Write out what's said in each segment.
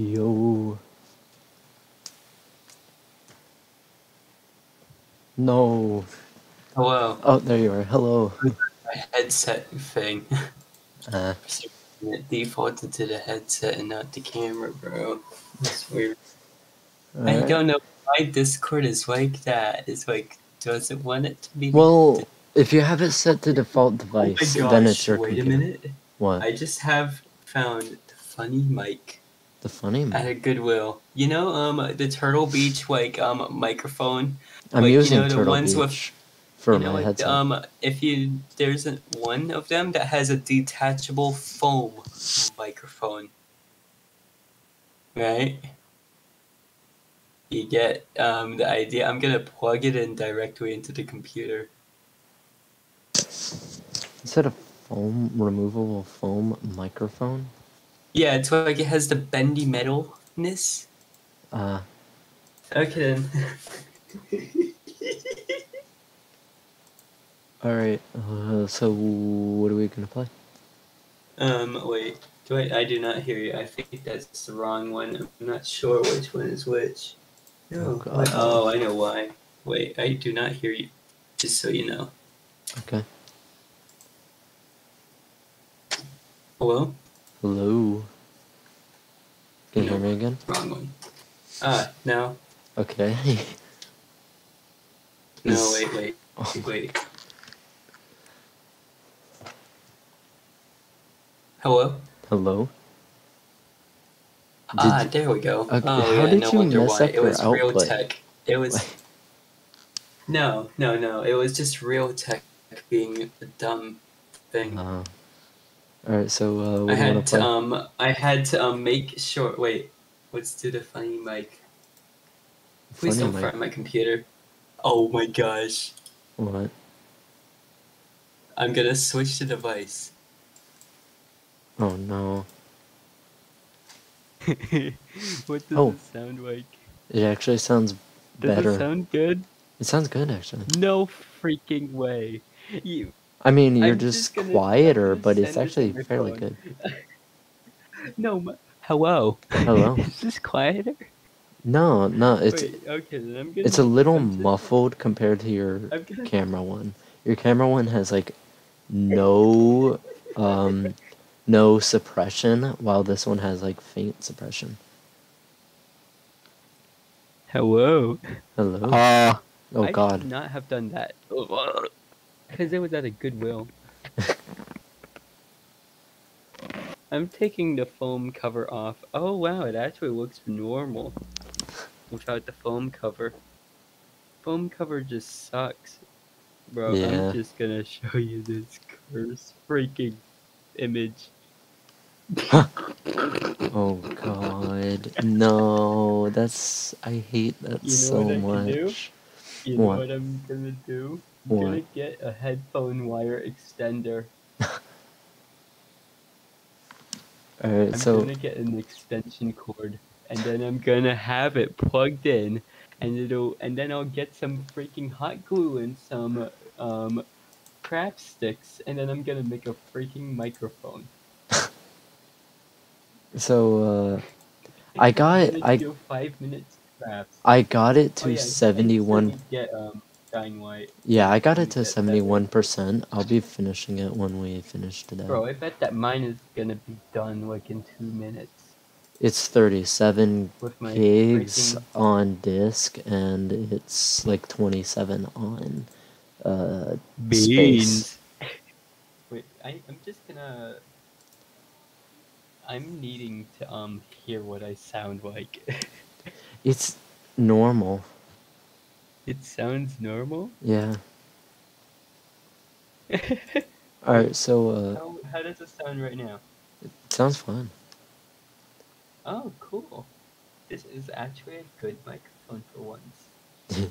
Yo. No. Hello. Oh, there you are. Hello. My headset thing. Uh, it defaulted to the headset and not the camera, bro. That's weird. I don't know why Discord is like that. It's like, does it want it to be? Well, if you have it set to default oh device, gosh, then it's your wait computer. a minute. What? I just have found the funny mic the funny at man. a Goodwill. You know, um, the Turtle Beach like um microphone. I'm like, you using know, the Turtle ones Beach with- for you know, my headset. um, if you there's a, one of them that has a detachable foam microphone, right? You get um the idea. I'm gonna plug it in directly into the computer. Is that a foam removable foam microphone? Yeah, it's like it has the bendy metalness. Uh, Okay then. all right. Uh, so what are we gonna play? um, wait. Do I? I do not hear you. I think that's the wrong one. I'm not sure which one is which. Oh, No. God. oh, I know why. Wait, I do not hear you. Just so you know. Okay. Hello? Hello. Can you hear me again? Wrong one. Ah, no. Okay. No, wait, wait, Oh, wait. Hello? hello. ah, there we go. Okay, oh, how yeah, did no you wonder mess why. up It was output? Realtek. It was. No, no, no. It was just Realtek being a dumb thing. Uh, all right. So uh, what I do you had want to to play? um I had to um make sure wait, let's do the funny mic. Please Funny don't mic. fry my computer. Oh my gosh. What? I'm gonna switch the device. Oh no. what does Oh. it sound like? It actually sounds Does better. it sound good? It sounds good actually. No freaking way. You I mean, you're I'm just, just gonna- quieter, but it's send this on actually my fairly phone. good. no. m- Hello. Hello. Is this quieter? No, no, it's Wait, okay, then I'm gonna. it's a little I'm just- muffled compared to your gonna. camera one. Your camera one has like no um no suppression, while this one has like faint suppression. Hello. Hello. Uh, oh god. I God. should not have done that. Because it was at a Goodwill. I'm taking the foam cover off. Oh wow, it actually looks normal without the foam cover. Foam cover just sucks. Bro, Yeah. I'm just gonna show you this curse freaking image. Oh God. No, that's I hate that You know so what I can do? much. You know What? what I'm gonna do? I'm What? gonna get a headphone wire extender. All right, I'm so gonna get an extension cord, and then I'm gonna have it plugged in, and it'll, and then I'll get some freaking hot glue and some um, craft sticks, and then I'm gonna make a freaking microphone. so uh I got- I- five minutes crafts. I got it Oh, to yeah, seventy one. said Get um, dying white, Yeah, I got it to seventy one percent. I'll be finishing it when we finish today. bro. I bet that mine is gonna be done like in two minutes It's thirty seven gigs freaking. on disk and it's like twenty seven on uh space. Wait, I, I'm just gonna. I'm needing to um hear what I sound like. It's normal. It sounds normal. Yeah. Alright, so uh how, how does it sound right now? it sounds fun. Oh, cool. This is actually a good microphone for once.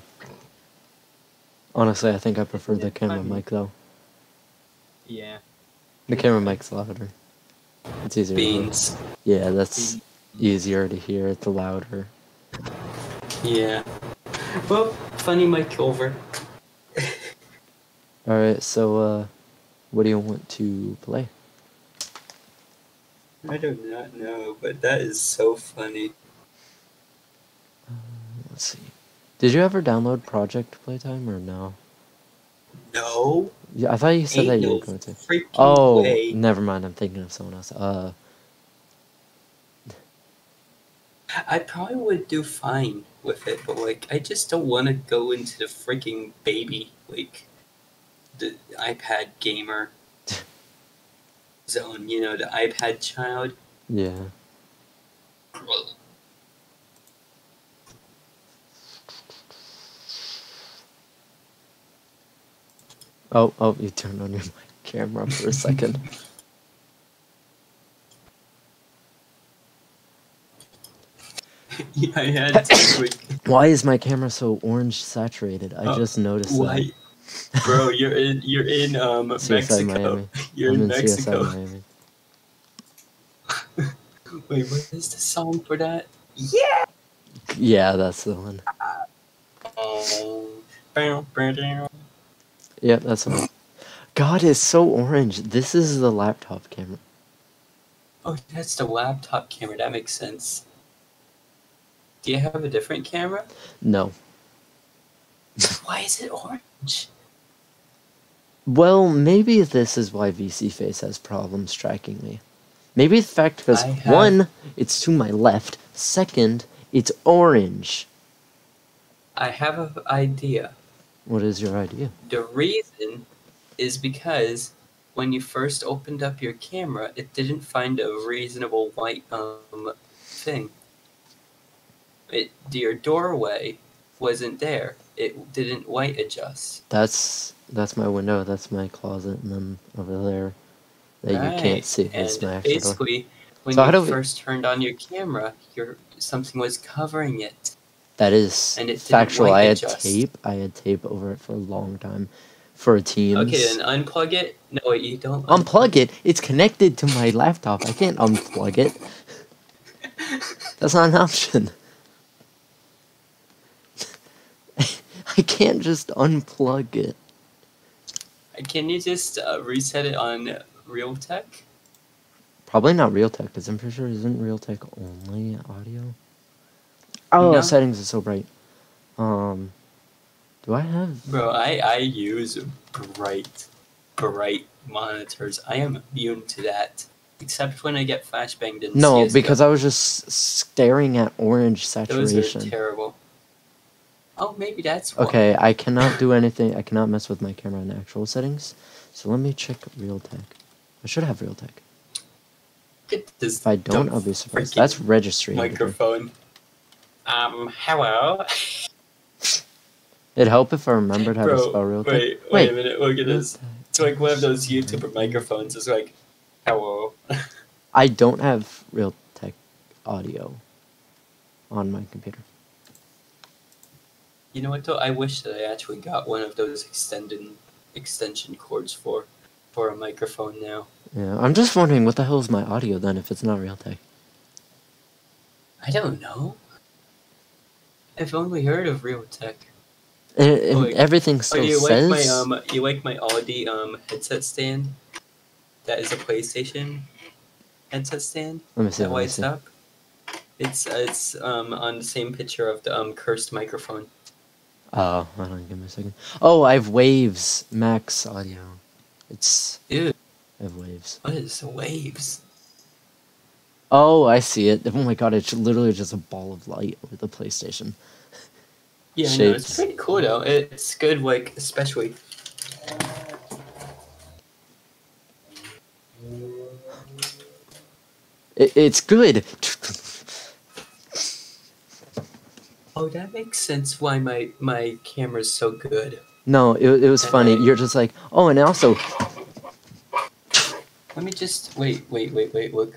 Honestly, I think I prefer the camera funny. mic though. Yeah. The camera mic's louder. It's easier. to hear. Beans. Yeah, that's Beans. easier to hear. It's louder. Yeah. Well, funny mic over. Alright, so uh what do you want to play? I do not know, but that is so funny. Uh, Let's see. Did you ever download Project Playtime or no? No. Yeah, I thought you said Ain't that you no were going to. Oh, way. never mind. I'm thinking of someone else. Uh, I probably would do fine with it, but like, I just don't want to go into the freaking baby, like, the iPad gamer zone. You know, the iPad child. yeah. Oh, oh, you turned on your camera for a second. yeah, I had to. Why is my camera so orange saturated? I Oh, just noticed why, bro? You're in. You're in um. CSI Mexico. Miami. You're I'm in in Mexico. Miami. Wait, what is the song for that? Yeah. Yeah, that's the one. Bow, bow, down. Yeah, that's the one. God, is so orange. This is the laptop camera. Oh, that's the laptop camera. That makes sense. Do you have a different camera? No. Why is it orange? Well, maybe this is why VSeeFace has problems tracking me. Maybe the fact because have- one, it's to my left. Second, it's orange. I have an idea. What is your idea? The reason is because when you first opened up your camera, it didn't find a reasonable white um thing. It your doorway wasn't there. It didn't white adjust. That's that's my window. That's my closet, and then over there that you can't Right. see is And my actual door. basically, when So how do you we- first turned on your camera, your something was covering it. That is and it factual. I had adjust. tape. I had tape over it for a long time. For a Teams. Okay, then unplug it. No, wait, you don't unplug it. It's connected to my laptop. I can't unplug it. That's not an option. I can't just unplug it. Can you just uh, reset it on Realtek? Probably not Realtek, because I'm pretty sure isn't Realtek only audio. Oh, No. settings are so bright. Um, do I have? Bro, I, I use bright, bright monitors. I am immune to that. Except when I get flashbanged in No, CS:GO. because I was just staring at orange Those are saturation. terrible. Oh, maybe that's why. Okay, I cannot do anything. I cannot mess with my camera in actual settings. So let me check Realtek. I should have Realtek. If I don't, I'll be surprised. That's registry. microphone. Um, hello. It'd help if I remembered how to spell Realtek. wait, wait, Wait. a minute. Look at this. It's like one of those YouTuber microphones. It's like, hello. I don't have Realtek audio on my computer. You know what though? I wish that I actually got one of those extended extension cords for for a microphone now. Yeah, I'm just wondering what the hell is my audio then if it's not Realtek. I don't know. I've only heard of Realtek. And, and Oh, everything Oh, still you says. like my um? You like my Audi um headset stand? That is a PlayStation headset stand. let me see. That me lights up. It's it's um on the same picture of the um cursed microphone. Oh, hold on, give me a second. Oh, I have Waves Max audio. It's Ew, I have Waves. what is waves? Oh, I see it. Oh my god, it's literally just a ball of light over the PlayStation. Yeah, know it's pretty cool though. It's good, like especially. It, it's good. Oh, that makes sense. Why my my camera's so good. No, it, it was funny. You're just like, oh, and also, Let me just wait, wait, wait, wait. Look,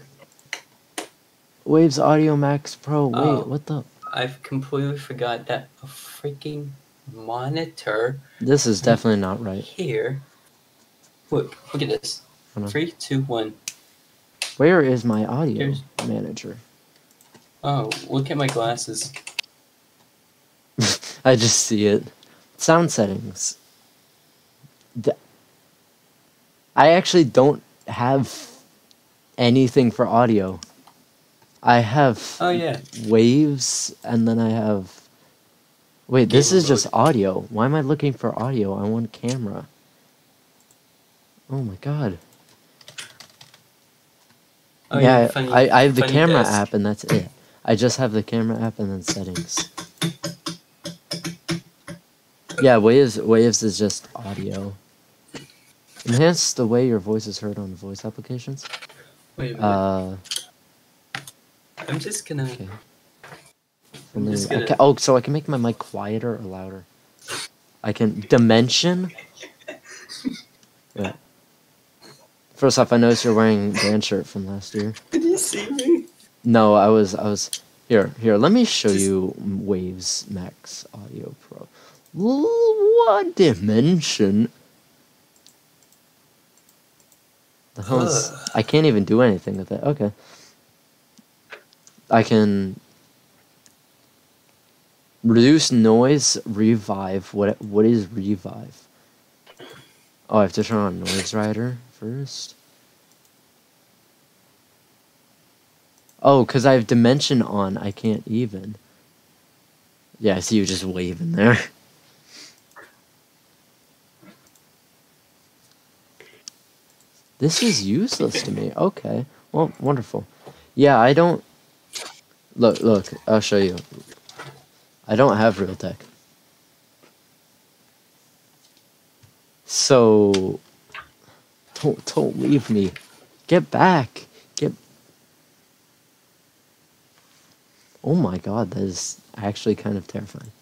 Waves Audio Max Pro. Wait, Oh. what the? I've completely forgot that a freaking monitor This is definitely not right. here. Look, look at this. Three, two, one. Where is my audio Here's- manager? Oh, look at my glasses. I just see it. Sound settings. I actually don't have anything for audio. I have Oh yeah. waves, and then I have. Wait, this is just mode. audio. Why am I looking for audio? I want camera. Oh my god. Oh, yeah, funny- I, I have the camera desk. app, and that's it. I just have the camera app and then settings. Yeah, waves waves is just audio. Enhance the way your voice is heard on voice applications. Wait a minute. Uh, I'm just gonna. okay. I'm just gonna. ca- oh, so I can make my mic quieter or louder. I can dimension. Yeah. First off, I noticed you're wearing band shirt from last year. Did you see me? No, I was I was here here. Let me show Just- you Waves Max Audio Pro. What dimension? The hell is, I can't even do anything with it. Okay. I can reduce noise, revive. What what is revive? Oh, I have to turn on Noise Rider first. Oh, because I have dimension on, I can't even. Yeah, I see you just waving there. This is useless to me. Okay. Well, wonderful. Yeah, I don't. Look, look, I'll show you. I don't have Realtek. So. Don't, don't leave me. Get back. Get. Oh my god, that is actually kind of terrifying.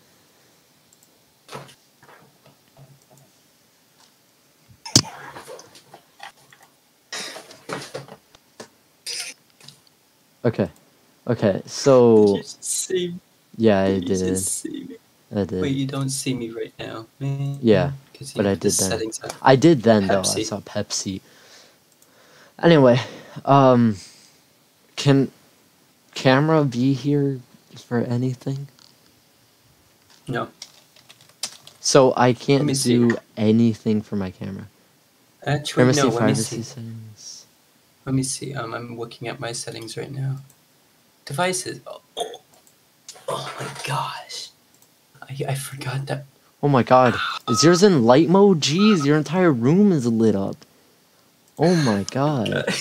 Okay. Okay, so. Did you just see? Yeah, I Did you just see me? I did. Wait, you don't see me right now, man. Yeah, but I did then. I did then though. I saw Pepsi. Anyway, um, can camera be here for anything? No. So I can't do anything for my camera. Actually, Camera no. see Let me privacy see. settings. Let me see. Um, I'm looking at my settings right now. Devices. Oh, oh, oh my gosh. I, I forgot that. Oh my god, is yours in light mode? Jeez, your entire room is lit up. Oh my god.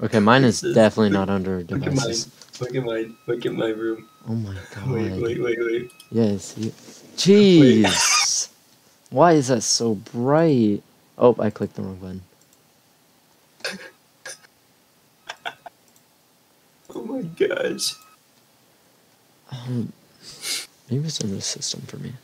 Okay, mine is definitely not under devices. Look at mine. Look at mine. Look at my room. Oh my god. Wait, wait, wait, wait. Yes. you- Jeez. Why is that so bright? Oh, I clicked the wrong button. Oh my gosh. Um, maybe it's in the system for me.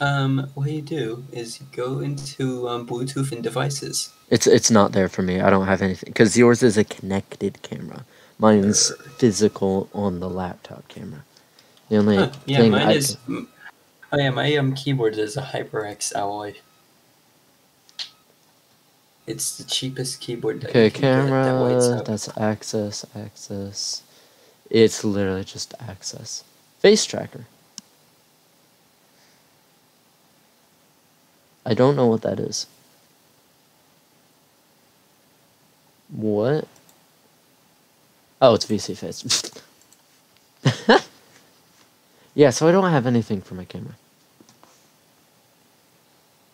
Um, what you do is you go into um, Bluetooth and devices. It's it's not there for me. I don't have anything because yours is a connected camera. Mine's physical on the laptop camera. The only Huh, yeah, thing mine I is. Oh yeah, my um keyboard is a HyperX alloy. It's the cheapest keyboard that okay you can get that camera. That's access. Access. It's literally just access. Face tracker. I don't know what that is. What? Oh, it's VSeeFace. yeah, so I don't have anything for my camera.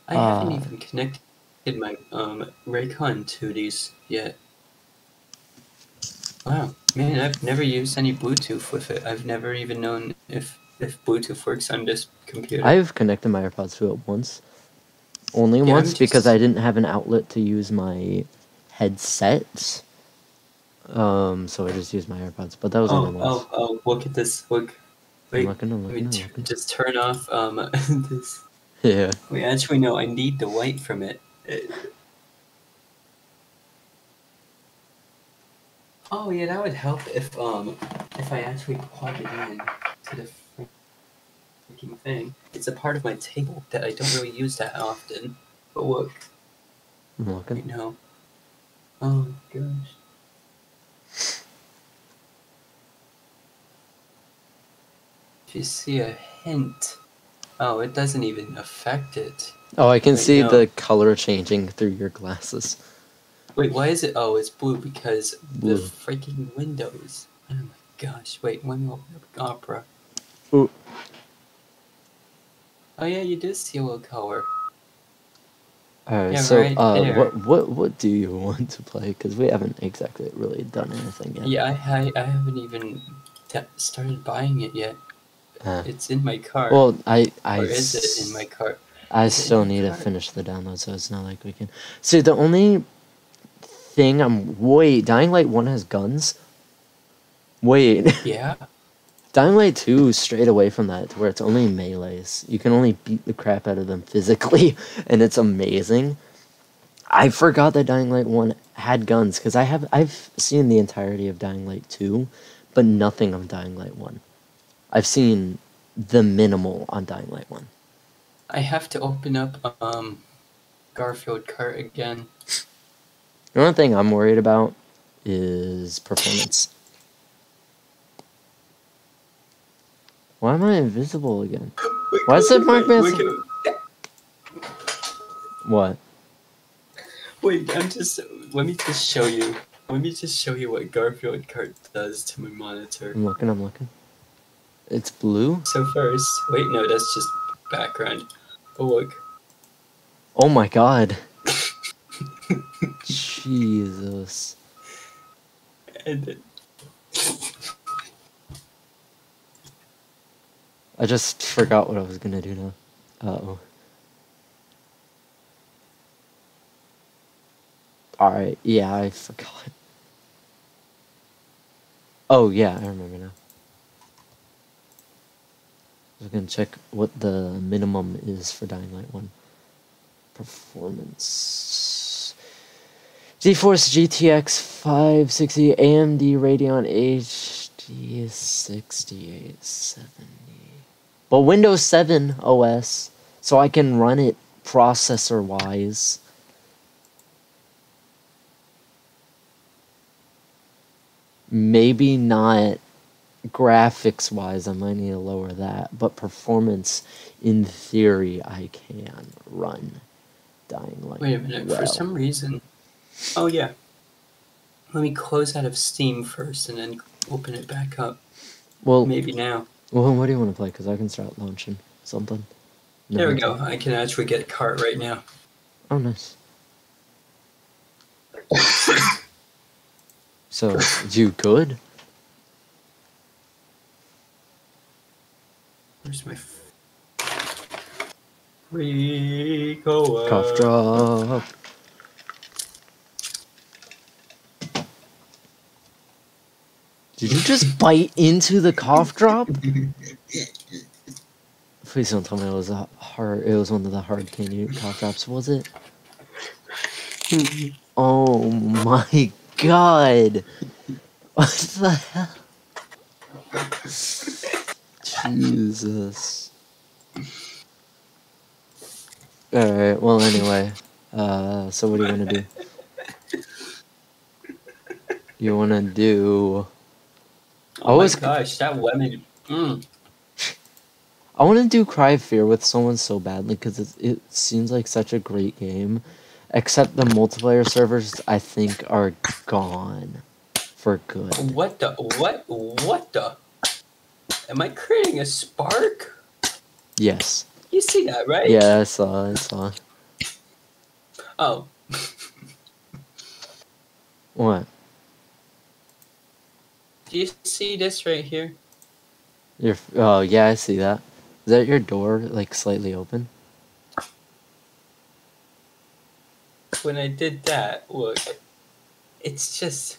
I haven't uh, even connected my um Raycon to these yet. Wow, man, I've never used any Bluetooth with it. I've never even known if if Bluetooth works on this computer. I've connected my AirPods to it once. Only Yeah, once because I didn't have an outlet to use my headset. Um, so I just used my AirPods, but that was oh, only once. oh, oh! Look at this! Look, wait. I'm looking, I'm looking. just turn off um this. Yeah. Wait, actually, no. I need the light from it. It- Oh yeah, that would help if um if I actually plug it in to the freaking thing. It's a part of my table that I don't really use that often. But look, I'm you know. Oh gosh. If you see a hint, oh, it doesn't even affect it. Oh, I can Wait, see no. the color changing through your glasses. Wait, why is it? Oh, it's blue because Blue. the freaking windows. Oh my gosh! Wait, let me open up Opera. Ooh. Oh yeah, you did see a little color. Alright, Yeah, so right uh, what what what do you want to play? Because we haven't exactly really done anything yet. Yeah, I I, I haven't even t- started buying it yet. Uh, It's in my car. well, I I or is it in my cart? I is it in still need to finish the download, so it's not like we can. See, the only thing I'm wait, Dying Light One has guns. Wait, Yeah. Dying Light Two is straight away from that, to where it's only melee's. You can only beat the crap out of them physically, and it's amazing. I forgot that Dying Light One had guns because I have I've seen the entirety of Dying Light Two, but nothing of Dying Light One. I've seen the minimal on Dying Light One. I have to open up um Garfield Kart again. The only thing I'm worried about is performance. Why am I invisible again? Why is it Mark Wait, Manson? What? Wait, I'm just. Let me just show you. Let me just show you what Garfield Kart does to my monitor. I'm looking, I'm looking. It's blue? So first, wait, no, that's just background. Oh look, Oh my god. Jesus. I just forgot what I was gonna do now. Uh oh. Alright, yeah, I forgot. Oh, yeah, I remember now. I was gonna check what the minimum is for Dying Light 1. Performance. GeForce GTX 560 AMD Radeon HD 6870. But Windows 7 OS, so I can run it processor wise. Maybe not graphics wise, I might need to lower that, but performance in theory I can run Dying Light. wait a minute. well. For some reason, oh yeah. Let me close out of Steam first, and then open it back up. Well, Maybe now. well, what do you want to play? Because I can start launching something. There we go. I can actually get cart right now. Oh, nice. so, you good? Where's my? F- Ricola. Cough drop. Did you just bite into the cough drop? Please don't tell me it was a hard. It was one of the hard candy cough drops. Was it? Oh my god! What the hell? Jesus. Alright, well, anyway. Uh, so what do you want to do? You want to do. Oh was- my gosh, that lemon. Mm. I want to do Cry of Fear with someone so badly because it, it seems like such a great game. Except the multiplayer servers, I think, are gone for good. What the? What? What the? Am I creating a spark? Yes. You see that, right? Yeah, I saw. I saw. Oh, What? do you see this right here? Your oh yeah, I see that. Is that your door like slightly open? When I did that, look, it's just.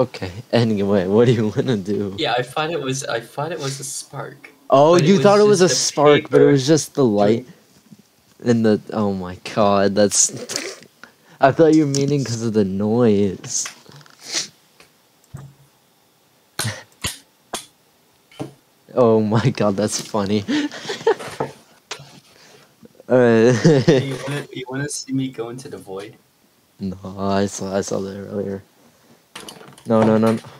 Okay. Anyway, what do you want to do? Yeah, I thought it was. I thought it was a spark. oh, but it you thought it was a spark, but it was just the light and the. Oh my god, that's. I thought you were meaning because of the noise. oh my god, that's funny. Alright. you you wanna see me go into the void? No, I saw I saw that earlier. No, no, no.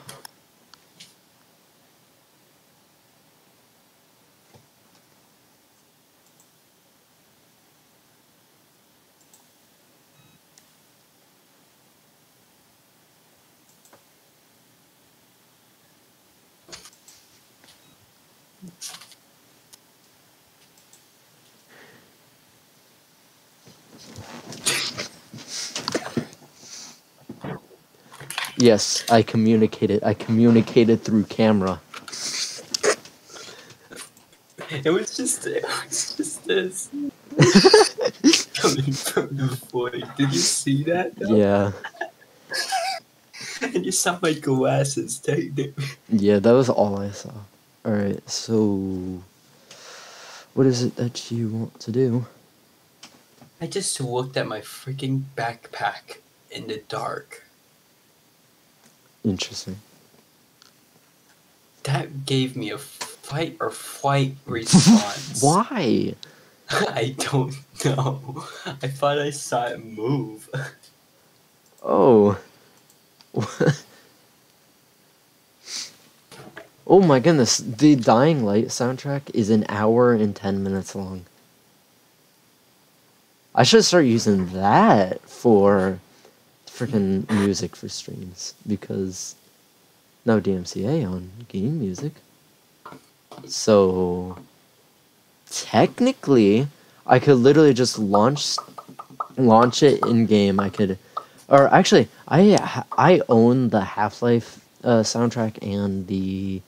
Yes, I communicated. I communicated through camera. It was just it was just this coming from the void. Did you see that? though? Yeah, And you saw my glasses taking yeah, that was all I saw. All right, so what is it that you want to do? I just looked at my freaking backpack in the dark. Interesting. That gave me a fight or flight response. Why? I don't know. I thought I saw it move. Oh. oh my goodness, the Dying Light soundtrack is an hour and 10 minutes long. I should start using that for freaking music for streams because no DMCA on game music. So technically, I could literally just launch launch it in game. I could or actually, I I own the Half Life uh, soundtrack and the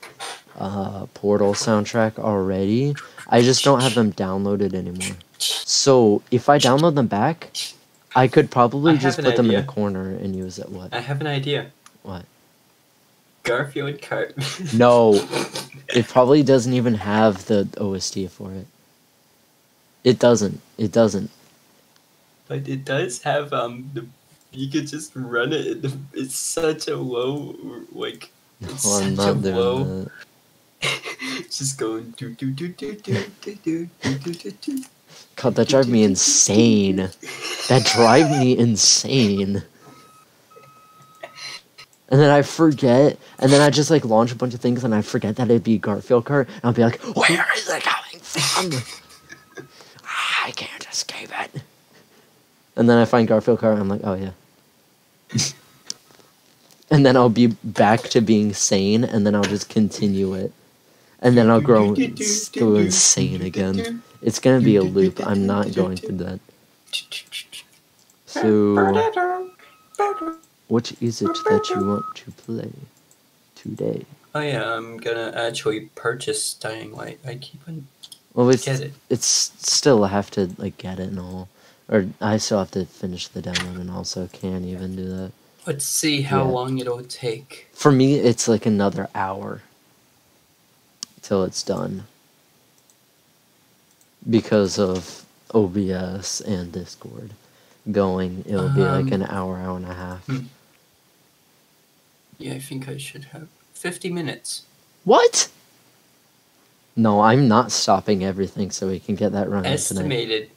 uh, Portal soundtrack already. I just don't have them downloaded anymore. So if I download them back, I could probably I just put them in a idea. corner and use it. What? I have an idea. What? Garfield Kart. No, it probably doesn't even have the OST for it. It doesn't. It doesn't. But it does have um the you could just run it. in the- It's such a low like it's Well, I'm such a low. just going do do do do do do do do do do. God, that drive me insane. That drive me insane. And then I forget, and then I just like launch a bunch of things, and I forget that it'd be Garfield Kart, and I'll be like, "Where is it coming from? Ah, I can't escape it." And then I find Garfield Kart, and I'm like, "Oh yeah." and then I'll be back to being sane, and then I'll just continue it, and then I'll grow go insane again. It's gonna be a loop. I'm not going through that. So, what is it that you want to play today? Oh yeah, I'm gonna actually purchase Dying Light. I keep on Well, it's get it. it's still I have to like get it and all, or I still have to finish the download and also can't even do that. Let's see how Yeah. long it'll take. For me, it's like another hour till it's done because of OBS and Discord going. It'll be like Um, an hour, hour and a half. hmm. Yeah, I think I should have fifty minutes. What? No, I'm not stopping everything so we can get that running tonight. Estimated.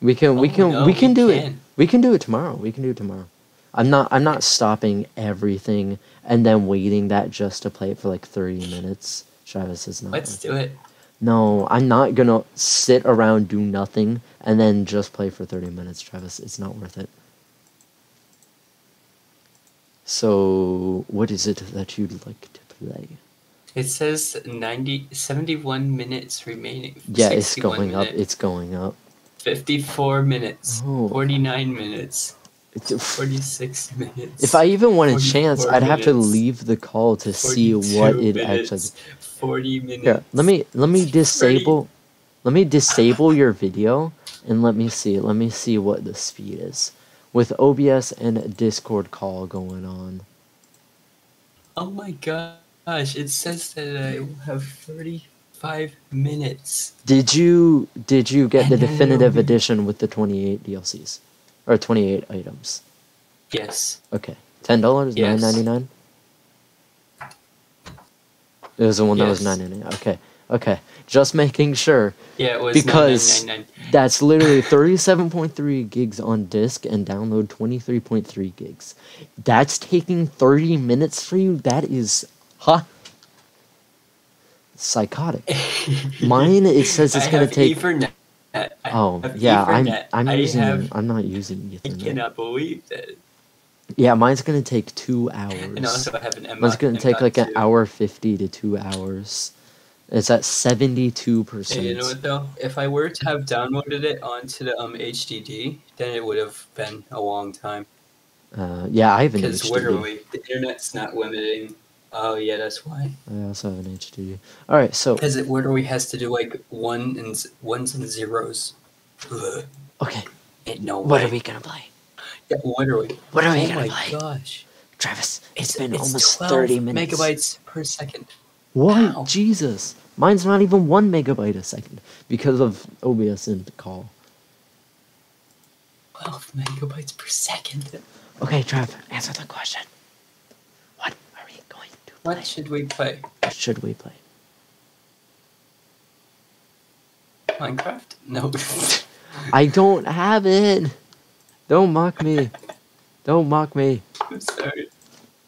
We can we Oh, can no, we can do it. We can do it tomorrow. We can do it tomorrow. I'm not I'm not stopping everything and then waiting that just to play it for like 30 minutes. Travis is not. Let's do it. No, I'm not going to sit around do nothing and then just play for 30 minutes, Travis. It's not worth it. So, what is it that you'd like to play? It says 90, 71 minutes remaining. Yeah, it's 61 going up. It's going up. 54 minutes. Oh. 49 minutes. It's, 46 minutes. If I even want a 44 chance, I'd have to leave the call to see what it minutes, actually. 40 minutes. Here, let me let me 30. disable, let me disable your video and let me see. Let me see what the speed is with OBS and Discord call going on. Oh my gosh, it says that I will have 35 minutes. Did you did you get the And then definitive edition with the twenty eight DLCs or twenty eight items? Yes. Okay, ten dollars, nine Yes. ninety nine. It was the one that was Yes. nine ninety nine. Okay, okay, just making sure. Yeah, it was Because- 999. That's literally 37.3 gigs on disk and download 23.3 gigs. That's taking 30 minutes for you? That is, huh? Psychotic. Mine, it says it's I gonna take- Ethernet. I Oh, have yeah, I'm I'm using have- I'm not using I cannot believe that. Yeah, mine's gonna take 2 hours. And also I have an M. Mine's gonna take like an hour 50 to 2 hours. It's at 72%. You know what though? If I were to have downloaded it onto the um HDD, then it would have been a long time. Uh, yeah, I have an Because literally, the internet's not limiting. Oh yeah, that's why. I also have an HDD. All right, so Because it literally has to do like one and z- ones and zeros. Ugh, okay, ain't no what way. are we gonna play? Yeah, literally. What are we oh gonna my play? gosh. Travis, It's, it's been it's almost thirty minutes. megabytes per second. What? Wow. Jesus, mine's not even one megabyte a second because of OBS and the call. 12 megabytes per second. Okay, Trav, answer the question. What are we going to play? What should we play? What should we play? Minecraft? No. I don't have it. Don't mock me. Don't mock me. I'm sorry.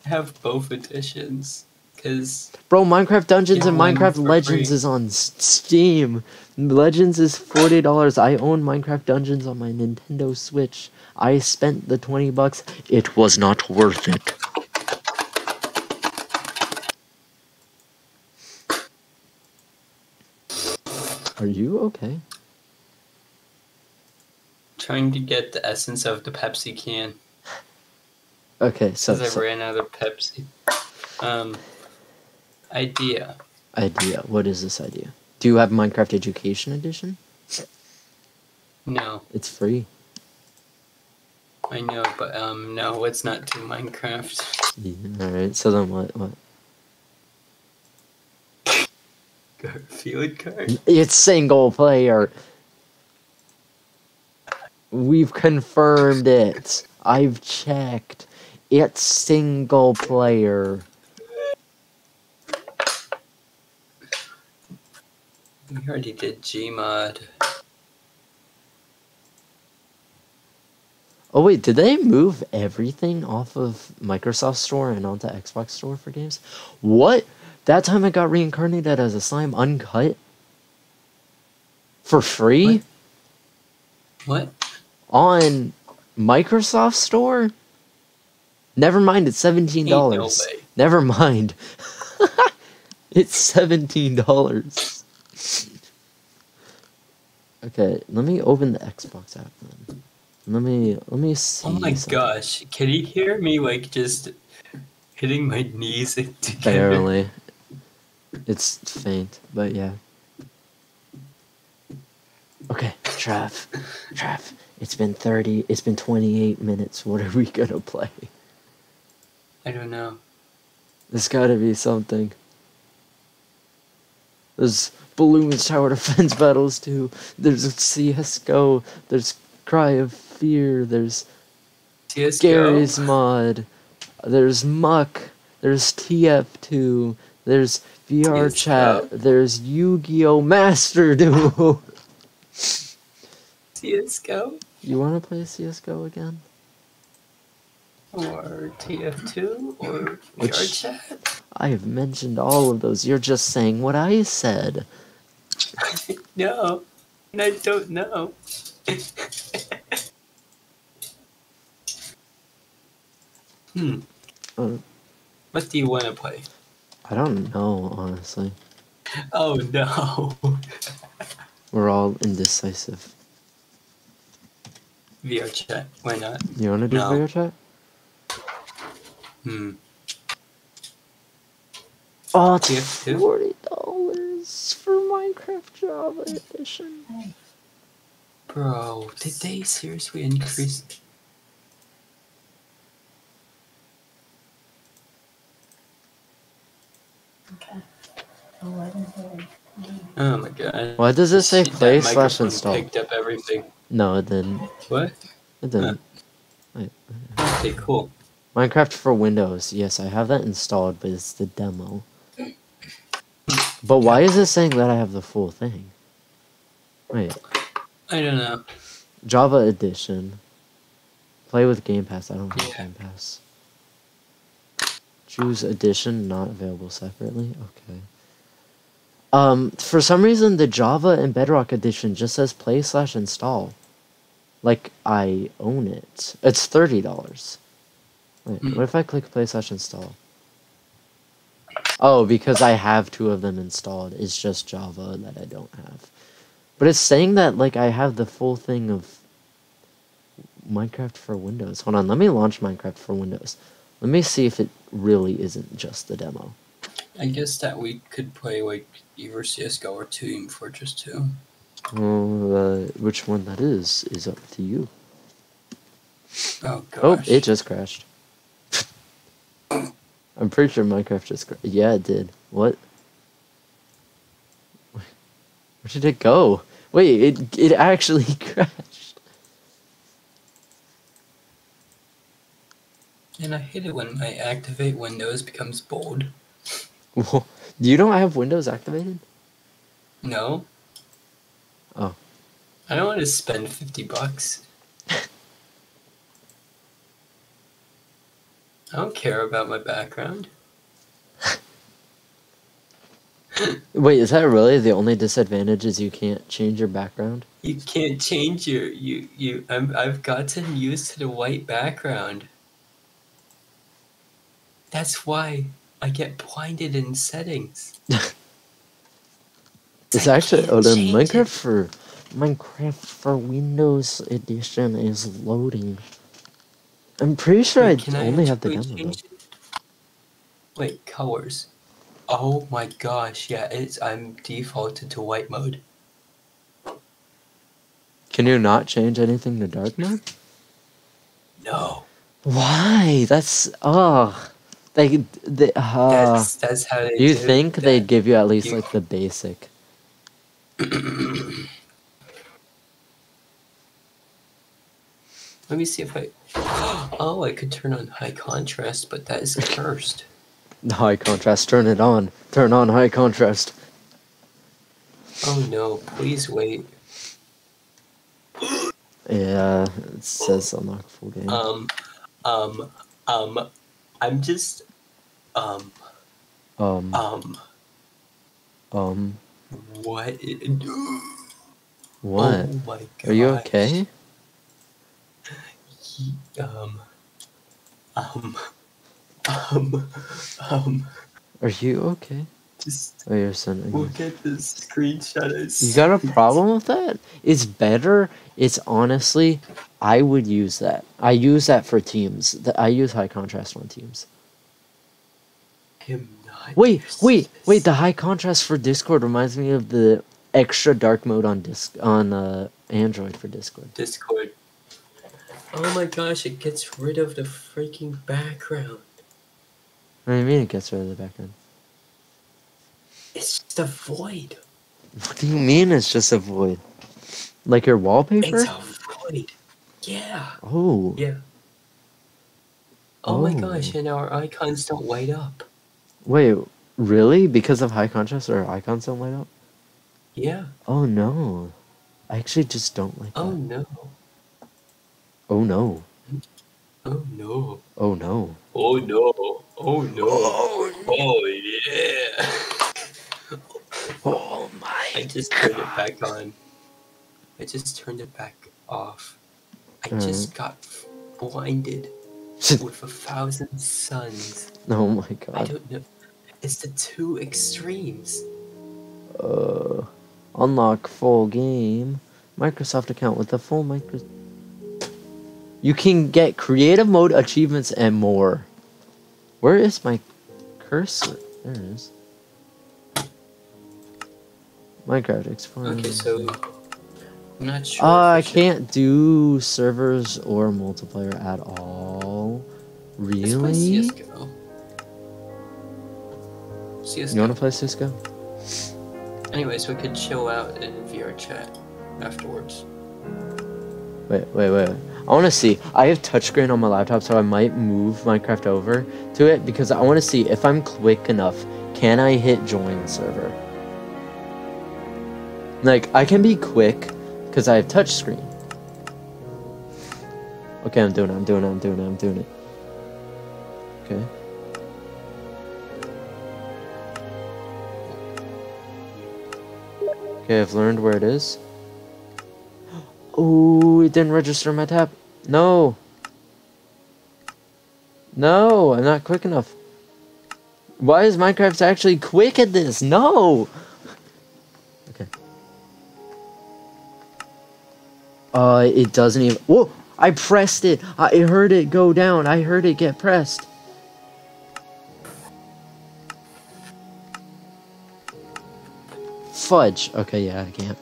I have both editions. Because Bro, Minecraft Dungeons and Minecraft Legends free. is on Steam. Legends is forty dollars. I own Minecraft Dungeons on my Nintendo Switch. I spent the twenty bucks. It was not worth it. Are you okay? trying to get the essence of the Pepsi can. Okay, so, Because I so ran out of Pepsi. Um, idea. idea. What is this idea? Do you have Minecraft Education Edition? No, It's free. I know, but um, no, let's not to Minecraft. Yeah, all right. So then what? What? It's single player. We've confirmed it. I've checked. It's single player. We already did Gmod. Oh wait, did they move everything off of Microsoft Store and onto Xbox Store for games? What? That time I got reincarnated as a slime uncut? For free? What? On Microsoft Store? Never mind, it's seventeen no dollars. way. Never mind. it's seventeen dollars. okay, let me open the Xbox app then. Let me let me see. Oh my something. gosh. Can you hear me like just hitting my knees together? Barely. It's faint, but yeah. Okay, Trav. Trav, it's been 30, it's been 28 minutes. What are we gonna play? I don't know. There's gotta be something. There's Bloons Tower Defense Battles too. There's CSGO. There's Cry of Fear. There's CSGO? Garry's Mod. There's Muck. There's TF2. There's VR. Chat. There's Yu-Gi-Oh! Master Duel. CSGO? you wanna play CSGO again? Or TF2? Or Which- VR chat? I have mentioned all of those. You're just saying what I said. no. I don't know. hmm. Uh, What do you want to play? I don't know, honestly. Oh no. We're all indecisive. VR chat. Why not? You wanna do No. VR Chat? Hmm. Oh, it's TF2? forty dollars for Minecraft Java Edition. Bro, did they seriously increase? Oh my god. Why does it say play slash install? Picked up everything. No, it didn't. What? It didn't. Okay, cool. Minecraft for Windows. Yes, I have that installed, but it's the demo. But why is it saying that I have the full thing? Wait, I don't know. Java Edition. Play with Game Pass. I don't have Yeah. Game Pass. Choose Edition, not available separately. Okay. Um, for some reason, the Java and Bedrock Edition just says play slash install. Like I own it. It's thirty dollars. Wait, Hmm. what if I click play slash install? Oh, because I have two of them installed. It's just Java that I don't have. But it's saying that like I have the full thing of Minecraft for Windows. Hold on, let me launch Minecraft for Windows. Let me see if it really isn't just the demo. I guess that we could play like either CSGO or Team Fortress 2. Well, uh, which one that is is up to you. Oh gosh. Oh, it just crashed. I'm pretty sure Minecraft just crashed. Yeah, it did. What? Where did it go? Wait, it it actually crashed. And I hate it when my activate Windows becomes bold. Whoa. You don't have Windows activated? No. Oh. I don't want to spend 50 bucks. I don't care about my background. Wait, is that really the only disadvantage? Is you can't change your background? You can't change your you you. I'm, I've gotten used to the white background. That's why I get blinded in settings. It's I actually oh the Minecraft it. for Minecraft for Windows edition is loading. I'm pretty sure Wait, I can only have the demo. Wait, colors. Oh my gosh, yeah, it's I'm defaulted to white mode. Can you not change anything to dark mode? No. Why? That's oh, they they uh. That's that's how they You think that. they'd give you at least You- like the basic? Let me see if I Oh, I could turn on high contrast, but that is cursed. High contrast. Turn it on. Turn on high contrast. Oh no, please wait. Yeah, it says unlock full game. Um um um I'm just um Um, um um, what what? Oh my god. Are you okay? Um um um um Are you okay? Just Oh, you're sending. look at this screenshot You got a problem with that? It's better. It's honestly, I would use that. I use that for teams. That I use high contrast on teams. Wait, wait, wait! The high contrast for Discord reminds me of the extra dark mode on disc on uh, Android for Discord. Discord. Oh my gosh, it gets rid of the freaking background. What do you mean it gets rid of the background? It's just a void. What do you mean it's just a void? Like your wallpaper? It's a void. Yeah. Oh, Yeah. Oh, my Oh. gosh, and our icons don't light up. wait, really? Because of high contrast, our icons don't light up? Yeah. Oh no, I actually just don't like Oh that. no. Oh no, Oh no. oh no. Oh no. Oh no. Oh, oh yeah. Oh I just turned it back on. I just turned it back off. I just got blinded with a thousand suns. oh my god. I don't know. It's the two extremes. Uh, unlock full game. Microsoft account with the full micro. You can get creative mode achievements and more. Where is my cursor? There it is. Minecraft Explorer. Okay, so I'm not sure. Uh, I should- can't do servers or multiplayer at all. Really? CS:GO. CS:GO. You want to play Cisco? Anyways, we could chill out in VR chat afterwards. Wait, wait, wait. I want to see. I have touchscreen on my laptop, so I might move Minecraft over to it because I want to see if I'm quick enough. Can I hit join server? Like I can be quick because I have touchscreen. Okay, I'm doing it. I'm doing it. I'm doing it. I'm doing it. Okay. Okay, I've learned where it is. Oh, it didn't register my tap. No. No, I'm not quick enough. Why is Minecraft actually quick at this? No. Uh, it doesn't even. Whoa! I pressed it. I heard it go down. I heard it get pressed. Fudge. Okay, yeah, I can't.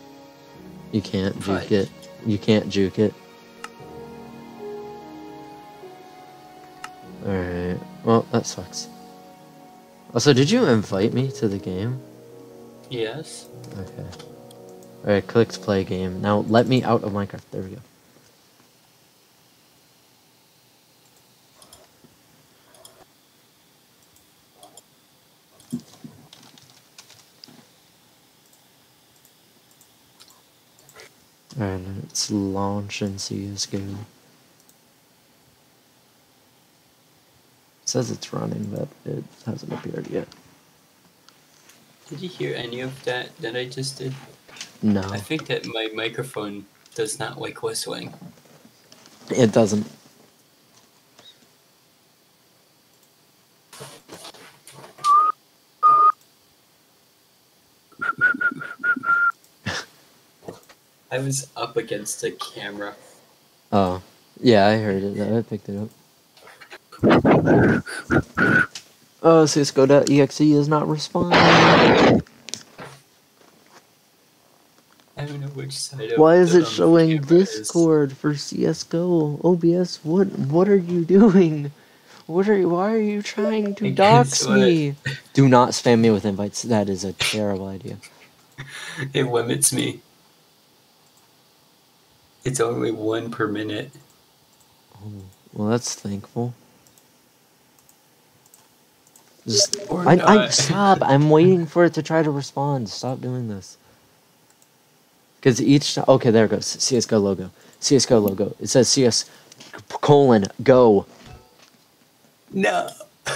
You can't juke Fudge. it. You can't juke it. Alright. Well, that sucks. Also, did you invite me to the game? Yes. Okay. Alright, clicked play game. Now let me out of Minecraft. There we go. Alright, let's launch and see CSGO. It says it's running, but it hasn't appeared yet. Did you hear any of that that I just did? No, I think that my microphone does not like whistling. it doesn't. I was up against the camera. Oh, yeah, I heard it. I picked it up. Oh, CSGO.exe is not responding. I don't know which side of Why is it showing. Discord for CSGO? OBS, what what are you doing? What are you, why are you trying to I dox do me? Do not spam me with invites. That is a terrible idea. It limits me. It's only one per minute. Oh, well, that's thankful. Just, I, I stop. I'm waiting for it to try to respond. Stop doing this. Because each okay, there it goes. CS:GO logo. CS:GO logo. It says CS colon go. No.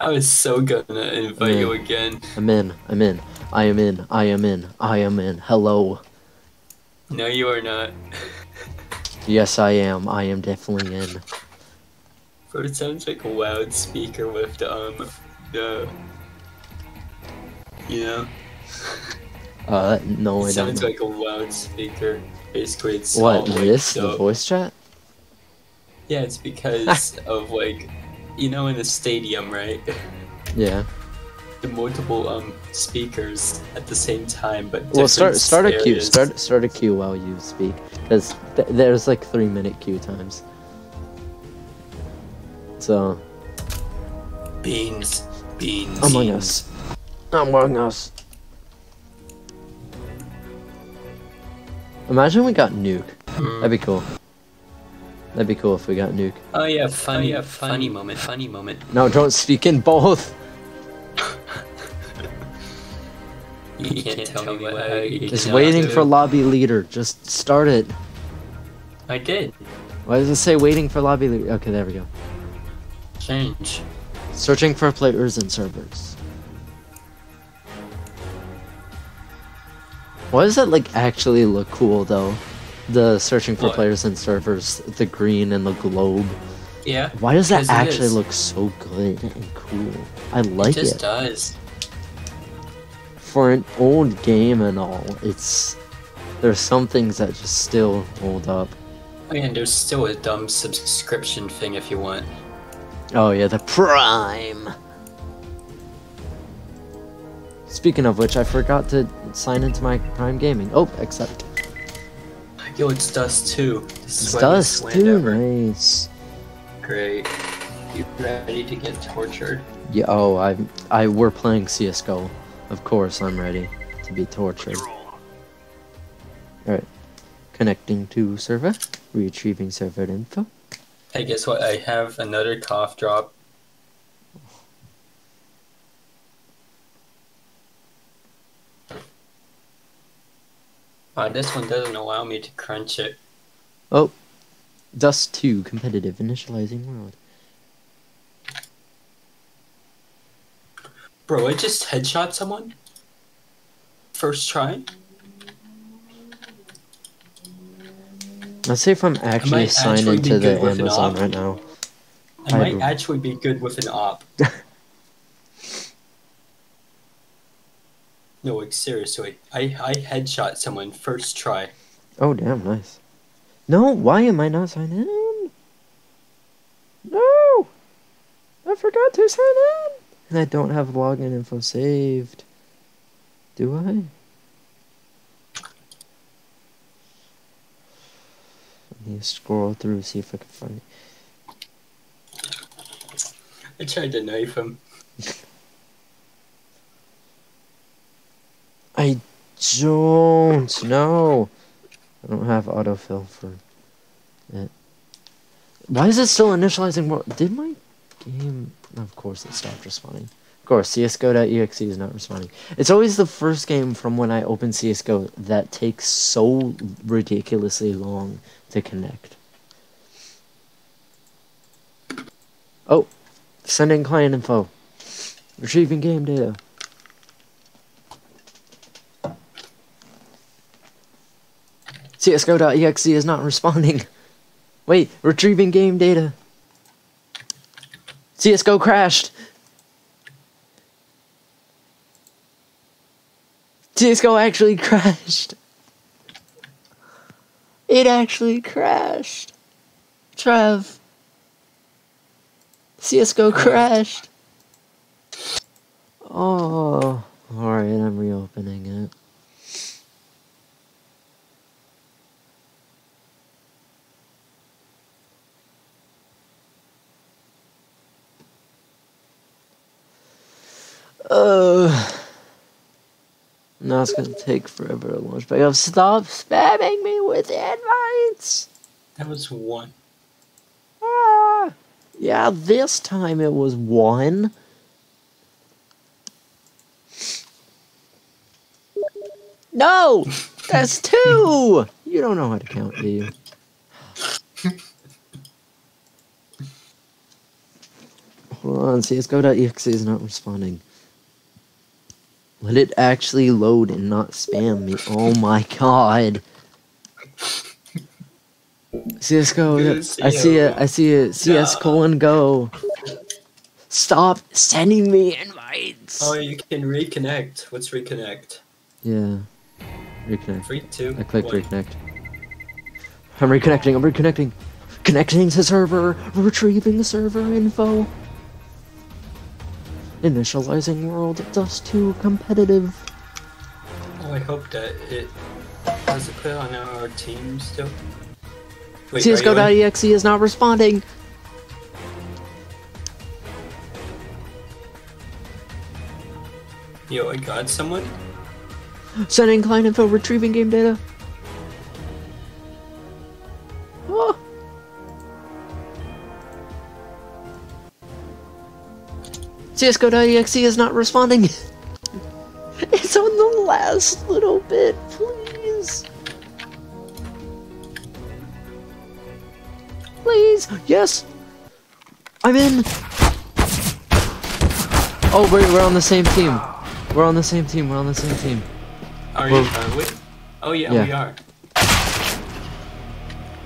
I was so gonna invite you again. I'm in. I'm in. I am in. I am in. I am in. Hello. No, you are not. Yes, I am. I am definitely in. Bro, it sounds like a loudspeaker with um the you know. Uh, no, it I don't. sounds like a loudspeaker. Basically, it's What? all This the voice chat? Yeah, it's because of like, you know, in a stadium, right? Yeah. The multiple um speakers at the same time, but Well, start start a queue. Start start a queue while you speak, because th- there's like three minute queue times. So beans, beans. Among Us, Among Us. Imagine we got nuke. Mm. That'd be cool. That'd be cool if we got nuke. Oh yeah, funny, funny, funny moment, funny moment. No, don't speak in both. You can't tell me what. how you Just waiting for lobby leader. Just start it. I did Why does it say waiting for lobby leader? Okay, there we go. change. Searching for players and servers. Why does that like actually look cool though? The searching for What? players and servers, the green and the globe. Yeah, Why does that actually look so good and cool? I like it just it. Just does. For an old game and all, it's there's some things that just still hold up. Oh and there's still a dumb subscription thing if you want. Oh yeah, the Prime. Speaking of which, I forgot to sign into my Prime Gaming. Oh, accept. Yo, it's Dust 2. This is It's Dust we too. Nice. Great. You ready to get tortured? Yeah. Oh, I. I. We're playing CS:GO. Of course, I'm ready to be tortured. All right. Connecting to server. Retrieving server info. Hey, guess what? I have another cough drop. Uh, this one doesn't allow me to crunch it. Oh. Dust 2 competitive initializing world. Bro, I just headshot someone? First try? Let's see if I'm actually signed into the Amazon right now. I I might actually be good with an op. no, like seriously. I, I headshot someone first try. Oh, damn, nice. No, why am I not signed in? No! I forgot to sign in! And I don't have login info saved. Do I? I need to scroll through see if I can find it. I tried to knife him. I don't know. I don't have autofill for it. Why is it still initializing? More? Did my game? Of course, it stopped responding. Of course, CS:GO.exe is not responding. It's always the first game from when I open CS:GO that takes so ridiculously long to connect. Oh, sending client info. Retrieving game data. CSGO.exe is not responding. Wait, retrieving game data. CSGO crashed. CSGO actually crashed. It actually crashed. Trev. CSGO oh. crashed. Oh, alright, I'm reopening it. Uh, now it's gonna take forever to launch back up. Stop spamming me with invites! That was one. Ah, yeah, this time it was one. No! That's two! You don't know how to count, do you? Hold on, CSGO.exe is not responding. Let it actually load and not spam me. Oh my god. CSGO, Good yeah, I see it, I see it. CS colon go. Stop sending me invites. Oh, you can reconnect. What's reconnect? Yeah. Reconnect. Three, two, I clicked one. reconnect. I'm reconnecting, I'm reconnecting. Connecting to server, retrieving the server info. Initializing world, dust 2 competitive. Oh, I hope that it does it put on our team still. Wait, are you in? CSGO.exe is not responding. Yo, I got someone. Sending client info, retrieving game data. CSGO.exe is not responding. it's on the last little bit, please. Please, yes. I'm in. Oh wait, we're on the same team. We're on the same team. We're on the same team. Are Well- you? Are we? Oh yeah, Yeah. we are.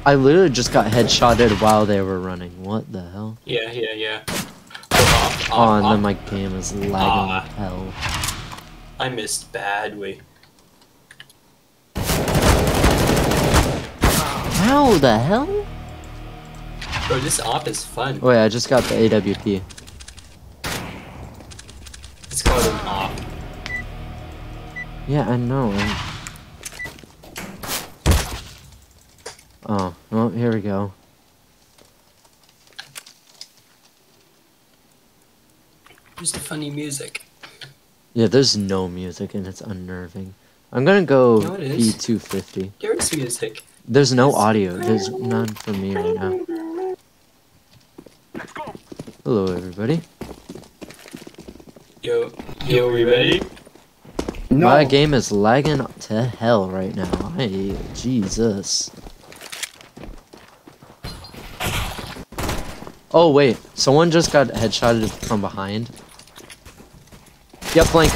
I literally just got headshotted while they were running. What the hell? Yeah, yeah, yeah. Oh, Oh, and then uh-huh. my game is lagging like hell. I missed badly. How the hell? Bro, this op is fun. Oh, Wait, I just got the AWP. It's called an op. Yeah, I know. I'm... Oh, well, here we go. Where's the funny music? Yeah, there's no music and it's unnerving. I'm gonna go no, P250. There is music. There's no It's- audio. There's none for me right now. Hello, everybody. Yo, yo, we ready? No. My game is lagging to hell right now. Hey, Jesus. Oh wait, someone just got headshotted from behind. Yep, flank.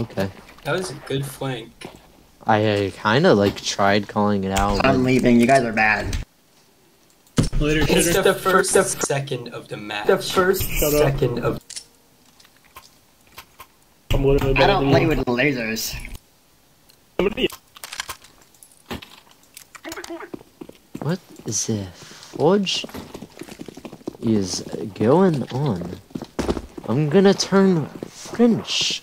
Okay. That was a good flank. I uh, kind of like tried calling it out. I'm leaving. You guys are bad. Later, it's the, the first, first second of the match. The first Shut second up. of. I'm literally I don't play you. with lasers. What is it, Forge? Is going on? I'm gonna turn French.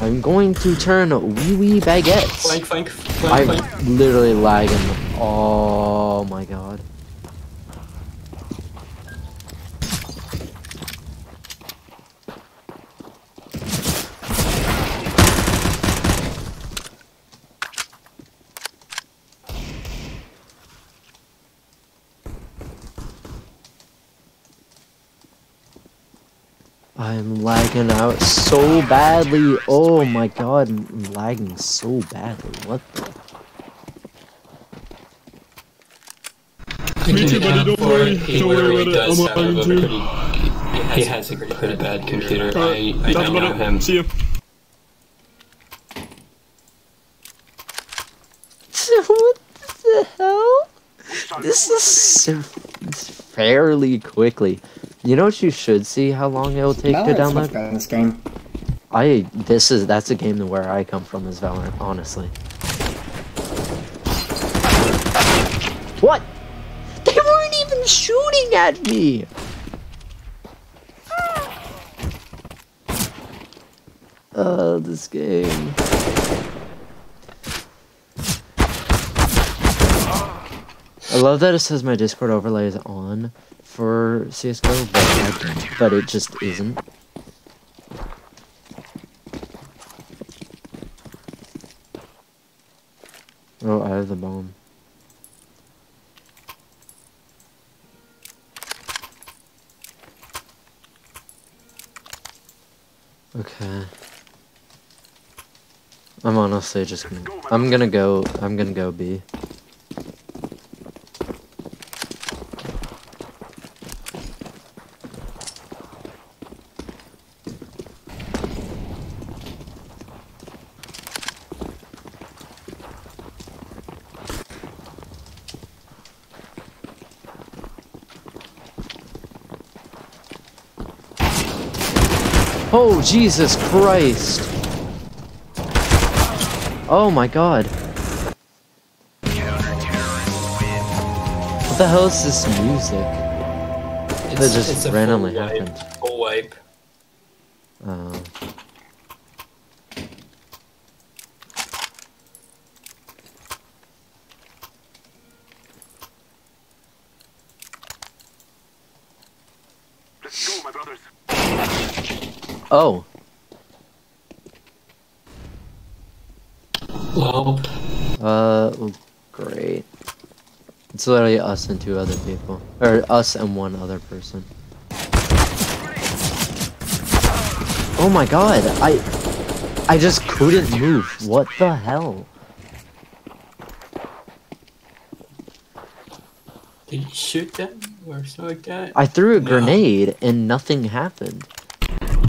I'm going to turn wee wee baguettes. Flank, flank, flank, I'm flank. literally lagging. Oh my god. I'm out so badly. Oh my god, I'm lagging so badly. What the? Me too, buddy. Don't worry. Don't worry about it. I'm lagging too. He has a pretty bad computer. Uh, I, Alright, I that's know him. See you. what the hell? This is so fairly quickly. You know what you should see how long it'll take to Valorant's much download? better in this game. I this is that's a game where I come from is Valorant, honestly. What? They weren't even shooting at me. Oh, this game. I love that it says my Discord overlay is on for CSGO, but, but it just isn't. Oh, I have the bomb. Okay. I'm honestly just gonna. I'm gonna go. I'm gonna go B. Oh, Jesus Christ! Oh my god. What the hell is this music? That just randomly happened. Full wipe. Oh. Oh, Well, uh, well, great. It's literally us and two other people. Or us and one other person. Oh my god, I... I just couldn't move. What the hell? did you shoot them or something like that? I threw a No. grenade and nothing happened.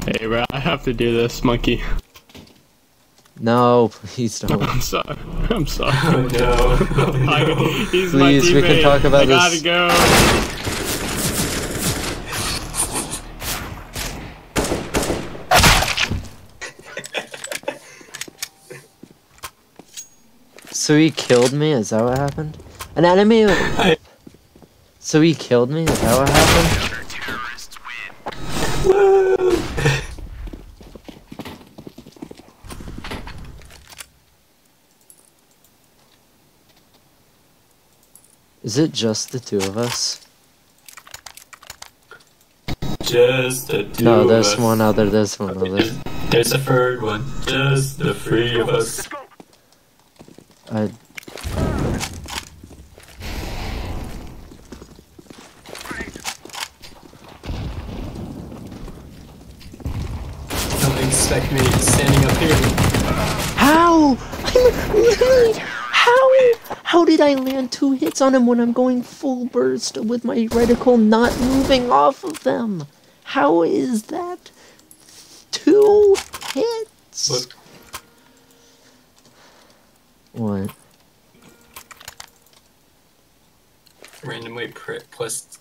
Hey, bro, I have to do this, monkey. No, please don't. I'm sorry. I'm sorry. Oh no. I, he's my Please, we can talk about I gotta this. go. So he killed me? Is that what happened? An enemy? So he killed me? Is that what happened? Is it just the two of us? Just the two No, there's one other, there's one other. There's, there's a third one. Just the three of us. I... Don't expect me standing up here. How? I'm literally... How? How did I land two hits on him when I'm going full burst with my reticle not moving off of them? How is that two hits? Look. What? Randomly pr- plus.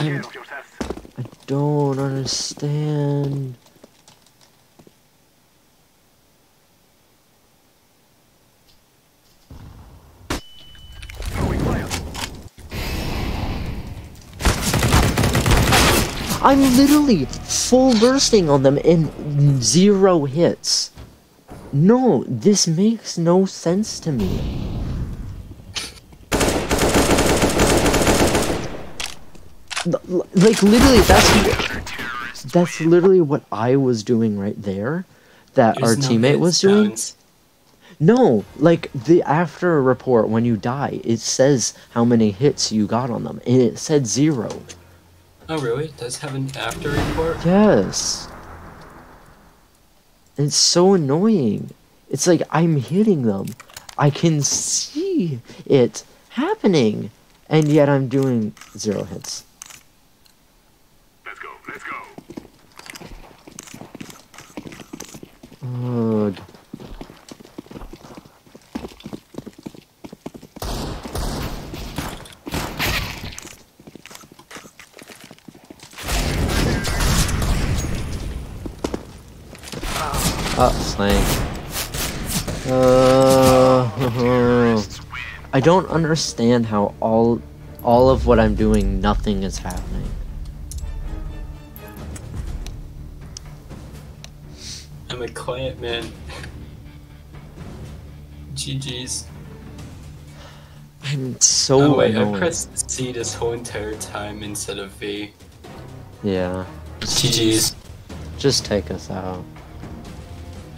I'm, I don't understand. I'm literally full bursting on them in zero hits. No, this makes no sense to me. Like literally, that's that's literally what I was doing right there. That our no teammate was doing. counts. No, like the after report when you die, it says how many hits you got on them, and it said zero. Oh, really? It does have an after report? Yes. It's so annoying. It's like I'm hitting them. I can see it happening, and yet I'm doing zero hits. Let's go, let's go. Ugh. Oh, flank. Uh, I don't understand how all all of what I'm doing, nothing is happening. I'm a quiet man. GG's. I'm so Oh wait, I pressed C this whole entire time instead of V. Yeah, GG's. just take us out.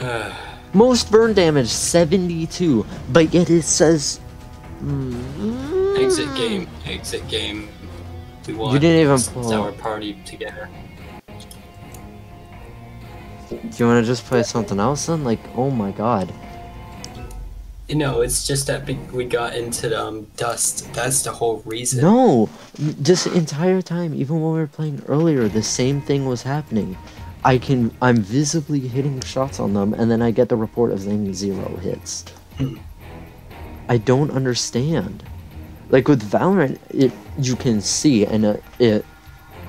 Uh, Most burn damage 72, but yet it says. Mm, exit game. Exit game. We won. didn't even pull. our party together. Do you want to just play something else then? Like, oh my god. You know, it's just that we got into the, um, dust. That's the whole reason. No! This entire time, even when we were playing earlier, the same thing was happening. I can. I'm visibly hitting shots on them, and then I get the report of saying zero hits. I don't understand. Like with Valorant, it you can see, and uh, it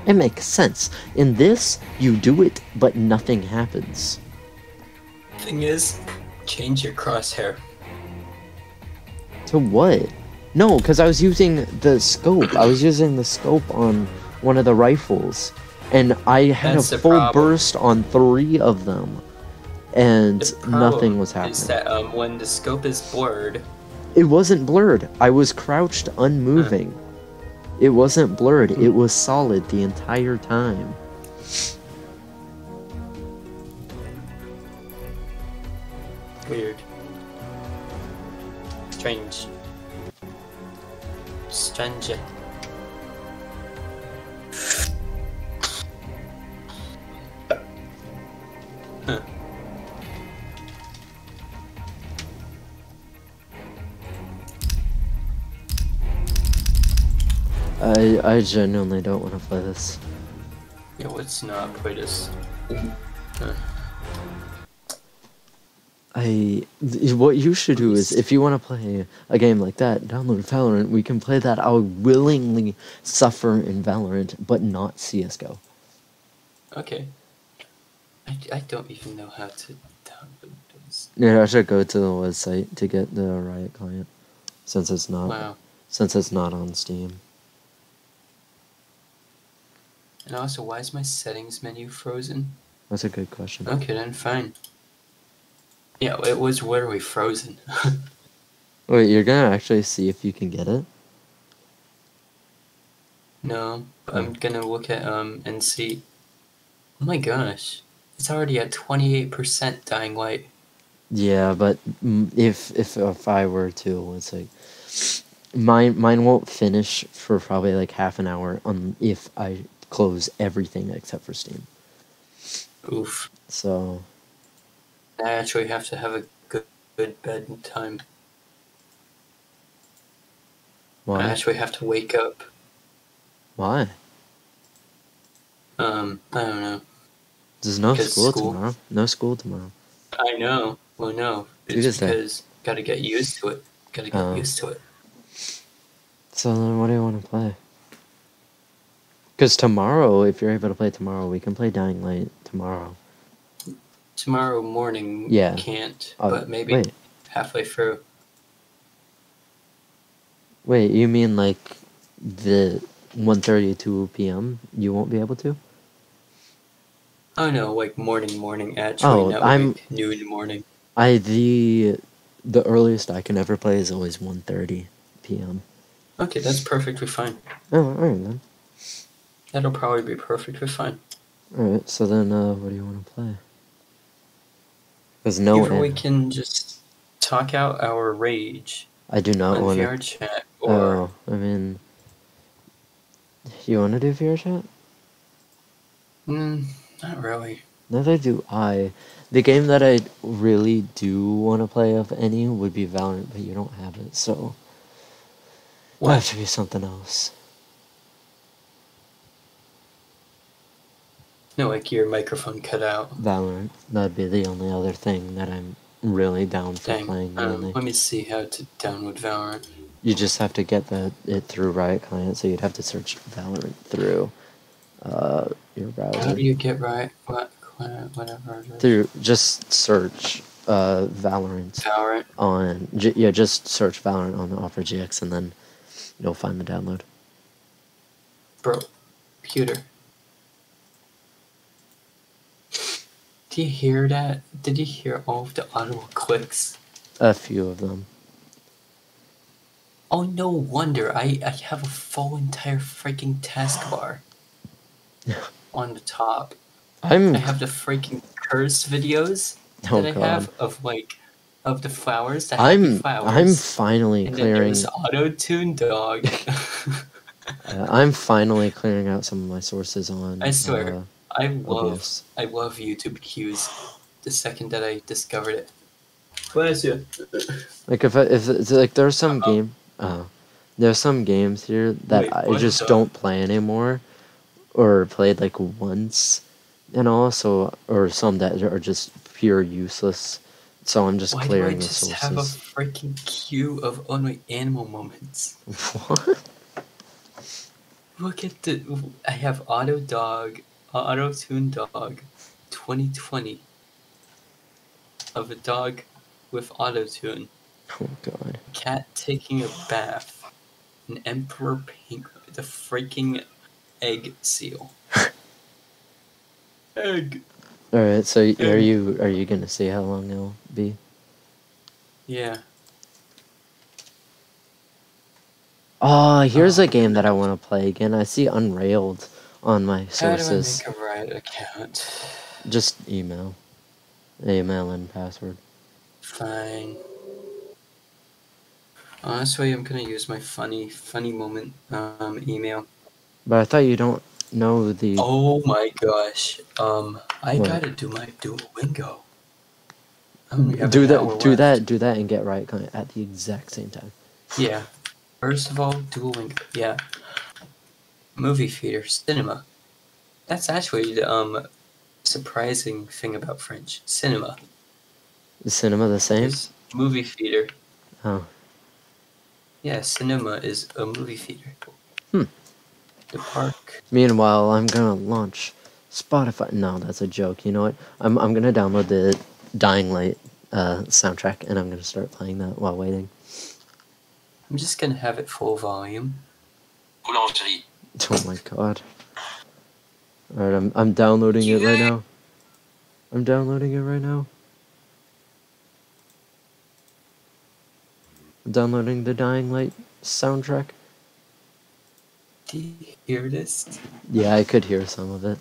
it makes sense. In this, you do it, but nothing happens. Thing is, change your crosshair. To what? No, because I was using the scope. I was using the scope on one of the rifles, and I had That's a full burst on three of them, and The nothing was happening. Is that um, when the scope is blurred, It wasn't blurred. I was crouched, unmoving. It wasn't blurred. Hmm. It was solid the entire time. weird, strange, strange. I I genuinely don't want to play this. Yeah, let's not play this. I th- what you should do is if you want to play a game like that, download Valorant. We can play that. I'll willingly suffer in Valorant, but not CS:GO. Okay. I, I don't even know how to download this. Yeah, I should go to the website to get the Riot client, since it's not Wow. since it's not on Steam. And also, why is my settings menu frozen? That's a good question. Okay, then fine. Yeah, it was literally frozen. Wait, you're gonna actually see if you can get it? no, I'm gonna look at um and see. Oh my gosh, it's already at twenty eight percent dying light. Yeah, but if if if I were to, it's like mine mine won't finish for probably like half an hour on if I close everything except for Steam. Oof. So I actually have to have a good good bedtime. Why? I actually have to wake up. why? Um, I don't know. There's no school, school. tomorrow. No school tomorrow. I know. Well, no, it's because gotta get used to it. Gotta get Oh. used to it. So then, what do you want to play? Because tomorrow, if you're able to play tomorrow, we can play Dying Light tomorrow. Tomorrow morning, Yeah. can't. Uh, but maybe Wait, halfway through. wait. You mean like the 1:32 p.m. You won't be able to? Oh no, like morning, morning. Actually, Oh, I'm- like noon, morning. I the the earliest I can ever play is always 1.30 p.m. Okay, that's perfectly fine. Oh, alright then. That'll probably be perfectly fine. Alright, so then uh, what do you want to play? There's no Either we can just talk out our rage I do not want to. VR chat, or Oh, I mean, you want to do VR chat? mm, not really. Neither do I. The game that I really do want to play of any would be Valorant, but you don't have it, so it'll have to be something else. No, like your microphone cut out. Valorant. That'd be the only other thing that I'm really down for Dang. playing. Um, Really. let me see how to download Valorant. You just have to get the it through Riot Client, so you'd have to search Valorant through uh, your browser. How do you get right? What? Whatever. Through just search uh, Valorant Valorant. on yeah, just search Valorant on the Opera GX, and then you'll find the download. Bro, computer. Do you hear that? Did you hear all of the audible clicks? A few of them. Oh, no wonder. I, I have a full entire freaking taskbar on the top. I'm I have the freaking curse videos oh that I god. have of like of the flowers. Happy I'm flowers. I'm finally and clearing. auto tune dog. Uh, I'm finally clearing out some of my sources on. I swear. Uh, I love OBS. I love YouTube cues. The second that I discovered it. Bless you. Like if I, if it's like there's some Uh-oh. game, uh, there's some games here that Wait, I just the- don't play anymore, or played like once, and also or some that are just pure useless. So I'm just Why do I clearing the just have a freaking queue of only animal moments? what? Look at the. I have auto dog, Uh, auto tune dog, 2020. Of a dog with auto tune. Oh god. cat taking a bath, an emperor penguin, the freaking egg seal. egg. All right. So y- are you are you gonna see how long it'll be? Yeah. Oh, here's Oh. a game that I want to play again. I see Unrailed on my How do I sources. make a Riot account? Just email, email and password. Fine. Honestly, I'm gonna use my funny, funny moment um, email. But I thought you don't know the. Oh my gosh. Um, I What? gotta do my Duolingo. Only do that. Do left. that. Do that, and get right at the exact same time. Yeah. First of all, Duolingo. Yeah. Movie theater, cinema. That's actually the um surprising thing about French. Cinema. Is cinema the same? Is movie theater. Oh. Yeah, cinema is a movie theater. Hmm. The park. Meanwhile, I'm gonna launch Spotify. No, that's a joke. You know what? I'm I'm gonna download the Dying Light uh, soundtrack, and I'm gonna start playing that while waiting. I'm just gonna have it full volume. Boulangerie. Oh my god. Alright, I'm I'm downloading it right now. I'm downloading it right now. I'm downloading the Dying Light soundtrack. Do you hear this? Yeah, I could hear some of it.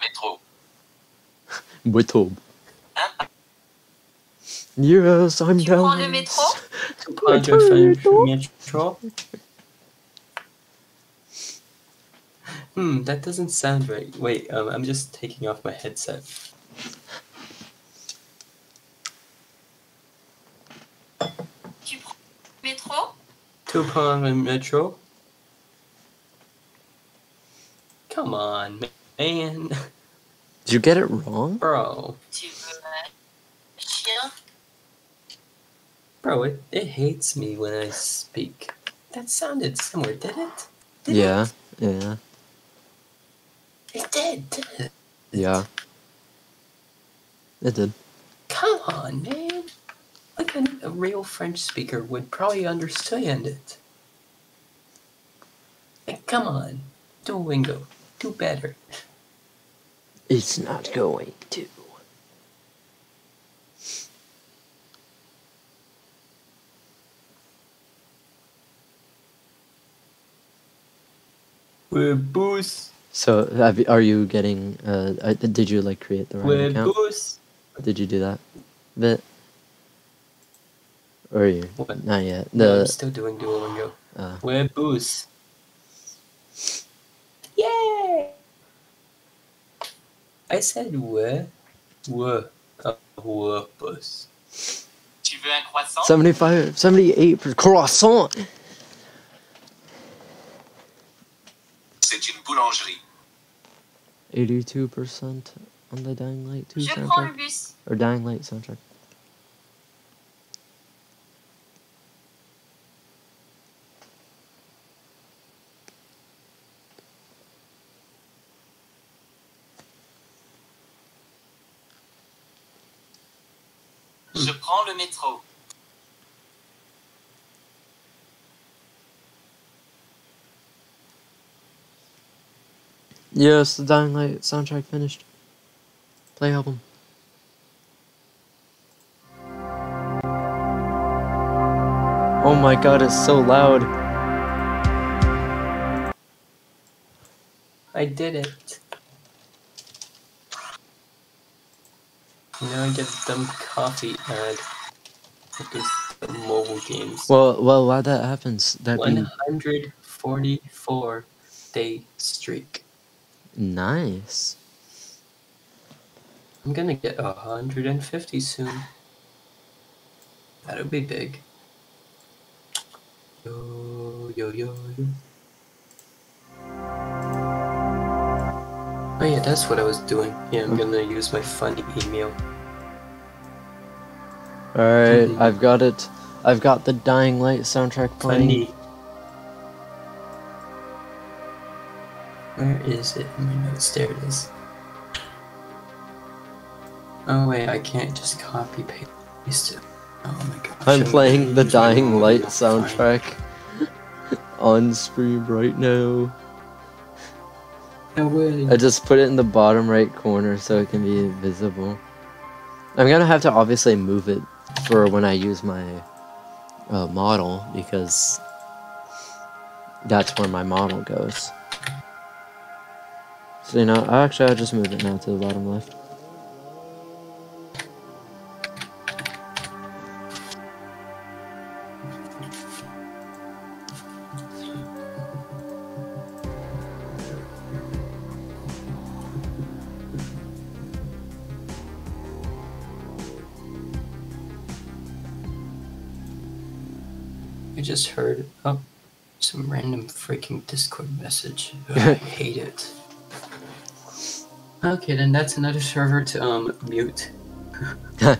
Métro. With Yes, I'm Tu prends le downloading. métro Prendre le métro. Hmm, that doesn't sound right. Wait, um, I'm just taking off my headset. Tu prends le métro To prendre le métro? Come on, man. Did you get it wrong? Bro. Tu veux un chien Bro, it, it hates me when I speak. That sounded similar, did it? Did Yeah, It, yeah, it did, did yeah. It did. Come on, man. Like a, a real French speaker would probably understand it. Like, come on. Duolingo. Do better. It's not going to. We're boost. So, have, are you getting? Uh, uh, did you like create the right We're account? boost. Did you do that bit? Or are you? What? Not yet. No, I'm still doing Duolingo. uh, We're boost. Yay! I said we're. We're. Uh, we're boost. Tu veux un croissant 75, 78 per croissant. C'est une boulangerie. 82% on the Dying Light 2 Je prends le soundtrack. bus. Or Dying Light soundtrack. Je prends le métro. Yes, the Dying Light soundtrack finished. Play album. Oh my god, it's so loud. I did it. Now I get a dumb coffee ad. These mobile games. Well, well, why that happens? That'd be 144 day streak. Nice. I'm gonna get 150 soon. That'll be big. Yo, yo, yo, yo. Oh yeah, that's what I was doing. Yeah, I'm gonna use my funny email. Alright, I've got it. I've got the Dying Light soundtrack playing. Funny. Where is it in my notes? There it is. Oh wait, I can't just copy paste it. Oh my gosh. I'm playing the Dying Light soundtrack on stream right now. No way. I just put it in the bottom right corner so it can be visible. I'm gonna have to obviously move it for when I use my uh, model because that's where my model goes. So you know, actually I'll just move it now to the bottom left. I just heard oh some random freaking Discord message. I hate it. Okay, then that's another server to um mute.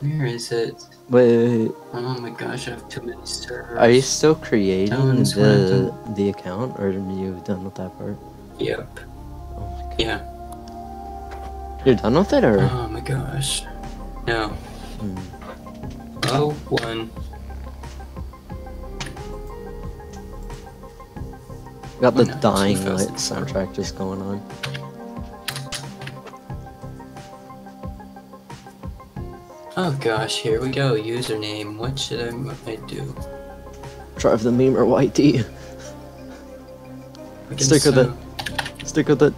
Where is it? Wait, Oh my gosh, I have too many servers. are you still creating No, that's what I the the account, or are you done with that part? Yep. Oh Yeah. you're done with it, or? Oh my gosh. No. Hmm. Oh one. Got the Oh, no, Dying Light soundtrack just going on. Oh gosh, here we go. Username. What should I, I do? Drive the meme or. I can Stick with so- Stick with it.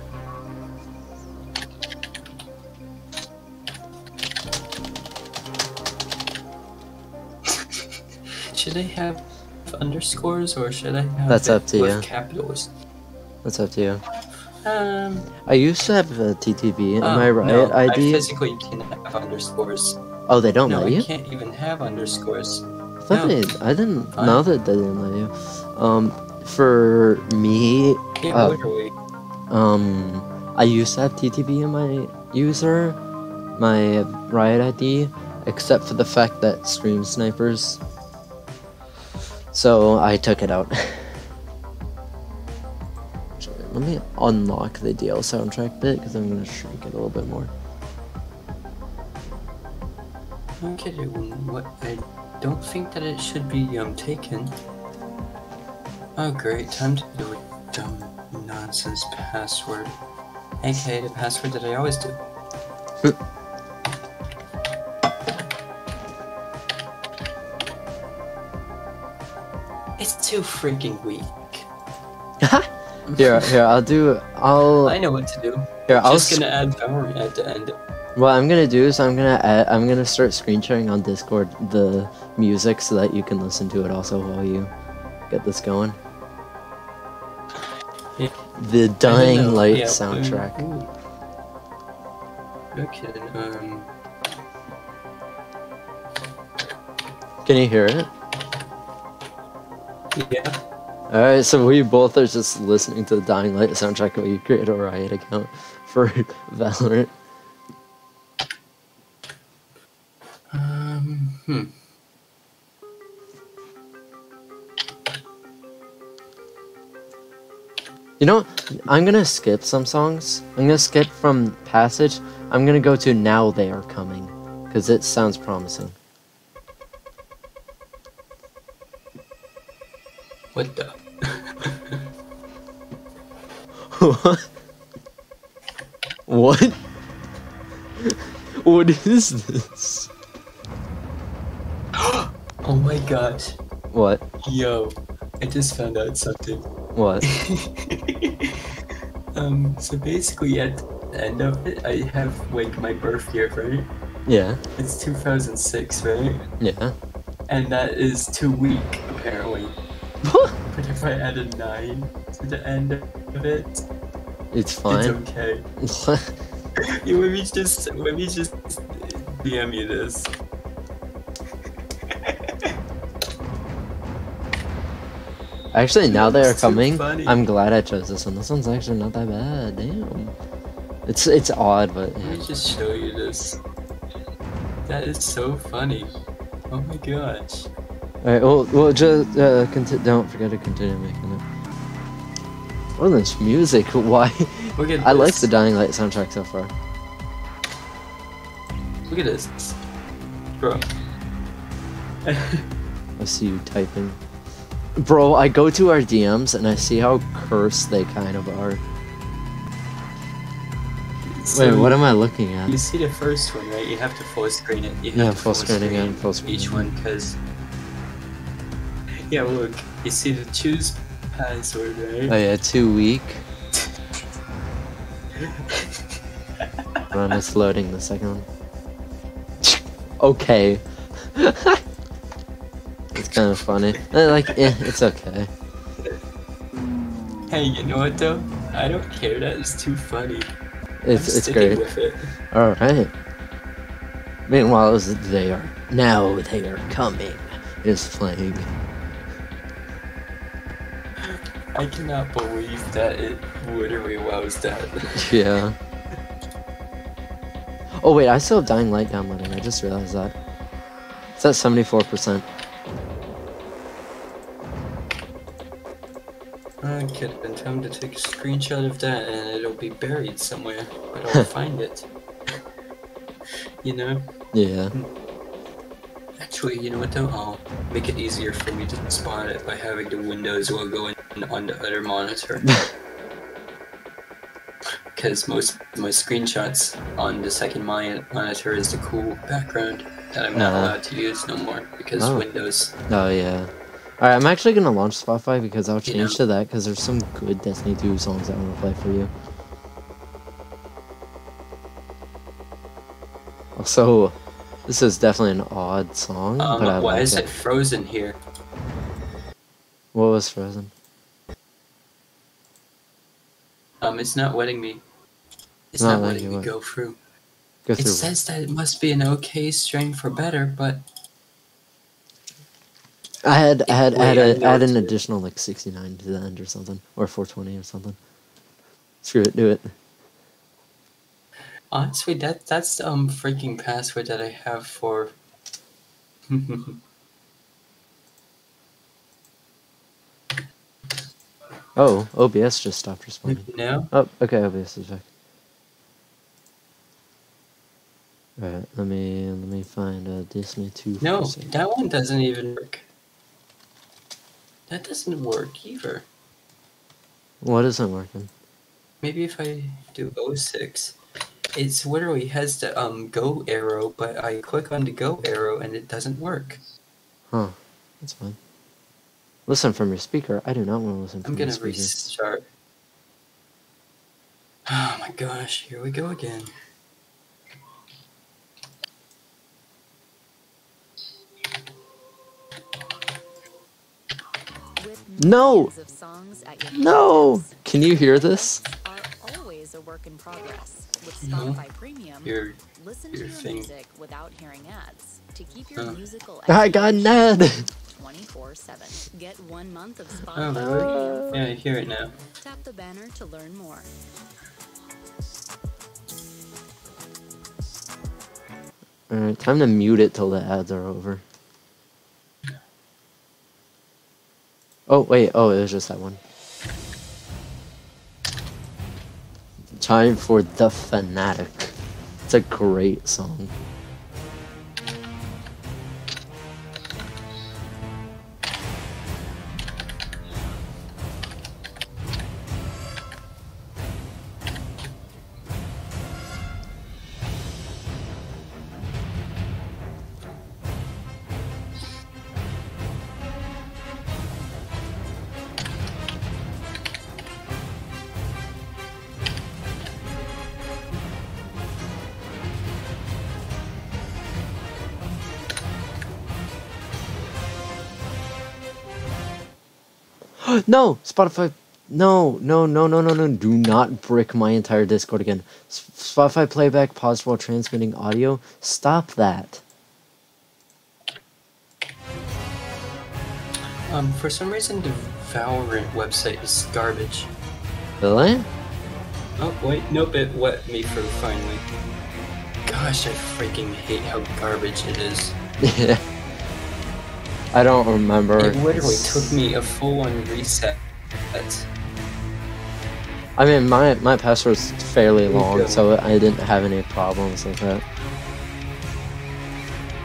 Should I have underscores or should I have That's up to with you. capitals? That's up to you. Um, I used to have a TTV. Am oh, I right? no, I ID? physically can't have underscores. Oh, they don't no, let I you. can't even have underscores. I thought no. they. I didn't Fine. know that they didn't let you. Um, for me, Yeah, Uh, um, I used to have TTV in my user, my Riot ID, except for the fact that Stream Snipers. So I took it out. Let me unlock the DL soundtrack bit because I'm gonna shrink it a little bit more. Okay, what? I don't think that it should be um taken. Oh great, time to do a dumb nonsense password. aka the password that I always do. it's too freaking weak. Here, here, I'll do. I'll I know what to do. Yeah, I'll. Just gonna add Valorant at the end. What I'm gonna do is I'm gonna add, I'm gonna start screen sharing on Discord the music so that you can listen to it also while you get this going. Yeah. The Dying Light yeah, um, soundtrack. ooh. Okay, um, Can you hear it? yeah. Alright, so we both are just listening to the Dying Light soundtrack while you create a Riot account for Valorant. Hmm. You know, I'm gonna skip some songs. I'm gonna skip from Passage. I'm gonna go to Now They Are Coming. Because it sounds promising. What the? What? What? What is this? Oh my gosh. What? Yo, I just found out something. What? um, so basically at the end of it, I have like my birth year, right? Yeah, It's 2006, right? yeah. And that is too weak, apparently. But if I add a 9 to the end of it, It's fine. it's okay. You let me just let me just DM you this. actually, now they are coming. I'm glad I chose this one. This one's actually not that bad. Damn. It's it's odd, but Let yeah. me just show you this. That is so funny. Oh my gosh. Alright, well, well, just uh, don't forget to continue making it. Oh, this music! Why? Look at I like the Dying Light soundtrack so far. Look at this. Bro. I see you typing. Bro, I go to our DMs and I see how cursed they kind of are. Wait, what am I looking at? You see the first one, right? You have to full screen it. You have Yeah, to full screen again, full screen Each one, because. Yeah, look. You see the choose password, right? Oh yeah, too weak. Run is loading the second one. okay. It's kind of funny. Uh, Like, eh, it's okay. Hey, you know what though? I don't care. That is too funny. It's I'm it's great. with it. All right. Meanwhile, as they are now they are coming is playing. I cannot believe that it literally was that. Yeah. Oh wait, I still have Dying Light downloading. I just realized that. It's at seventy four percent. Okay, been time to take a screenshot of that and it'll be buried somewhere, but I'll find it. you know? Yeah. Actually, you know what though? I'll make it easier for me to spot it by having the Windows logo in, on the other monitor. Because most my screenshots on the second monitor is the cool background that I'm not Uh-huh. allowed to use no more because Oh. Windows. Oh yeah. All right, I'm actually gonna launch Spotify because I'll You change know- to that because there's some good Destiny 2 songs I want to play for you. Also, this is definitely an odd song, Um, but I why like is it. it frozen here? What was Frozen? Um, it's not letting me. It's Not not, letting letting me what? go through. Go It through. says that it must be an okay string for better, but I had I had add, I a, know add an additional like 69 to the end or something, or 420 or something. Screw it, do it. honestly, that that's the um freaking password that I have for. Oh, OBS just stopped responding. no, Oh, okay, OBS is back. Alright, let me let me find uh, Destiny 2 no, for a second. that one doesn't even work. That doesn't work either. What isn't working? Maybe if I do 06, it's literally has the um go arrow, but I click on the go arrow and it doesn't work. Huh. That's fine. Listen from your speaker. I do not want to listen from I'm gonna restart. Oh my gosh, here we go again. No! Of songs at your No! Can you hear this? Always a work in progress. With No. Spotify Premium, Your listen your to your thing. music without hearing ads to keep your Oh. musical I got an ad. 24/7. Get one month of Oh, Spotify really? Yeah, I hear it now. Tap the banner to learn more. Alright, time to mute it till the ads are over. Oh, wait. Oh, it was just that one. Time for The Fanatic. It's a great song. No, Spotify. No, no, no, no, no, no. Do not brick my entire Discord again. S- Spotify playback paused while transmitting audio. Stop that. Um, for some reason the Valorant website is garbage. Really? Oh wait, nope, it wet me through finally. Gosh, I freaking hate how garbage it is. Yeah. I don't remember. It literally took me a full-on reset. I mean, my my password's fairly long, so I didn't have any problems with that.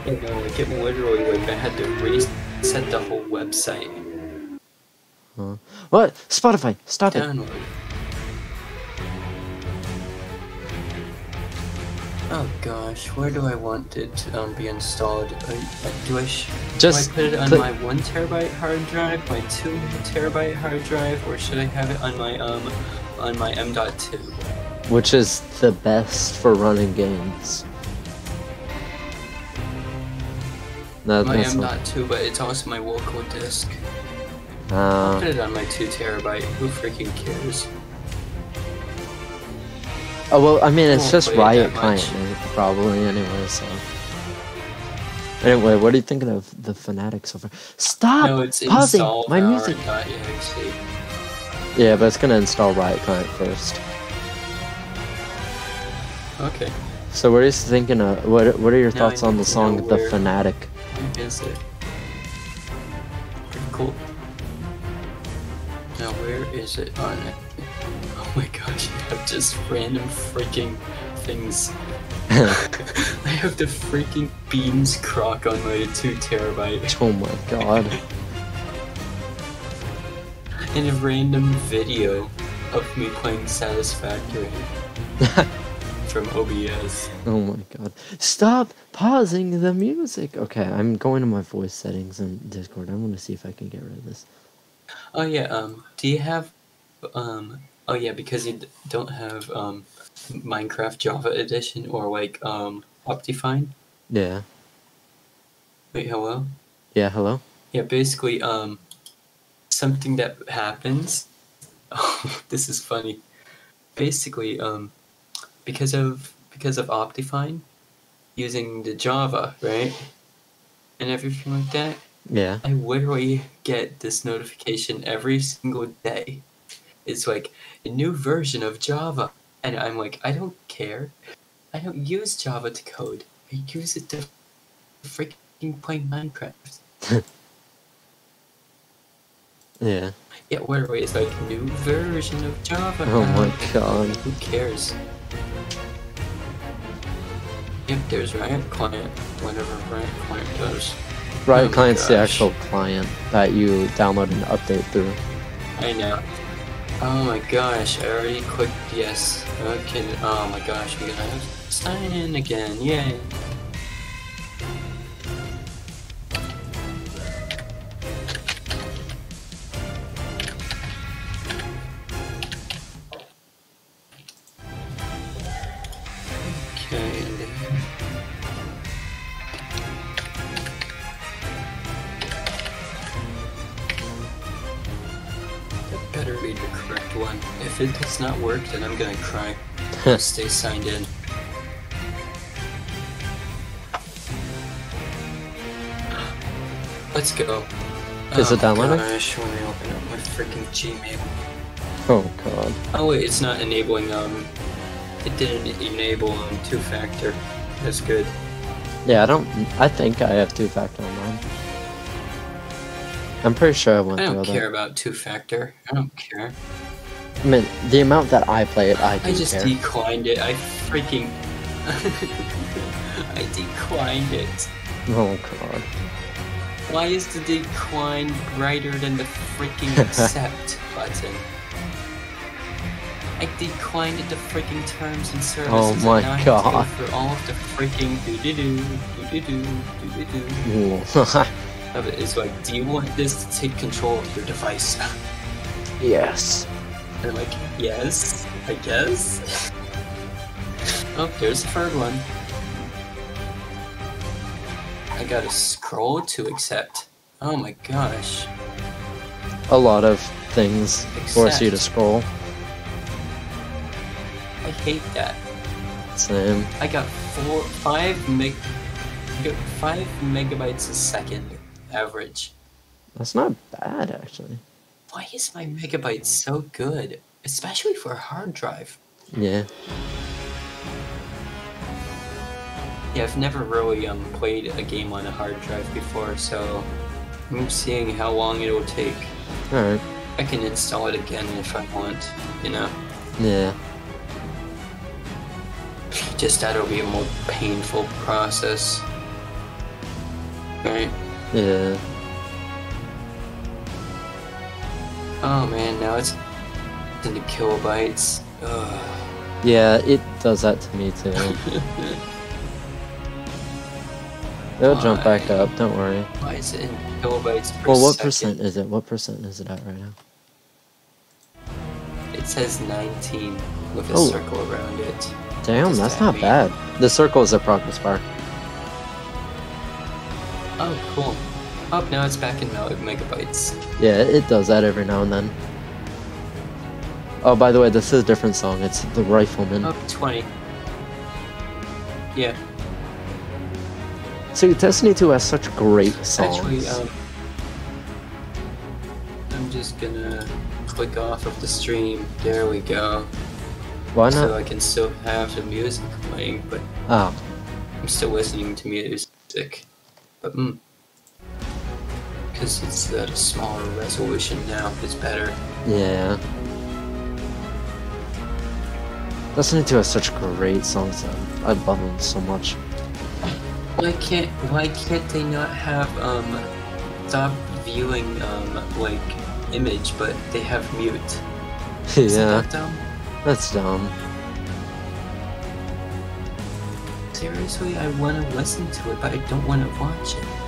You know, like it literally like I had to reset the whole website. Huh. What? Spotify, stop it. Oh gosh, where do I want it to um, be installed? Uh, do I Just do I put it on put- my one terabyte hard drive, my two terabyte hard drive, or should I have it on my um on my M.2? Which is the best for running games. That, My that's not, M.2, but it's also my local disk. I'll uh, put it on my two terabyte. Who freaking cares? Oh well, I mean, it's just Riot Client probably anyway. So anyway, what are you thinking of the Fanatic so far? Stop no, it's pausing my music. Yeah, but it's gonna install Riot Client first. Okay. So what are you thinking of? What What are your Now thoughts on the song "The Fanatic"? Is it? Pretty cool. Now where is it on it? Oh my gosh, I have just random freaking things. I have the freaking beams croc on my two terabyte Oh my god. and a random video of me playing Satisfactory from OBS. Oh my god. Stop pausing the music. Okay, I'm going to my voice settings in Discord. I'm gonna see if I can get rid of this. Oh yeah, um, do you have, um, oh yeah, because you d- don't have, um, Minecraft Java Edition or like, um, Optifine? Yeah. Wait, hello? Yeah, hello? Yeah, basically, um, something that happens, oh, this is funny. Basically, um, because of, because of Optifine, using the Java, right? And everything like that, Yeah. I literally get this notification every single day. It's like a new version of Java. And I'm like, I don't care. I don't use Java to code. I use it to freaking play Minecraft. Yeah. Yeah, literally, it's like new version of Java. Oh my. God. Who cares? Yep, there's Riot Client. Whatever Riot Client does. Riot Oh Client's the actual client that you download and update through. I know. Oh my gosh, I already clicked yes. Okay, oh my gosh, I'm gonna have to sign in again, yay. Work, then I'm gonna cry. Stay signed in. Let's go. Is oh it downloading? Gosh, open up my freaking Gmail. Oh god. Oh wait, it's not enabling. Um, it didn't enable um two-factor. That's good. Yeah, I don't. I think I have two factor on mine. I'm pretty sure I went I don't care that. about two-factor. I don't care. I mean, the amount that I play it, I do I just care. declined it. I freaking. I declined it. oh god. Why is the decline brighter than the freaking accept button? I declined the freaking terms and services. Oh and my now I have to go God. For all of the freaking doo doo doo doo doo doo doo doo. Ooh. Of it is like, do you want this to take control of your device? yes. I'm like, yes, I guess. oh, there's the third one. I gotta scroll to accept. Oh my gosh. A lot of things force you to scroll. I hate that. Same. I got four, five meg, five megabytes a second average. That's not bad actually. Why is my megabyte so good? Especially for a hard drive. Yeah. Yeah, I've never really um played a game on a hard drive before, so I'm seeing how long it'll take. Alright. I can install it again if I want, you know. Yeah. Just that'll be a more painful process. Right? Yeah. Oh man, now it's into kilobytes. Ugh. Yeah, it does that to me too. It'll jump back up, don't worry. Why is it in kilobytes per Well, what second? percent is it? What percent is it at right now? It says 19 with a Oh. circle around it. Damn, that's that not mean- bad. The circle is a progress bar. Oh, cool. Oh, now it's back in megabytes. Yeah, it does that every now and then. Oh, by the way, this is a different song. It's The Rifleman. Up 20. Yeah, So Destiny 2 has such great songs. actually, um, I'm just gonna click off of the stream. There we go. Why not? So? I can still have the music playing, but Oh, I'm still listening to music. But, mm. Because it's at a smaller resolution now, it's better. yeah. Listening to has such great songs. though. I love them so much. Why can't why can't they not have um stop viewing um like image but they have mute? Yeah, that dumb? that's dumb. Seriously, I want to listen to it, but I don't want to watch it.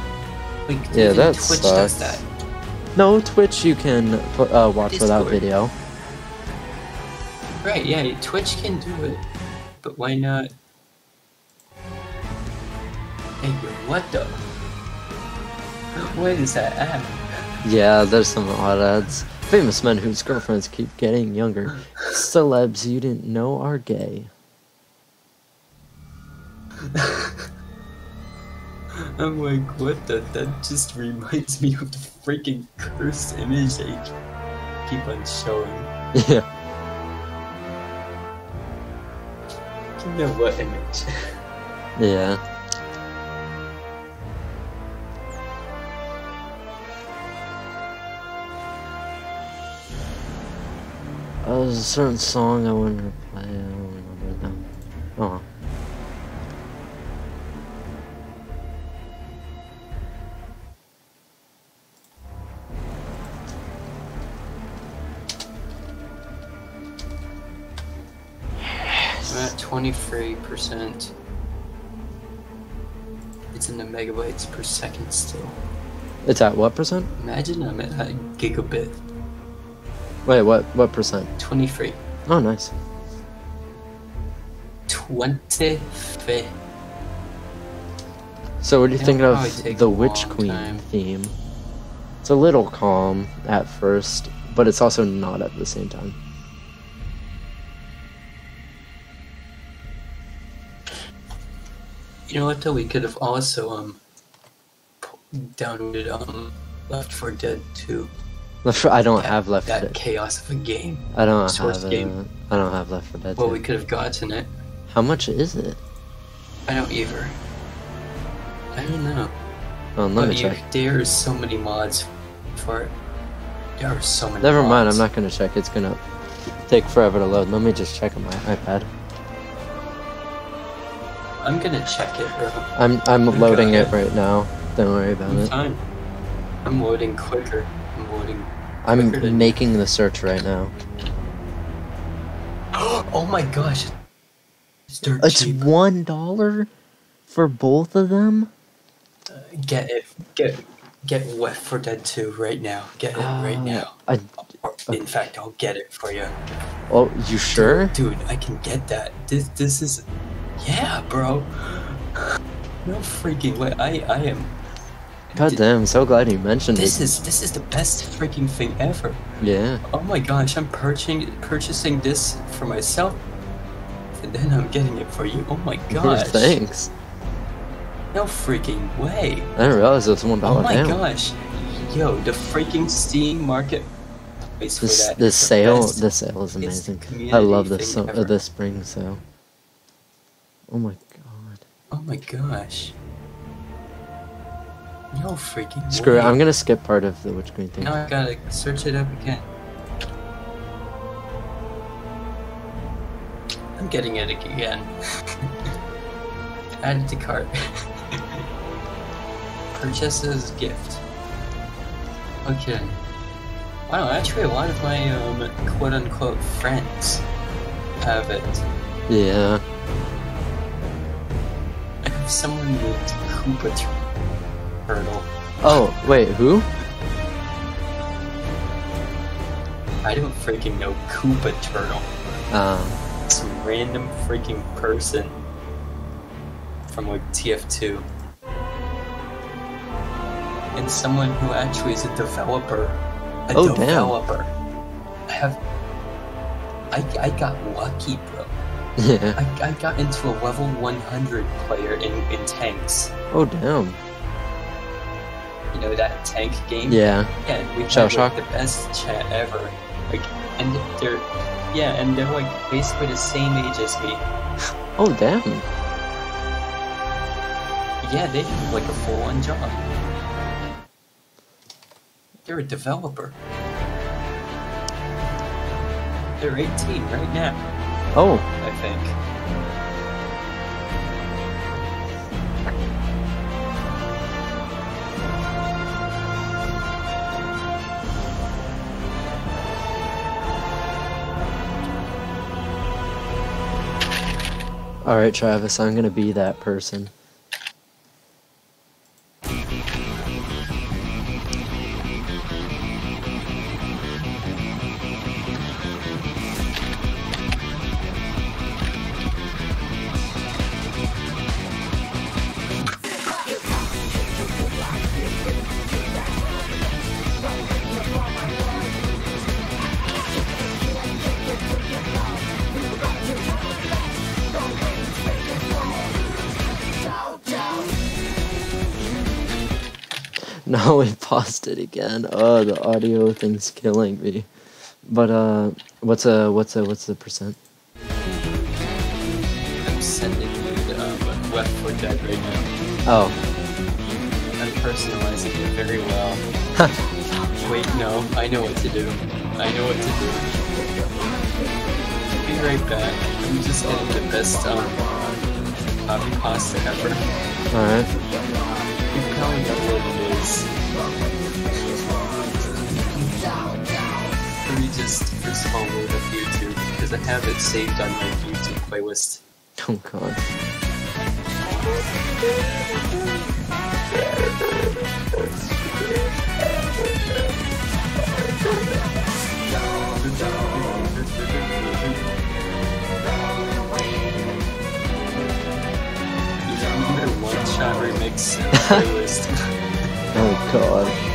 Like, Yeah, that Twitch does sucks. that. No, Twitch you can put, uh, watch without video. Right? Yeah, Twitch can do it, but why not? Hey, what the? What is that app? Yeah, there's some odd ads. Famous men whose girlfriends keep getting younger. Celebs you didn't know are gay. I'm like, what the? That just reminds me of the freaking cursed image they keep on showing. Yeah. You know what image? Yeah. Uh, there's a certain song I wanted to play. I don't remember now. Oh. 23 percent. It's in the megabytes per second still. It's at what percent? Imagine I'm at a gigabit. Wait, what what percent? 23. Oh, nice. 23. So, what do you think of the Witch Queen time. theme? It's a little calm at first, but it's also not at the same time. You know what though? We could have also um downloaded um Left 4 Dead 2. Left 4 I don't have Left 4 That Dead. chaos of a game. I don't source have. game. Uh, I don't have Left 4 Dead. Well, 2. we could have gotten it. How much is it? I don't either. I don't know. Oh, let but me you- check. there are so many mods for it. There are so many. Never mind. I'm not gonna check. It's gonna take forever to load. Let me just check on my iPad. I'm gonna check it, bro. I'm I'm Okay. loading it right now. Don't worry about I'm it. fine. I'm loading quicker. I'm loading. I'm quicker making the search right now. oh my gosh! It's dirt It's one dollar for both of them. Get it. Get get Left 4 Dead 2 right now. Get it right Uh, now. I, Or, in fact, I'll get it for you. oh, you sure? Dude, I can get that. This this is yeah, bro. No freaking way. I I am God damn! I'm so glad you mentioned this it. is this is the best freaking thing ever. Yeah. Oh my gosh, I'm purchasing purchasing this for myself. And then I'm getting it for you. Oh my gosh. Thanks. No freaking way. I didn't realize it was one Oh dollar my down. gosh. Yo, the freaking Steam market This this is the sale sale is amazing. I love this so, uh, this spring sale. Oh my god. Oh my gosh. No freaking Screw way. it. I'm gonna skip part of the Witch Queen thing. Now I gotta search it up again. I'm getting it again. Add it to cart. Purchase as gift. Okay. Wow, actually a lot of my um, quote unquote friends have it. Yeah. Someone named Koopa Turtle. Oh wait, who? I don't freaking know Koopa Turtle. Uh, some random freaking person from like TF2. And someone who actually is a developer. A Oh, damn. developer. I have. I, I got lucky. Yeah. I, I got into a level 100 player in, in tanks. Oh damn. You know that tank game? Yeah. Yeah, we Shell had like, Shock? the best chat ever. Like, and they're, yeah, and they're like basically the same age as me. Oh damn. Yeah, they have like a full-on job. They're a developer. They're 18 right now, Oh. I think. All right, Travis. I'm gonna be that person. Paused it again. Oh, the audio thing's killing me. But uh, what's a what's a what's the percent? I'm sending you the um, Left 4 Dead right now. Oh, I'm personalizing it very well. Wait, no, I know what to do. I know what to do. Be right back. I'm just getting the best um, copy pasta ever. all right. You probably know what it is. Just first of load up YouTube because I have it saved on my YouTube playlist. Oh god. One shot remix playlist. Oh god.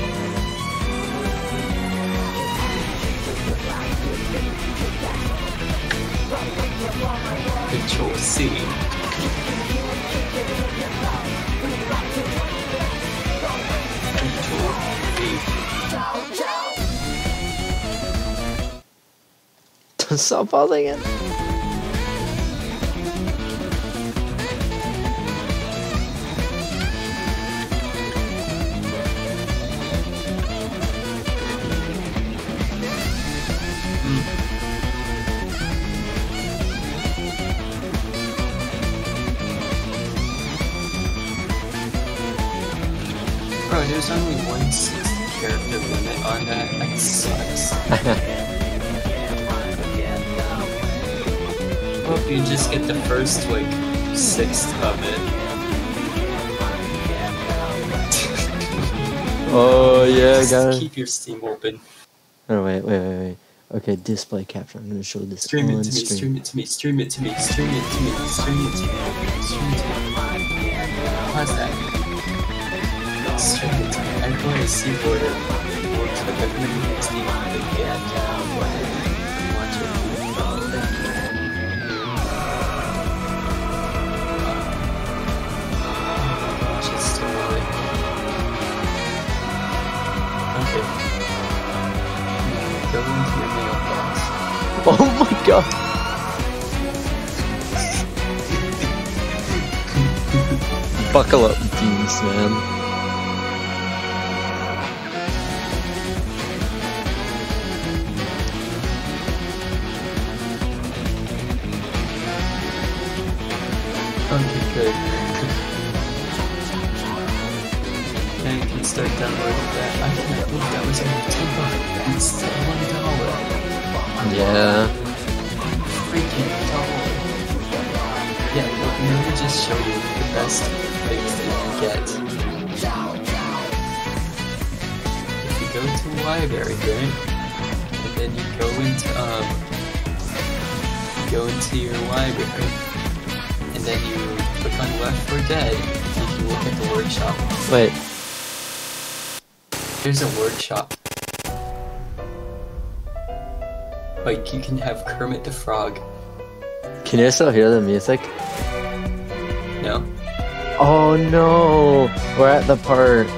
Control C. Control V. Stop pausing it. First, like, sixth of it. Oh yeah, just got it. keep your Steam open. Oh wait, wait, wait, wait. Okay, display capture. I'm gonna show this Stream on it to me, stream. stream it to me, stream it to me, stream it to me, stream it to me, stream it to me. Pause that. Stream it to me. I'm going to see what it works with everything Oh my god. Buckle up, teams, man. Library and then you click on Left 4 Dead and you look at the workshop. Wait. There's a workshop. Like you can have Kermit the Frog. Can you still hear the music? No? Oh no! We're at the part.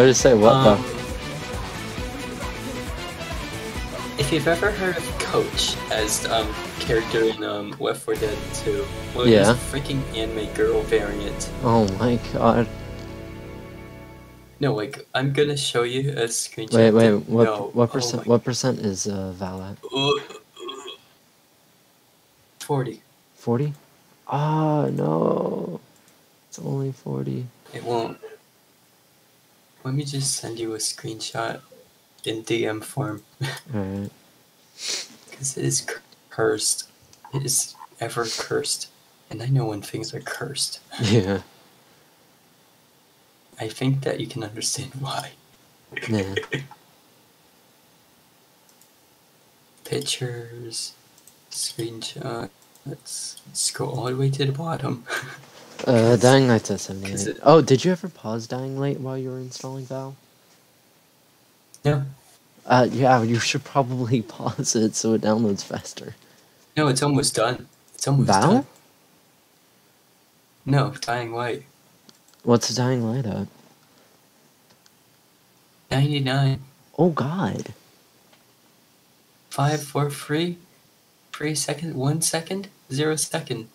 What did it say? What Um, If you've ever heard of Coach as um character in um Left 4 Dead 2, well, Yeah. a freaking anime girl variant. Oh my god. No, like I'm gonna show you a screenshot. Wait, wait. What? no. What Oh percent? my- what percent is uh, Valak? Uh, Forty. Forty? Ah no. It's only forty. It won't. Let me just send you a screenshot in DM form, Alright. because it is cursed. It is ever cursed, and I know when things are cursed. Yeah. I think that you can understand why. Yeah. Pictures, screenshot. Let's scroll all the way to the bottom. Uh, Dying Light's at Is 78. it- Oh, did you ever pause Dying Light while you were installing Val? No, Uh, yeah, you should probably pause it so it downloads faster. no, it's almost done. It's almost Val? done. No, Dying Light. What's Dying Light at? 99. Oh God. Five, four, free, free second, one second, zero second.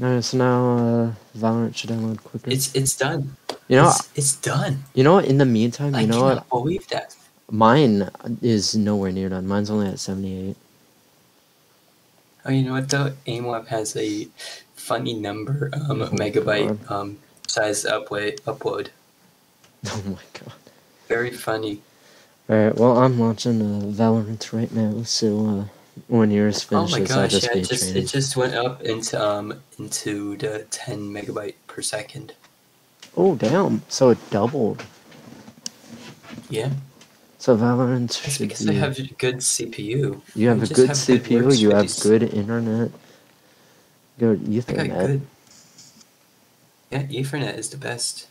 Alright, so now uh, Valorant should download quicker. It's it's done. you know, it's, it's done. you know what? In the meantime, I you know what? believe that. Mine is nowhere near done. Mine's only at seventy-eight. Oh, you know what though? AimLab has a funny number, um, megabyte God. um, size upload. Upload. Oh my God. Very funny. Alright, well, I'm launching uh, Valorant right now, so uh, when yours Oh my gosh! just Yeah, it just it just went up into um into the 10 megabyte per second. Oh, damn. So it doubled. Yeah, So Valorant should because be... I have a good CPU. you have I a good have CPU, works you have good internet, good Ethernet. good. Yeah, Ethernet is the best.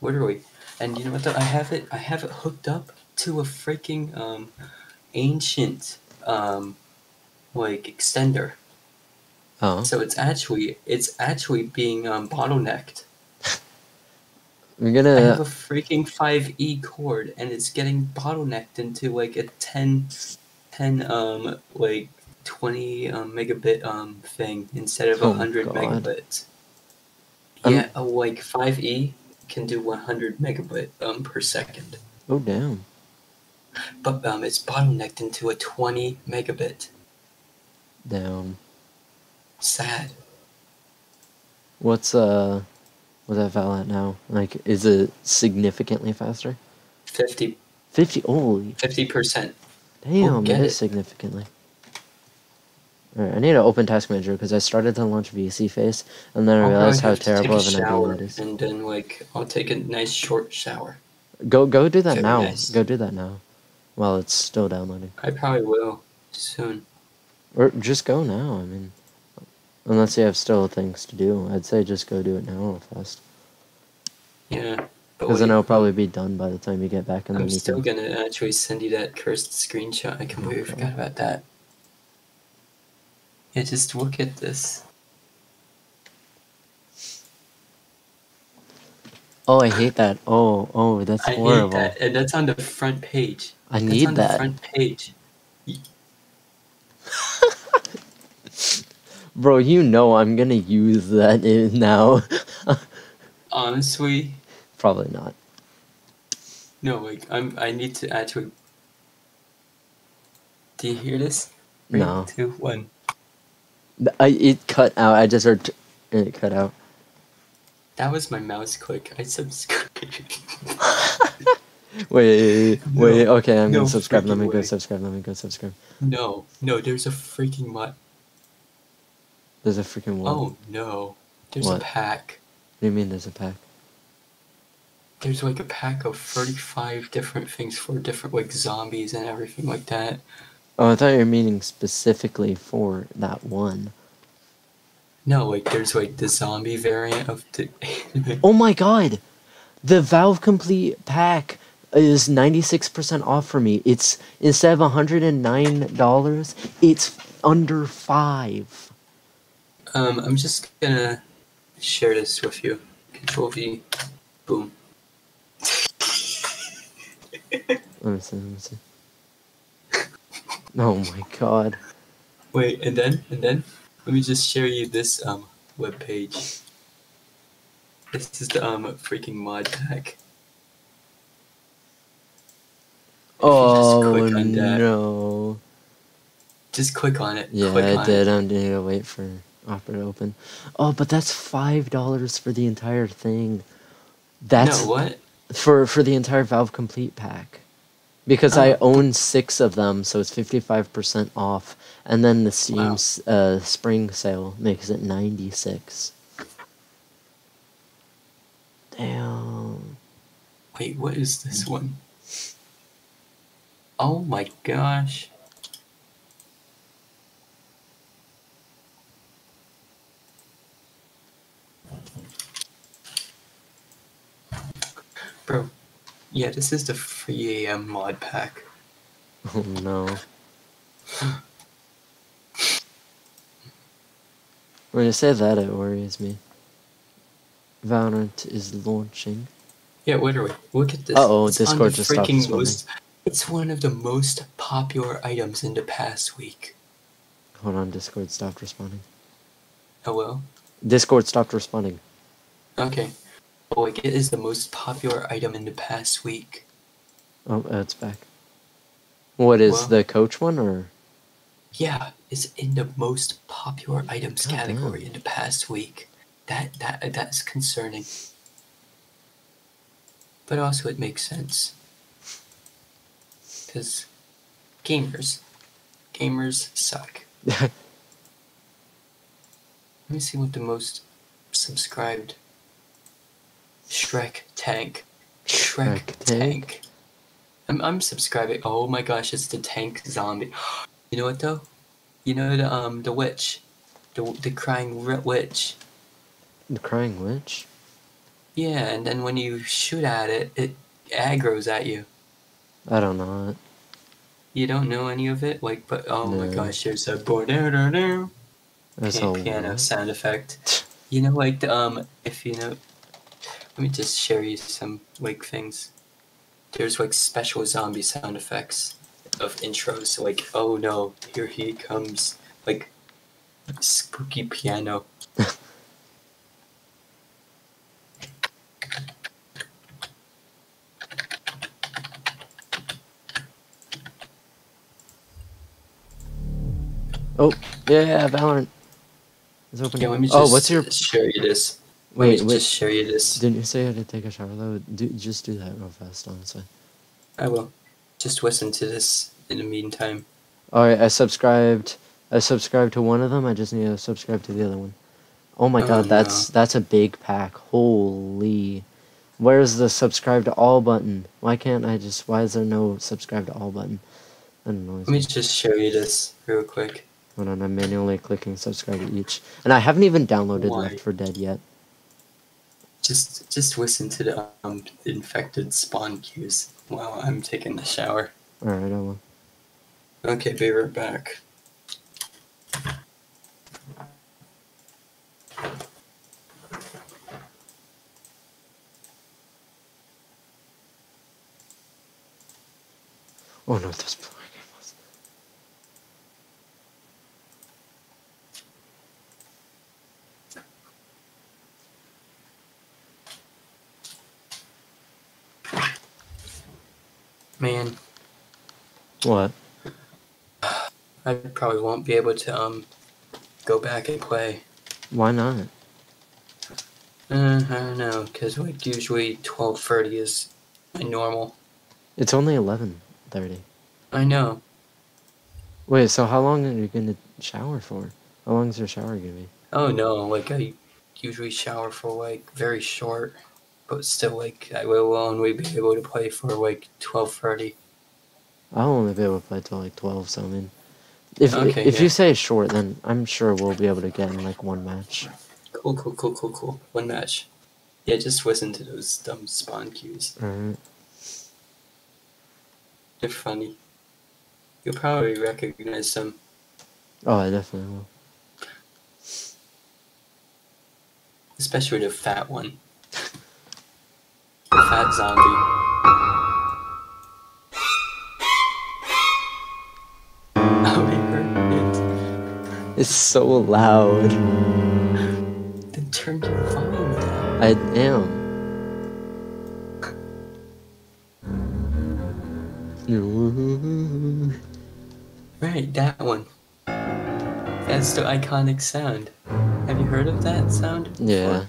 Literally, and you know what? Though I have it. I have it hooked up to a freaking um ancient um like extender. Oh, So it's actually it's actually being um bottlenecked. we're gonna... have a freaking 5e cord and it's getting bottlenecked into like a 10, 10 um like 20 um, megabit um thing instead of a Oh, 100 megabits. Um, Yeah, a like 5e can do 100 megabit um per second. Oh, damn. But um it's bottlenecked into a 20 megabit. Damn. Sad. What's, uh... What's that Valorant now? Like, is it significantly faster? 50 50? Holy 50%. damn, that is it. significantly. Alright, I need to open Task Manager because I started to launch VSeeFace, and then I I'll realized how probably have to take terrible of an idea that is. And then like I'll take a nice short shower. Go go do that Very now. nice. Go do that now. While it's still downloading. I probably will soon. Or just go now, I mean. Unless you have still things to do. I'd say just go do it now real fast. Yeah. Because then it'll probably be done by the time you get back and I'm then still can gonna actually send you that cursed screenshot. I completely Okay. forgot about that. Yeah, just look at this. Oh I hate that. Oh, oh that's I horrible. hate that, and that's on the front page. I That's need on that. the front page. Bro, you know I'm gonna use that in now. Honestly, Probably not. no. Like I'm. I need to actually. Do you hear this? Three, No. two, one. I it cut out. I just heard it cut out. That was my mouse click. I subscribed. Wait, wait, No, okay, I'm no gonna subscribe. Let me go subscribe. Let me go subscribe. no, no. There's a freaking what? There's a freaking what? Oh no. There's What? a pack. What do you mean there's a pack? There's like a pack of 35 different things for different like zombies and everything like that. Oh, I thought you were meaning specifically for that one. No, like there's like the zombie variant of the. Oh my god! The Valve Complete pack is 96% off for me. It's instead of $109, it's under 5. um, I'm just gonna share this with you. Control V, boom. Let me see, let me see. Oh my god. Wait, and then and then let me just share you this um web page. This is the um freaking mod pack. You just Oh click on that- no. Just click on it. Yeah, click I did. It. I need to wait for Opera to open. Oh, but that's $5 for the entire thing. That's no, what? for for the entire Valve Complete pack. Because I Oh. own six of them, so it's fifty five percent off, and then the Steam Wow. s uh, spring sale makes it ninety six. Damn. Wait, what is this one? Oh my gosh. Bro, yeah, this is the free AM mod pack. Oh no. When you say that, it worries me. Valorant is launching. Yeah, wait, we? Look at this. Uh-oh, It's Discord just stopped freaking responding. It's one of the most popular items in the past week. Hold on, Discord stopped responding. Hello? Discord stopped responding. Okay. Oh, like it is the most popular item in the past week. Oh, uh, it's back. What is Well- the coach one or? Yeah, it's in the most popular items God category damn. in the past week. That that that's concerning. But also it makes sense. Cuz gamers gamers suck. Let me see what the most subscribed Shrek tank. Shrek, Shrek tank? tank. I'm I'm subscribing. Oh my gosh, it's the tank zombie. You know what though? You know the um the witch, the the crying witch. The crying witch? Yeah, and then when you shoot at it, it aggros at you. I don't know it. You don't know any of it, like, but oh my gosh, there's a piano, sound effect. You know, like the, um, if you know, let me just share you some like things. There's like special zombie sound effects of intros, like oh no, here he comes, like spooky piano. Oh, yeah, yeah, Valorant. It's open. Yeah, let me oh, just oh, what's your? share you this? Let Wait, me wait. just share you this. Didn't you say you had to take a shower though? Do just do that real fast, honestly. I will. Just listen to this in the meantime. All right, I subscribed. I subscribed to one of them. I just need to subscribe to the other one. Oh my Oh, god, that's that's a big pack. Holy. Where's the subscribe to all button? Why can't I just why is there no subscribe to all button? I don't know. Let me just show you this real quick. Hold on, I'm manually clicking subscribe to each. And I haven't even downloaded Why? Left 4 Dead yet. Just just listen to the um, infected spawn cues while I'm taking the shower. Alright, I will. Okay, be right back. Oh no, that's Man, What? I probably won't be able to um go back and play. Why not? Uh, I don't know, cause like usually twelve thirty is my normal. It's only eleven thirty. I know. Wait, so how long are you gonna shower for? How long is your shower gonna be? Oh no, like I usually shower for like very short, but still like I will only be able to play for like twelve thirty. I'll only be able to play till like twelve, so I mean if Okay, if yeah. you say short then I'm sure we'll be able to get in like one match. Cool, cool, cool, cool, cool. One match. Yeah, just listen to those dumb spawn cues. Alright. They're funny. You'll probably recognize them. Oh I definitely will. Especially the fat one. The fat zombie. Oh, It's so loud. Then turn your volume down. I am. Right, that one. That's the iconic sound. Have you heard of that sound? Yeah.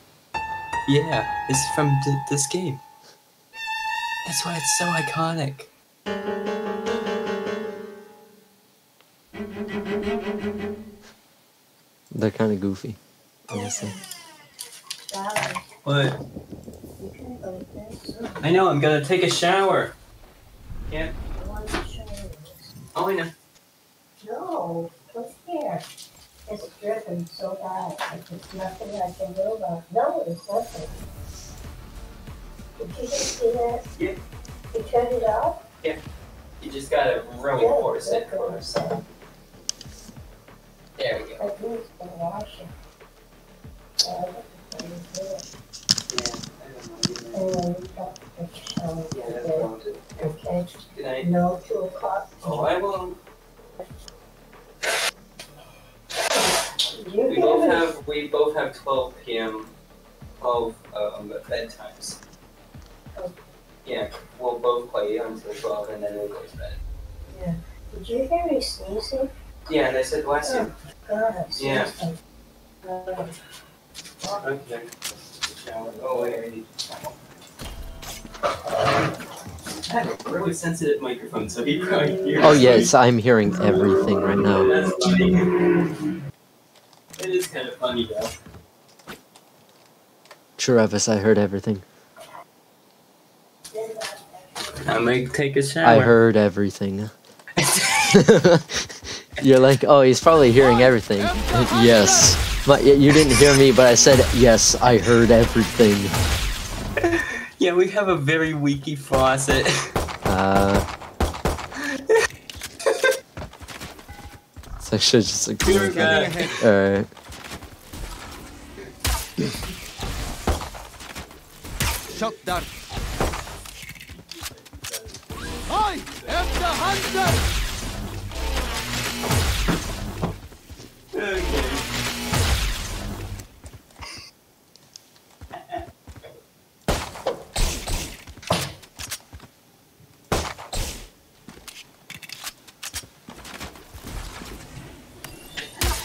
Yeah, it's from th- this game. That's why it's so iconic. They're kinda goofy. Honestly. What? I know, I'm gonna take a shower. Yeah. Oh, I know. No, come here. It's dripping so bad. Like there's nothing I can do about it. No, it's nothing. Did you just see that? Yeah. You turned it off? You just gotta really Good, force it. good, good. There we go. I think it's been washing. Uh, I didn't do it. Yeah, I don't know. And then we got Yeah, okay. Good night. no, two o'clock. Oh, I won't. We both have we both have 12 p.m. 12 um, bedtimes. Oh. Yeah, we'll both play until 12 and then we'll go to bed. Yeah. Did you hear me sneezing? Yeah, and I said bless you. God, I'm Yeah. Uh, Okay. Oh wait, I need to shower. I have a really sensitive microphone, so he probably hears. Oh me. yes, I'm hearing everything right now. That's funny. It is kind of funny though. Travis, I heard everything. I might take a shower. I heard everything. You're like, oh, he's probably hearing everything. yes. But you didn't hear me, but I said, yes, I heard everything. Yeah, we have a very weaky faucet. Uh. It's actually just a Dear good God. Alright. Shock dart. I am the hunter. Okay.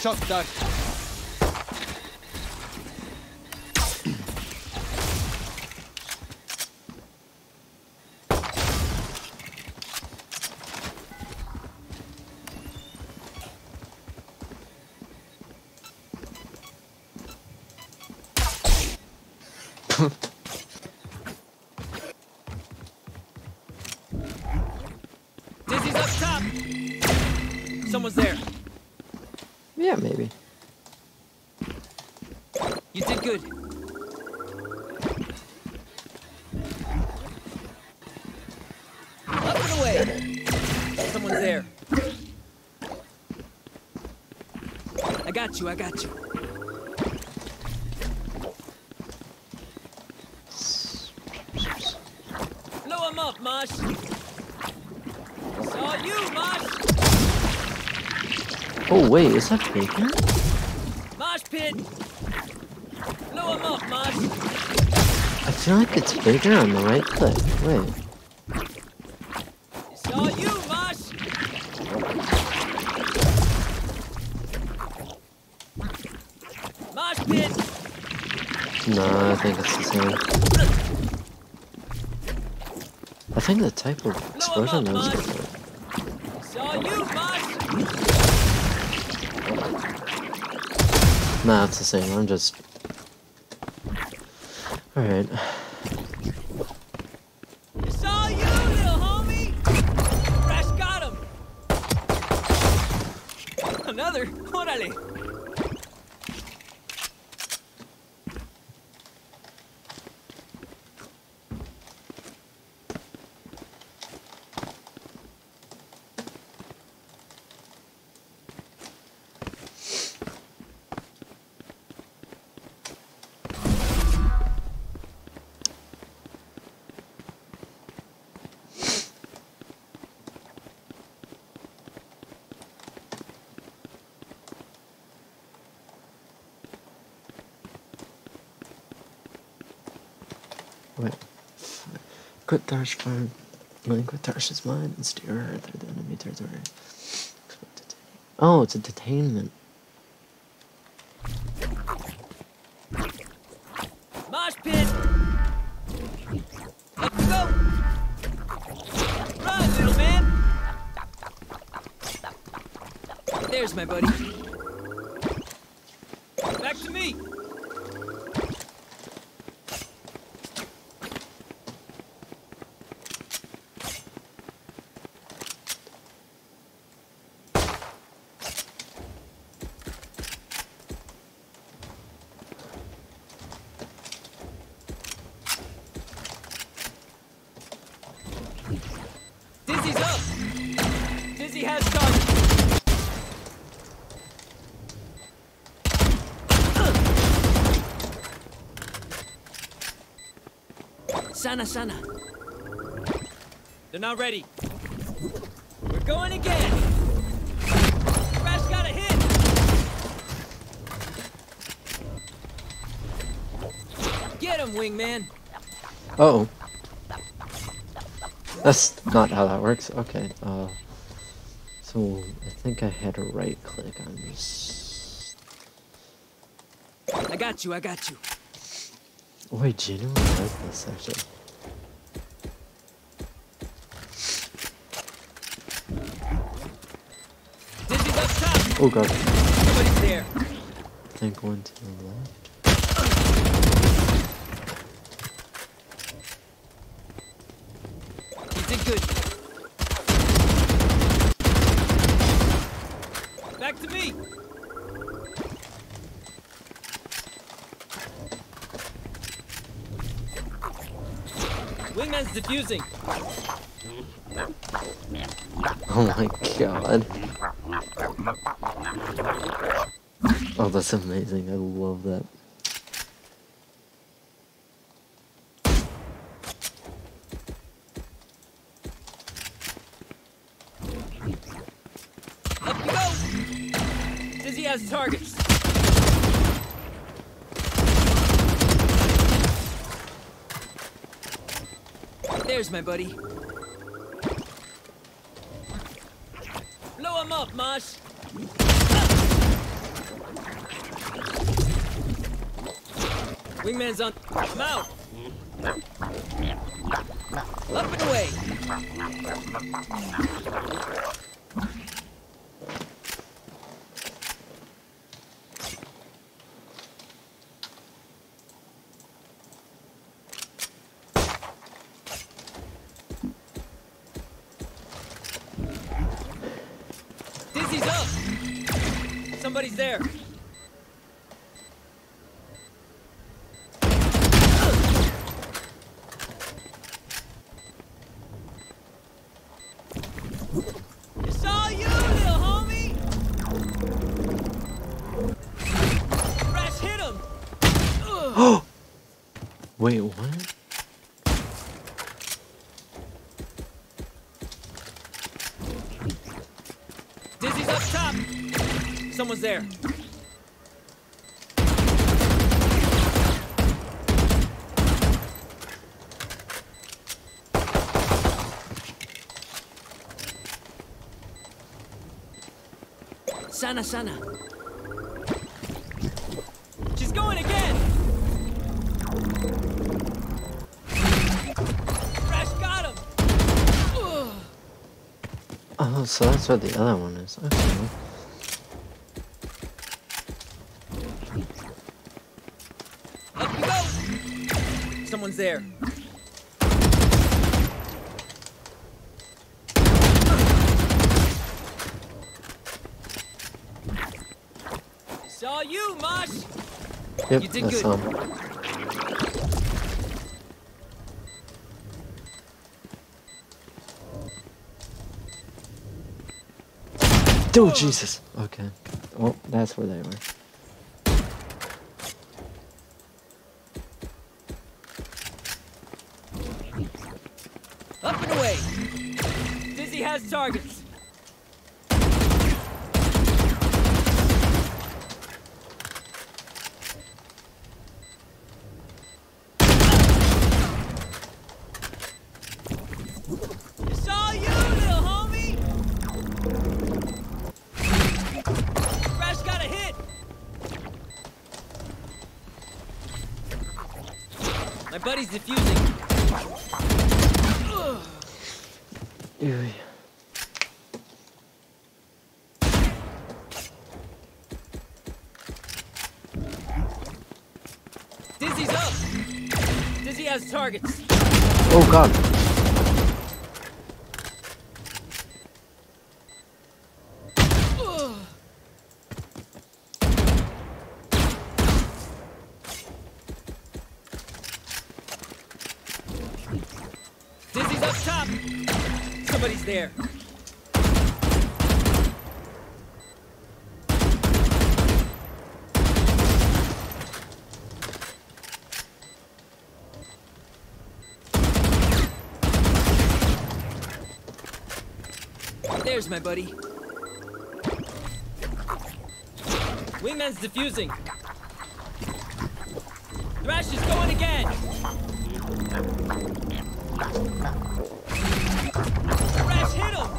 Shock dart. Got you, I got you. Blow him up, Mosh. Saw you, Mosh. Oh, wait, is that bacon? Mosh pit. Blow him up, Mosh. I feel like it's bigger on the right click. Wait. No, I think it's the same. I think the type of explosion is different. Nah, it's the same. I'm just. Alright. Saw you, little homie. Crash got him. Another. Órale. Wait. Quit Thrash fire. Link with Thrash's mind and steer her through the enemy territory. Oh, it's a detainment. Sana, sana. They're not ready. We're going again. Crash got a hit. Get him, wingman. Oh. That's not how that works. Okay. Uh. So I think I had to right click on this. I got you. I got you. Oh, I genuinely like this actually. Dizzy's up top. Oh god. Somebody's there. I think one to the left. You did good. Back to me. Wingman's defusing. Oh my god. That's amazing. I love that. Targets. There's my buddy. Wingman's on. I'm out. Up and away. Dizzy's up. Somebody's there. There. Sana, sana. She's going again. Crash got him. Oh, so that's what the other one is. Okay. There. Saw you, Mosh! Yep, You did that's good. um. Oh Jesus. Okay. Well, that's where they were. Targets. Defusing. Thrash is going again. Thrash hit him.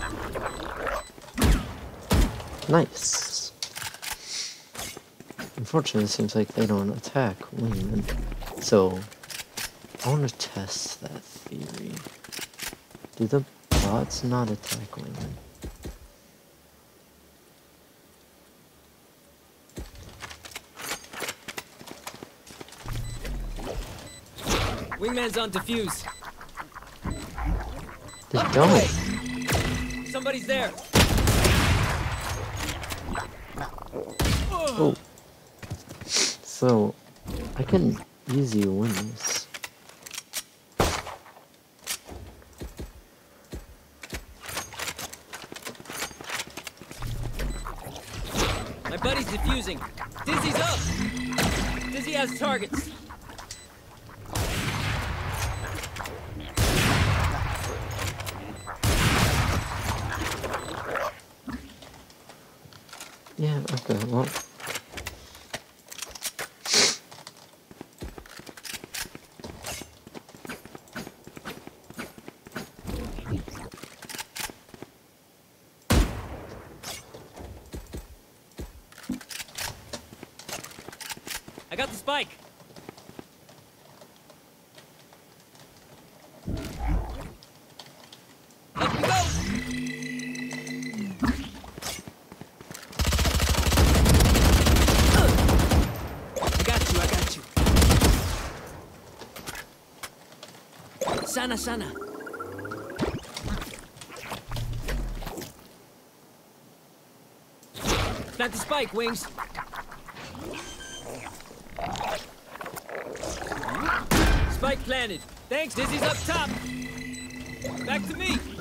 Nice. Unfortunately, it seems like they don't attack wingmen. So, I want to test that theory. Do the bots not attack wingmen? Wingman's on defuse. They don't. Somebody's there. Oh. So, I can easy win this. My buddy's defusing. Dizzy's up. Dizzy has targets. Yeah, okay, well. I got the spike. Up we go. I got you, I got you. Sana, sana. Plant the spike, Wings. Spike planted. Thanks, Dizzy's up top. Back to me.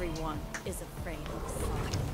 Everyone is afraid of.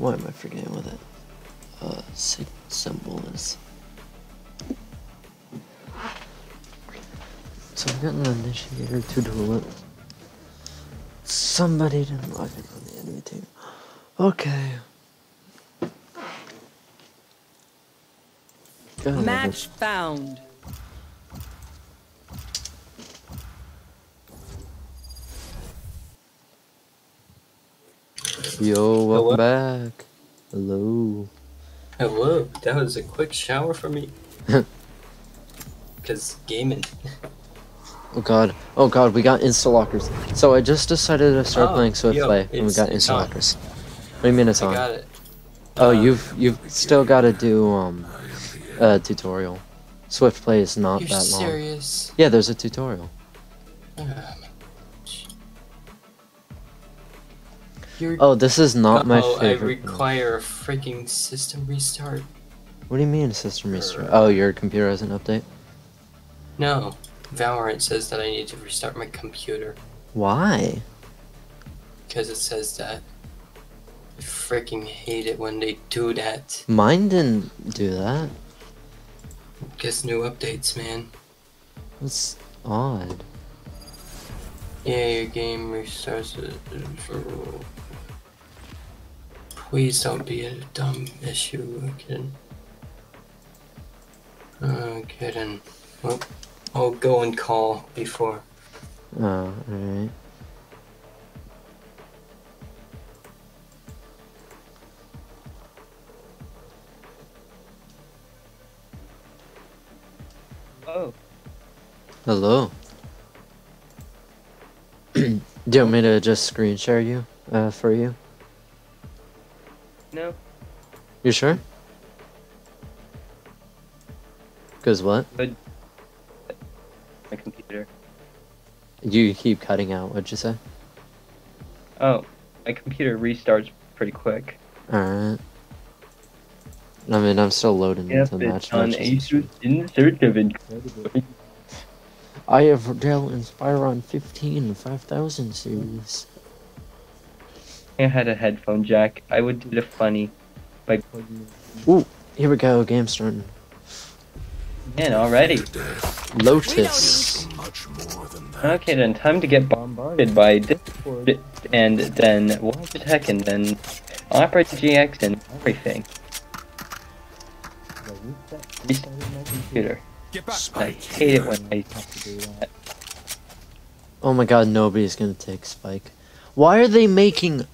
Why am I forgetting what that uh, symbol is? So I've got an initiator to duel it. Somebody didn't log in on the enemy team. Okay. Match found. Yo, welcome Hello? back. Hello. Hello. That was a quick shower for me. Because gaming. Oh god. Oh god, we got insta lockers. So I just decided to start Oh, playing Swift yo, Play and we got insta on. lockers. What do you mean it's I on? got it. Oh, Uh, you've you've still got to do um a tutorial. Swift Play is not that long. serious? Yeah, there's a tutorial. You're Oh, this is not my oh, I require a freaking system restart. What do you mean a system restart? Oh, your computer has an update. No. Valorant says that I need to restart my computer. Why? Because it says that. I freaking hate it when they do that. Mine didn't do that. Guess new updates, man. That's odd. Yeah, your game restarts. It- it- Please don't be a dumb issue. I'm kidding. Oh, kidding. Well, I'll go and call before. Oh, alright. Oh, Hello. Do you want me to just screen share you uh, for you? No. You sure? Cause what? But my computer. You keep cutting out. What'd you say? Oh, my computer restarts pretty quick. Alright. I mean, I'm still loading Yep, into the match. on. Asus in search of incredible. I have Dell Inspiron 15 5000 series. I had a headphone jack. I would do the funny by plugging Ooh, here we go. Game starting. it in already. Lotus. Okay, then time to get bombarded by Discord and then Logitech and then Opera GX and everything. Restarted my computer. I hate it when I have to do that. Oh my god, nobody's gonna take Spike. Why are they making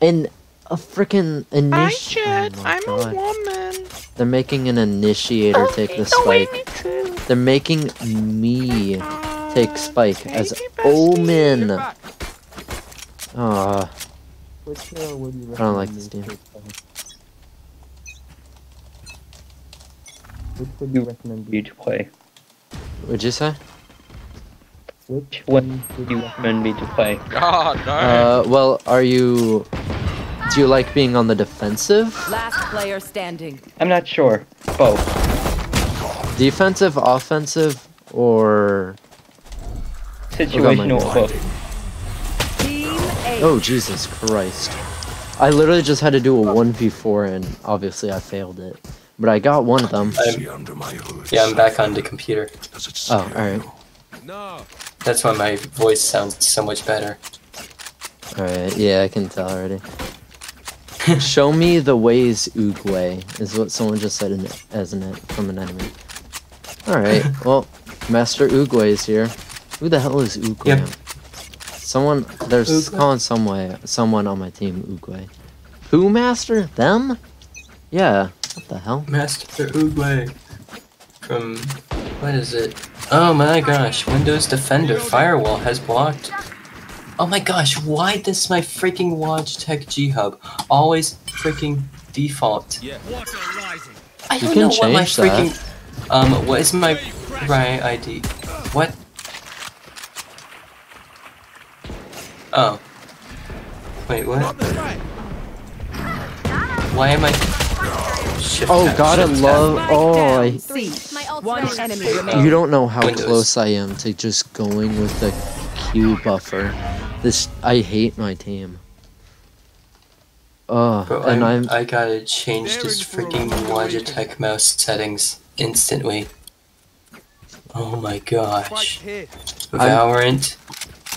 an a freaking initiator? Oh I'm a woman. They're making an initiator take the Spike. They're making me take Spike as Omen. Ah, Which hero would you I don't like this game. Which would you recommend you to play? What'd you say? Which one would you recommend me to play? God, no. Uh, well, are you? Do you like being on the defensive? Last player standing. I'm not sure. Both. Defensive, offensive, or Situational both. Oh Jesus Christ! I literally just had to do a one v four, and obviously I failed it. But I got one of them. I'm, yeah, I'm back on the computer. Oh, all right, No. That's why my voice sounds so much better. all right. Yeah, I can tell already. Show me the ways Oogway is what someone just said in it, as an from an enemy. All right. Well, Master Oogway is here. Who the hell is Oogway? Yep. Someone. There's Oogway? calling some way. Someone on my team Oogway. Who Master? Them? Yeah. What the hell? Master Oogway. From. What is it? Oh my gosh, Windows Defender Firewall has blocked. Oh my gosh, why does my freaking Logitech G Hub always freaking default? Yeah. I You don't can know what my change that. freaking. Um, what is my right ID? What? Oh. Wait, what? Why am I? Shift Oh tab, God, I shift tab. love. Oh, I. C. My ult's One ready. enemy remaining. You don't know how Windows. close I am to just going with the Q buffer. This I hate my team. Oh, Bro, and I'm, I'm I gotta change this freaking Logitech mouse settings instantly. Oh my gosh. Valorant.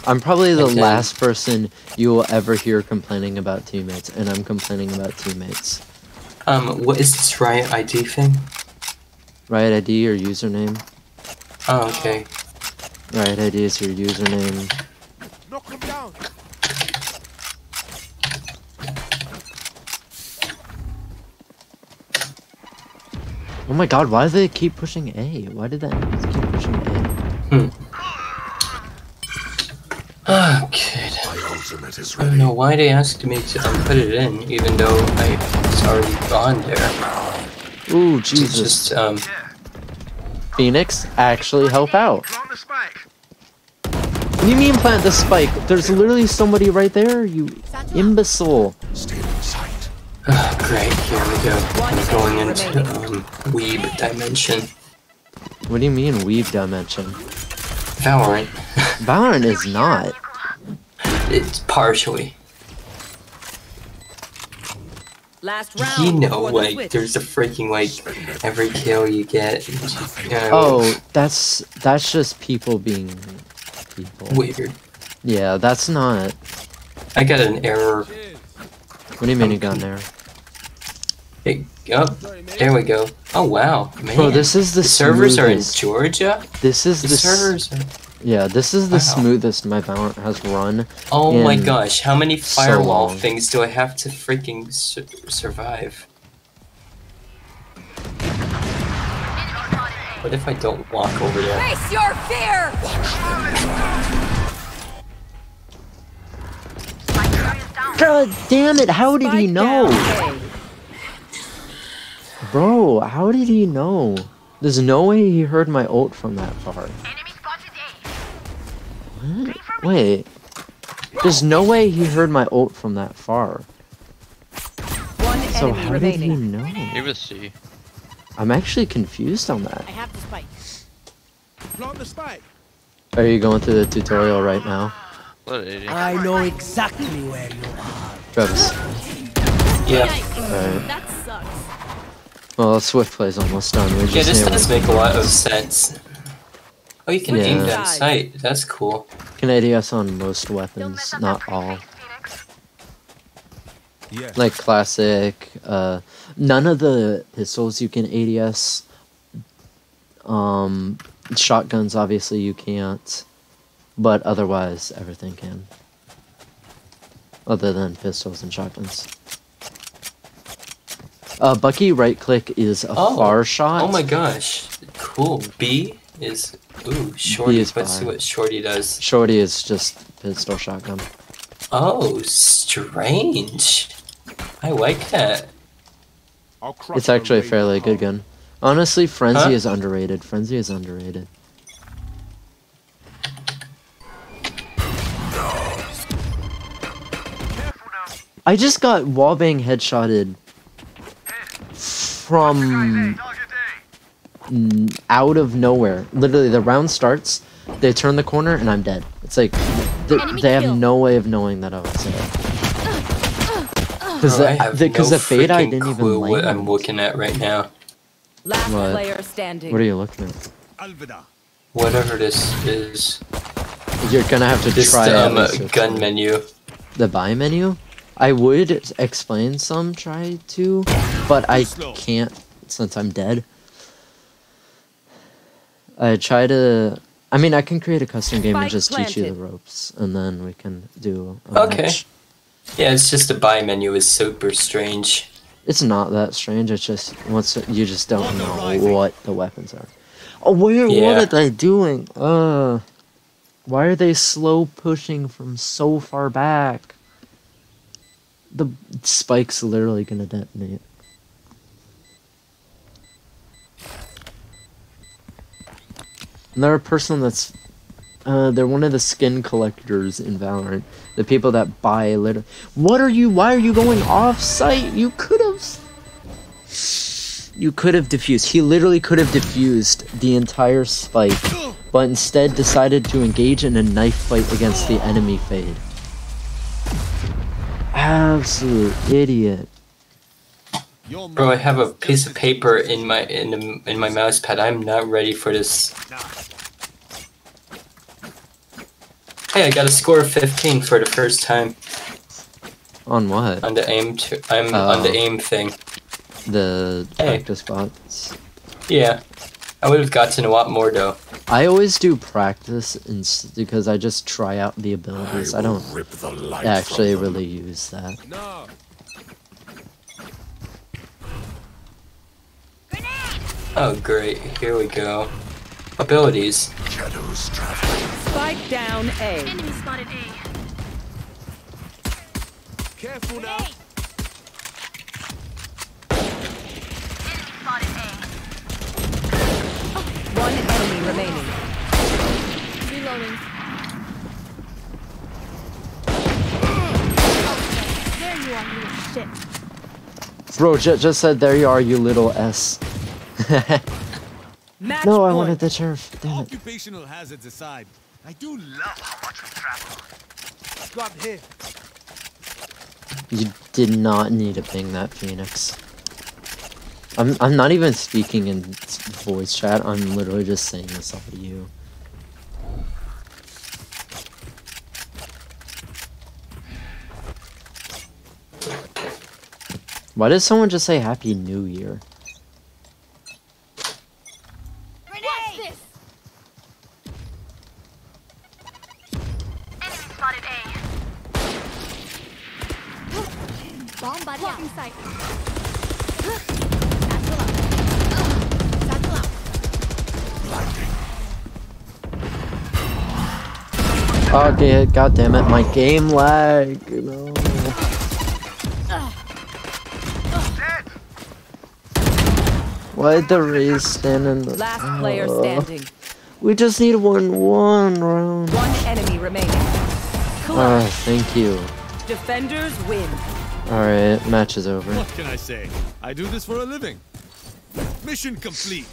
I'm probably the Okay. last person you will ever hear complaining about teammates, and I'm complaining about teammates. Um, what is this Riot ID thing? Riot ID or username. Oh, okay. Riot ID is your username. Knock him down. Oh my god, why do they keep pushing A? Why did that keep pushing A? Hmm. Ah, kid. My ultimate is I don't know why they asked me to um, put it in, even though I it's already gone there. Ooh, It's Jesus. just um. Phoenix, actually help out. Plant the spike. What do you mean plant the spike? There's literally somebody right there, you imbecile. Stay in sight. ah, great, here we go. I'm going into um weeb dimension. What do you mean weeb dimension? Valorant. Valorant is not. It's partially. Last round. You know, before the like there's a freaking like every kill you get. You know, Oh, that's that's just people being people. weird. Yeah, that's not. I got an error. What do you mean you got an error? It, oh, there we go. Oh wow, man. Bro, this is the, the servers are in Georgia. This is The the servers are. Yeah, this is the Wow. smoothest my Valorant has run. Oh my gosh, how many firewall long. things do I have to freaking su- survive? What if I don't walk over there? Face your fear! God damn it! How did he know, bro? How did he know? There's no way he heard my ult from that far. What? Wait. There's no way he heard my ult from that far. One So enemy how did he remaining. know? He was C. I'm actually confused on that. I have the spike. Plant the spike. Are you going through the tutorial right now, What an idiot. I know exactly where you are. Travis? Yeah. Alright. That sucks. Well, Swift play's almost done. We Yeah, this does make a lot of sense. Oh, you can aim Yeah. down sight. That's cool. can ADS on most weapons, not all. Yes. Like classic. Uh, none of the pistols you can ADS. Um, shotguns obviously you can't, but otherwise everything can. Other than pistols and shotguns. Uh, Bucky right click is a Oh. far shot. Oh my gosh. Cool. B is ooh shorty. is Let's see what shorty does. Shorty is just pistol shotgun. Oh, strange. I like that. It's actually a fairly raven good gun. Honestly, Frenzy Huh? is underrated. Frenzy is underrated. I just got wallbang headshotted from n- out of nowhere. Literally, the round starts, they turn the corner, and I'm dead. It's like th- Enemy they have no way of knowing that I was there. Because Bro, I the, have because no the fade I freaking didn't clue even what I'm looking at right now. Last What? player standing. What are you looking at? Alvida. Whatever this is. You're gonna have to This try at um, uh, gun one. menu. The buy menu? I would explain some, try to, but I can't since I'm dead. I try to. I mean, I can create a custom game and Spike just teach you the ropes, and then we can do. A Okay. match. Yeah, it's just the buy menu is super strange. It's not that strange. It's just once you just don't know what the weapons are. Oh, where? Yeah. What are they doing? Uh, why are they slow pushing from so far back? The spike's literally gonna detonate. They're a person that's, uh, they're one of the skin collectors in Valorant. The people that buy liter. What are you? Why are you going off site? You could have. You could have diffused. He literally could have diffused the entire spike, but instead decided to engage in a knife fight against the enemy fade. Absolute idiot. Bro, I have a piece of paper in my in the, in my mouse pad. I'm not ready for this. Hey, I got a score of 15 for the first time On what? on the aim. T- I'm on the Oh. aim thing. The Hey. practice bots. Yeah, I would have gotten a lot more though. I always do practice because I just try out the abilities. I, will don't rip the light actually really use that. No. Oh great, here we go. Abilities. Shadows traveling. Spike down A. Enemy spotted A. Careful now. A. One enemy remaining. Reloading. There you are, you shit. Bro, j- just said there you are, you little S. Match no, I wanted the turf. Damn it. Occupational hazards aside, I do love how much we travel. Got here. You did not need to ping that Phoenix. I'm I'm not even speaking in voice chat. I'm literally just saying this all to you. Why did someone just say Happy New Year? Bomb buddy out. sight. Satchel up. Satchel up. Okay, god damn it, my game lag. No. Why did the Raze stand in the Last player Uh, standing. We just need one one round. One enemy remaining. Ah, thank you. Defenders win. Alright, match is over. What can I say? I do this for a living. Mission complete.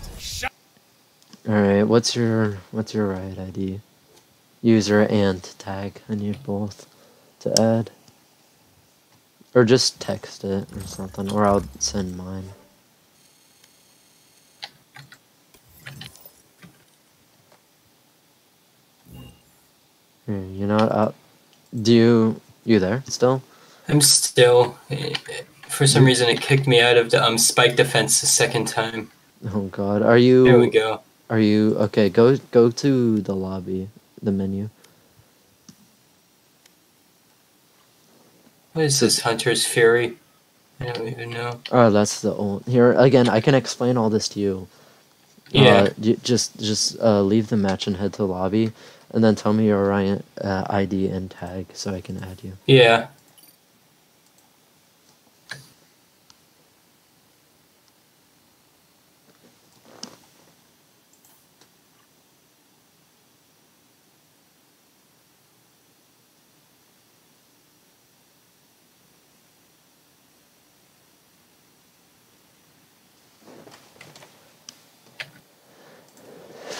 Alright, what's your what's your riot ID? User and tag. I need both to add. Or just text it or something, or I'll send mine. You know what? I'll, do you you there still? I'm still. For some reason, it kicked me out of the um spike defense the second time. Oh God, are you? There we go. Are you okay? Go go to the lobby, the menu. What is this, Hunter's Fury? I don't even know. Oh, that's the old. Here again, I can explain all this to you. Yeah. Uh, you just just uh, leave the match and head to lobby, and then tell me your Orion uh, ID and tag so I can add you. Yeah.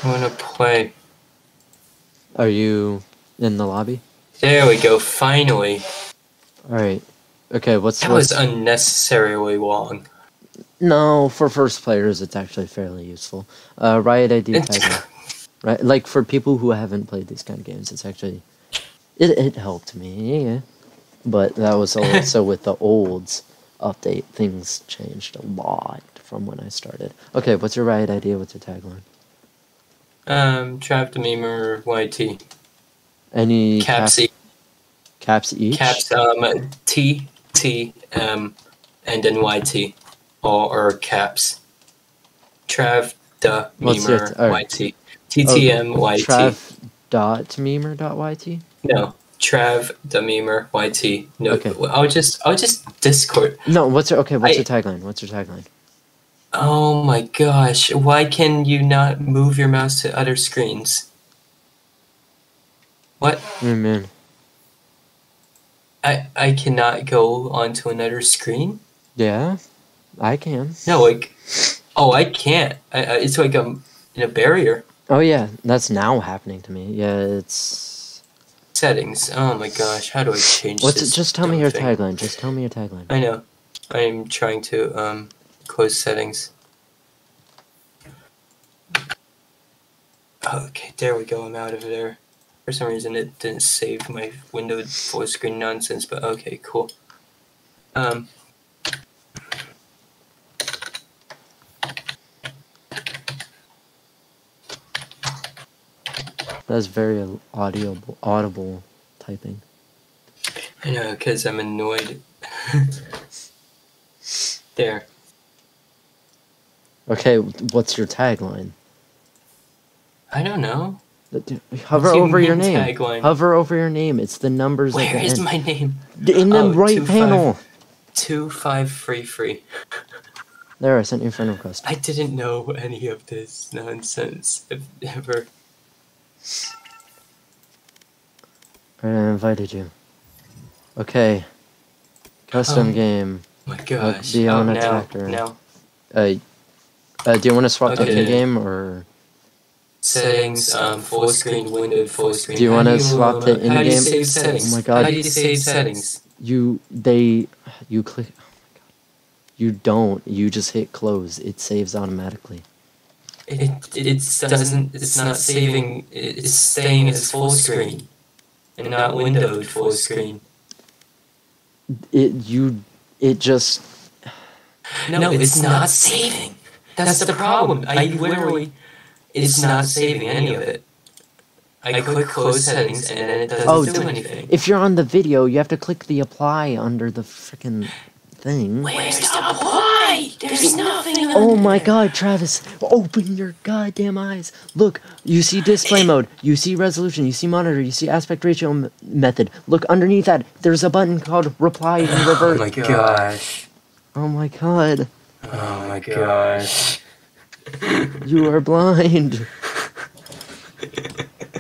I want to play. Are you in the lobby? There we go. Finally. All right. Okay. What's That was unnecessarily long. No, for first players, it's actually fairly useful. Uh, Riot ID. Right, like for people who haven't played these kind of games, it's actually it it helped me. Yeah. But that was also with the olds update. Things changed a lot from when I started. Okay, what's your Riot ID? What's your tagline? Um, Trapped Memer YT. Any Caps cap- E. caps each? Caps um T T um and then YT. All or caps. Trav the What's Memer t- YT. TTM Oh, YT. Trav dot memer dot yt. No. Trav the Memer YT. No Okay. I'll just I'll just Discord. No, what's your okay? What's I- your tagline? What's your tagline? Oh my gosh, why can you not move your mouse to other screens? What? Man. I I cannot go onto another screen? Yeah, I can. No, like oh, I can't. I, I, it's like I'm in a barrier. Oh yeah, that's now happening to me. Yeah, it's. Settings. Oh my gosh, how do I change What's this? it? Just tell me your thing? tagline. Just tell me your tagline. I know. I'm trying to um close settings. Okay, there we go. I'm out of there. For some reason, it didn't save my window full screen nonsense, but okay, cool. Um. That's very audible, audible typing. I know, because I'm annoyed. there. Okay, what's your tagline? I don't know. Hover you over your name. tagline? Hover over your name. It's the numbers Where the is end. my name? In the Oh, right two, panel. Five, two five free free. There, I sent you a friend request. I didn't know any of this nonsense ev- ever. Alright, I invited you. Okay. Custom Oh, game. My gosh. be on oh, a now, tractor. now. Uh, uh, do you want to swap to Okay. in-game or Settings, um, full screen, windowed, full screen. Do you wanna you, swap um, to How do you save settings? Oh my God. How do you save settings? you they you click? Oh my god. You don't. You just hit close. It saves automatically. It, it, it doesn't, it's not saving, it's staying as full screen. And not windowed full screen. It you it just No, it's not saving. That's the problem. I literally, it's not saving any of it. I click close settings and then it doesn't oh do d- anything. if you're on the video, you have to click the apply under the freaking thing. Where's the apply? There's nothing. Oh my god, Travis, open your goddamn eyes. Look, you see display mode, you see resolution, you see monitor, you see aspect ratio m- method. Look underneath that, there's a button called reply and Oh revert. my gosh. Oh my god, Oh, oh my gosh. you are blind.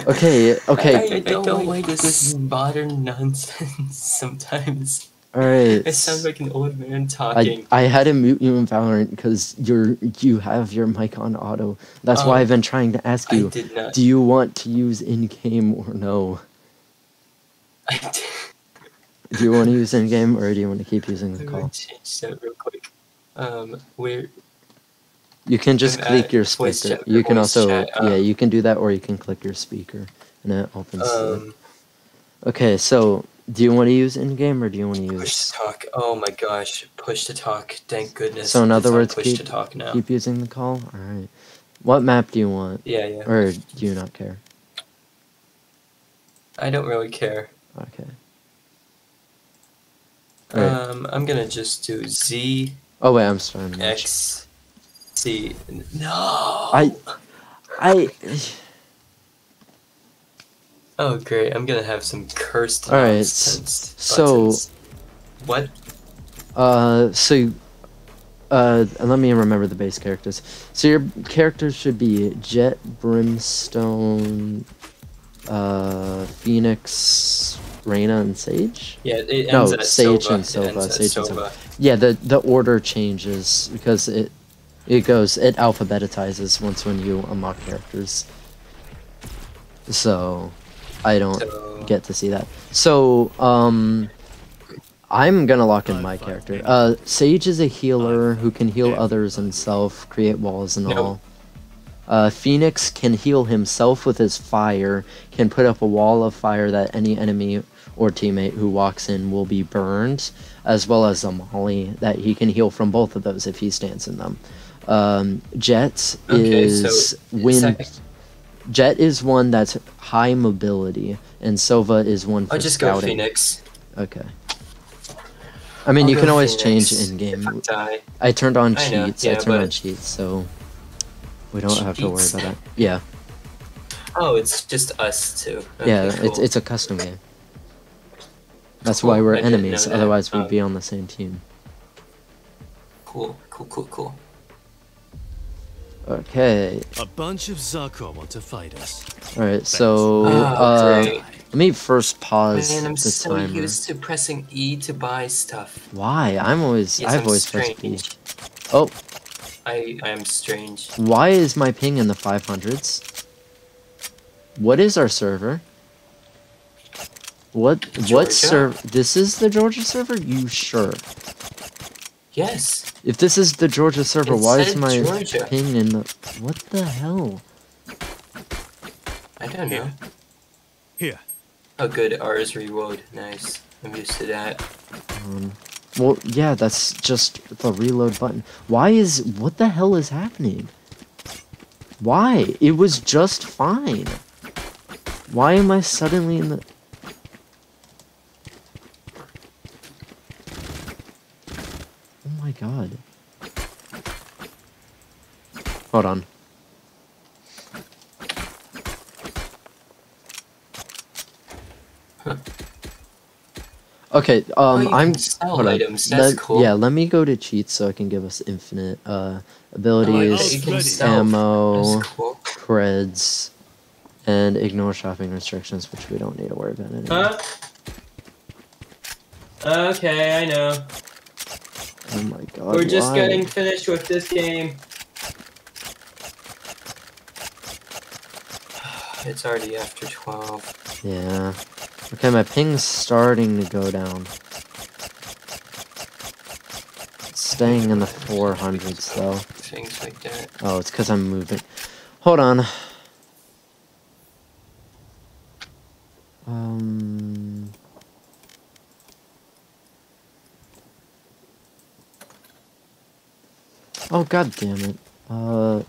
Okay, okay, I, I don't like this modern nonsense sometimes. alright. I sound like an old man talking. I I had to mute you in Valorant because you're you have your mic on auto. That's why Oh, I've been trying to ask I you. did not- Do you want to use in game or no? I did. Do you want to use in game or do you want to keep using the Let call? me change that real quick. Um, where You can just Uh, click your speaker. chat- You can also chat, yeah, um, you can do that or you can click your speaker and it opens. um Okay, so do you want to use in game or do you want to use push to talk. Oh my gosh, push to talk. Thank goodness. So in other words, push keep to talk now. keep using the call. All right. What map do you want? Yeah, yeah. Or do you not care? I don't really care. Okay. Alright. Um, I'm gonna just do Z Oh wait, I'm starting. X C. No. I, I. Oh great! I'm gonna have some cursed All right, so- what? Uh, so, uh, let me remember the base characters. So your characters should be Jett, Brimstone, uh, Phoenix, Reyna, and Sage. Yeah, it no, at Sage and ends Sage and. Sova. Yeah, the the order changes because it it goes it alphabetizes once when you unlock characters. So, I don't So- get to see that. So, um, I'm gonna lock in my character. Uh, Sage is a healer who can heal others himself, create walls and all. Uh, Phoenix can heal himself with his fire, can put up a wall of fire that any enemy or teammate who walks in will be burned, as well as a molly that he can heal from both of those if he stands in them. Um, Jett Okay, so is wind. second- Jett is one that's high mobility, and Sova is one for I'll just go. Phoenix. Okay. I mean, I'll you can always Phoenix. change in game. Die. I turned on I cheats. I yeah, turned on cheats, so we don't have to worry about that. Yeah, Oh, it's just us two. Okay, yeah. It's it's a custom game. That's Cool, why we're I enemies. Otherwise, we'd Um, be on the same team. cool, cool, cool, cool. Okay. A bunch of Zuko want to fight us. All right. So, Oh, uh, great. let me first pause Man, I'm the so timer. used to pressing E to buy stuff. Why? I'm always. Yes, I've I'm always pressed B. Oh, I I am strange. why is my ping in the 500s? What is our server? What what server? This is the Georgia server? You sure? Yes. If this is the Georgia server, It why is my Georgia. ping in the? What the hell? I don't know. Here. Oh, good. R's reload. Nice. I'm used to that. Um, well, yeah, that's just the reload button. Why is what the hell is happening? Why? It was just fine. Why am I suddenly in the... Oh my god. Hold on. Okay, um, Oh, I'm. sell hold items, that's Let- cool. Yeah, let me go to cheats so I can give us infinite uh abilities, you can sell. ammo, cool. creds, and ignore shopping restrictions, which we don't need to worry about anymore. Huh? Okay, I know. Oh my god. We're just why? getting finished with this game. It's already after 12. Yeah. Okay, my ping's starting to go down. It's staying in the 400s though. Things like that. Oh, it's because I'm moving. Hold on. Um. Oh god damn it. Uh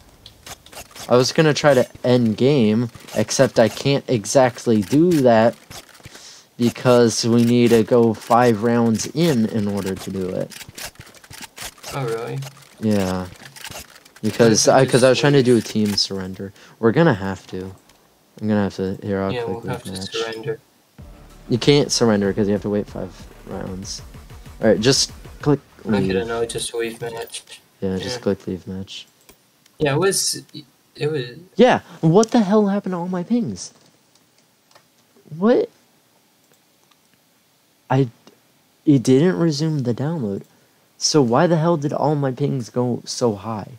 I was gonna try to end game, except I can't exactly do that because we need to go five rounds in in order to do it. Oh, really? Yeah. Because I because I was trying to do a team surrender. We're gonna have to. I'm gonna have to here I'll yeah, we'll have to match. surrender. You can't surrender because you have to wait five rounds. Alright, just click I leave. don't know, just we've matched. Yeah, just Yeah. click leave match. Yeah, it was. It was. Yeah, what the hell happened to all my pings? What? I. It didn't resume the download. So why the hell did all my pings go so high?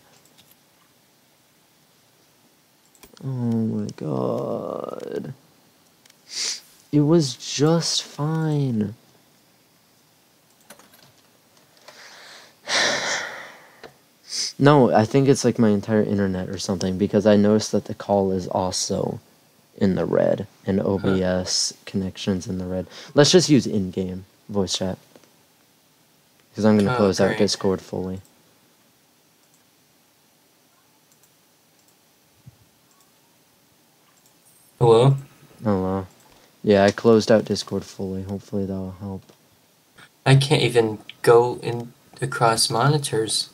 Oh my god. It was just fine. No, I think it's like my entire internet or something because I noticed that the call is also in the red and OBS connections in the red. Let's just use in-game voice chat because I'm gonna Oh, close out. Discord fully. Hello? Hello. Yeah, I closed out Discord fully. Hopefully that'll help. I can't even go in across monitors.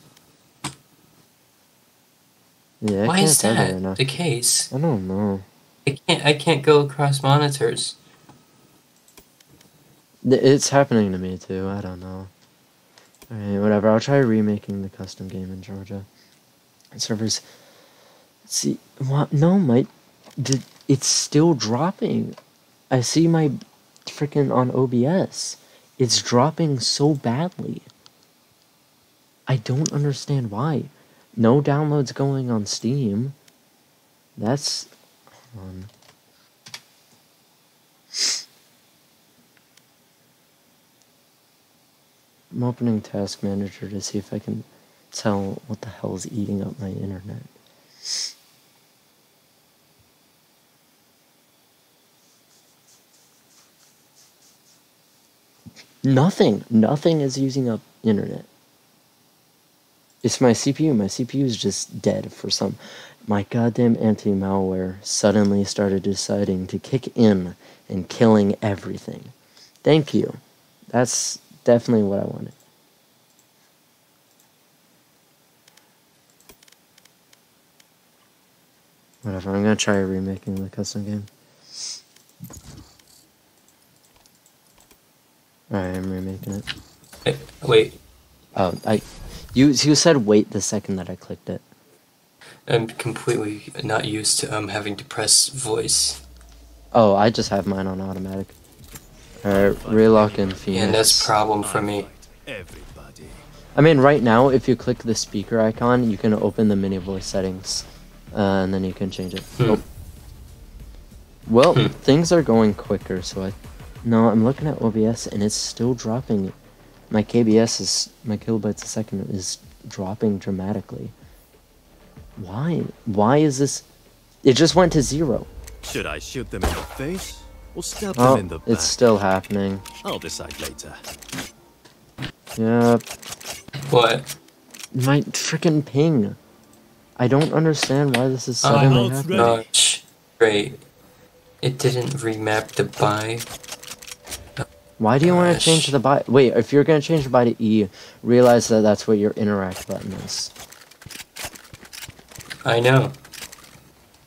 Yeah, I Why is that the case? I don't know. I can't. I can't go across monitors. It's happening to me too. I don't know. Alright, whatever. I'll try remaking the custom game in Georgia. Servers. See, what? No, my. The, it's still dropping. I see my freaking on OBS. It's dropping so badly. I don't understand why. No downloads going on Steam. That's. I'm opening Task Manager to see if I can tell what the hell is eating up my internet. Nothing. Nothing is using up internet. It's my CPU. My CPU is just dead for some. My goddamn anti malware suddenly started deciding to kick in and killing everything. Thank you. That's definitely what I wanted. Whatever, I'm gonna try remaking the custom game. Alright, I'm remaking it. Wait, Oh, I, you you said wait the second that I clicked it. I'm completely not used to um having to press voice. Oh, I just have mine on automatic. Alright, relock in Phoenix. Yeah, and that's a problem for me. I mean, right now, if you click the speaker icon, you can open the mini voice settings, uh, and then you can change it. Hmm. Nope. Well, Hmm. things are going quicker, so I. No, I'm looking at OBS and it's still dropping. My KBS is my kilobytes a second is dropping dramatically. Why? Why is this? It just went to zero. Should I shoot them in the face or stab Oh, them in the back? it's still happening. I'll decide later. Yep. What? My freaking ping. I don't understand why this is suddenly happening. Gosh, great. It didn't remap the buy. Why do you want to change the buy? Wait, if you're gonna change the buy to E, realize that that's what your interact button is. I know.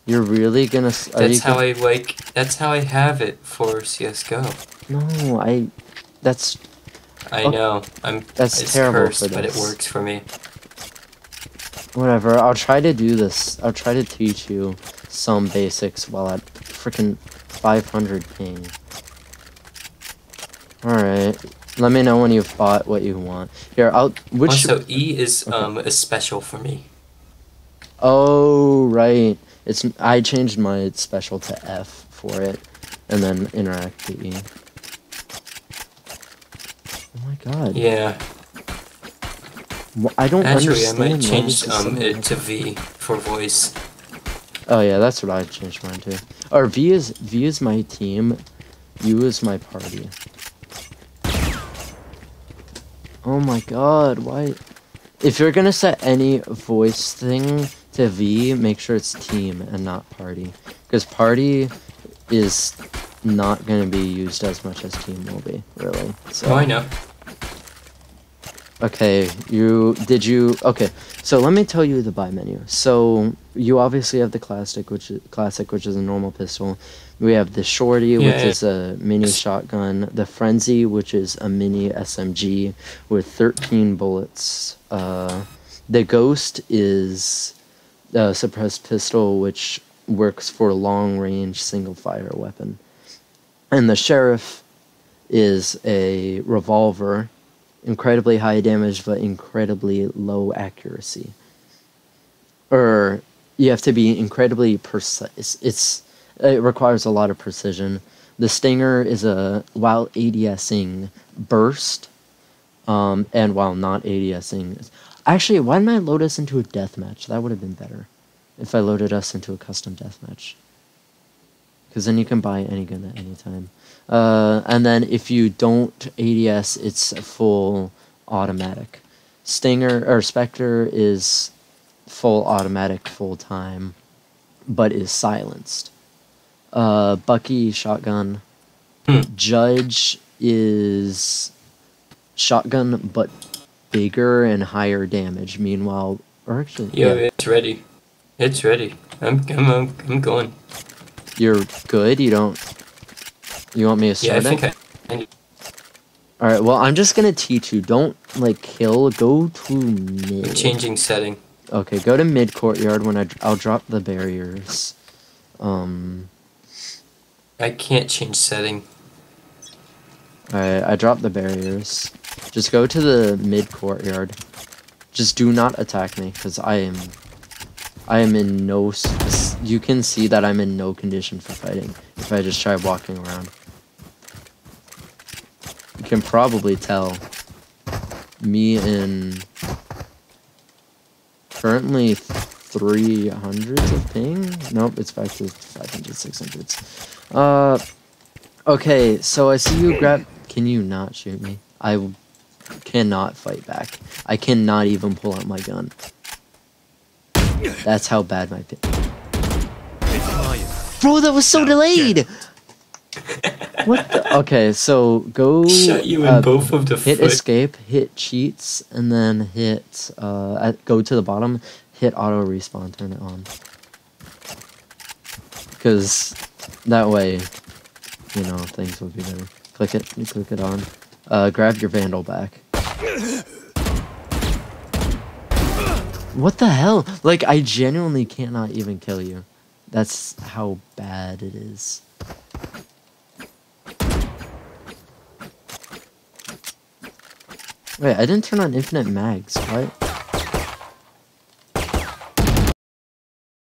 You're really gonna. That's how gonna- I like. That's how I have it for CS:GO. No, I. That's I Oh, know. I'm. that's terrible cursed, but it works for me. whatever. I'll try to do this. I'll try to teach you some basics while at freaking 500 ping. All right. Let me know when you've bought what you want. Here, I'll. Which? also, E is Okay. um a special for me. Oh right. It's I changed my special to F for it, and then interact to E. Oh my god. Yeah. Wh- I don't Actually, I might change um it to. V for voice. Oh yeah, that's what I changed mine to. Or V is V is my team, U is my party. Oh my god, why? If you're gonna set any voice thing to V, make sure it's team and not party. Because party is not gonna be used as much as team will be, really. So Oh, I know. Okay, you did you okay? So let me tell you the buy menu. So you obviously have the classic, which is classic, which is a normal pistol. We have the shorty, Yeah, which yeah. is a mini shotgun. The frenzy, which is a mini SMG with 13 bullets. Uh, the ghost is a suppressed pistol, which works for long range single fire weapon. And the sheriff is a revolver incredibly high damage but incredibly low accuracy. Or you have to be incredibly precise. It's it requires a lot of precision. The stinger is a while ADSing burst, um, and while not ADSing. Actually, why didn't I load us into a deathmatch? That would have been better if I loaded us into a custom deathmatch. Because then you can buy any gun at any time. Uh, and then if you don't ADS, it's full automatic. Stinger or Spectre is full automatic full time, but is silenced. Uh, Bucky shotgun. Judge is shotgun, but bigger and higher damage. Meanwhile, or actually, Yo, yeah, it's ready. It's ready. I'm I'm I'm, I'm going. you're good. You don't. You want me to Yeah, I think it? I. I All right. Well, I'm just gonna teach you. Don't like kill. Go to mid. I'm changing setting. Okay, go to mid courtyard when I I'll drop the barriers. Um. I can't change setting. Alright, I dropped the barriers. Just go to the mid courtyard. Just do not attack me, because I am. I am in no. You can see that I'm in no condition for fighting if I just try walking around. You can probably tell. Me in. Currently 300s of ping? Nope, it's back to 500, 600s. Uh. Okay, so I see you grab. Can you not shoot me? I cannot fight back. I cannot even pull out my gun. That's how bad my ping... Bro, that was so delayed. what? The? Okay, so go. Shot you in uh, both of the Hit foot. escape, hit cheats, and then hit. Uh, at, go to the bottom, hit auto respawn, turn it on. Because that way, you know, things will be better. Click it, you click it on. Uh, grab your vandal back. What the hell? Like, I genuinely cannot even kill you. That's how bad it is. Wait, I didn't turn on infinite mags. What?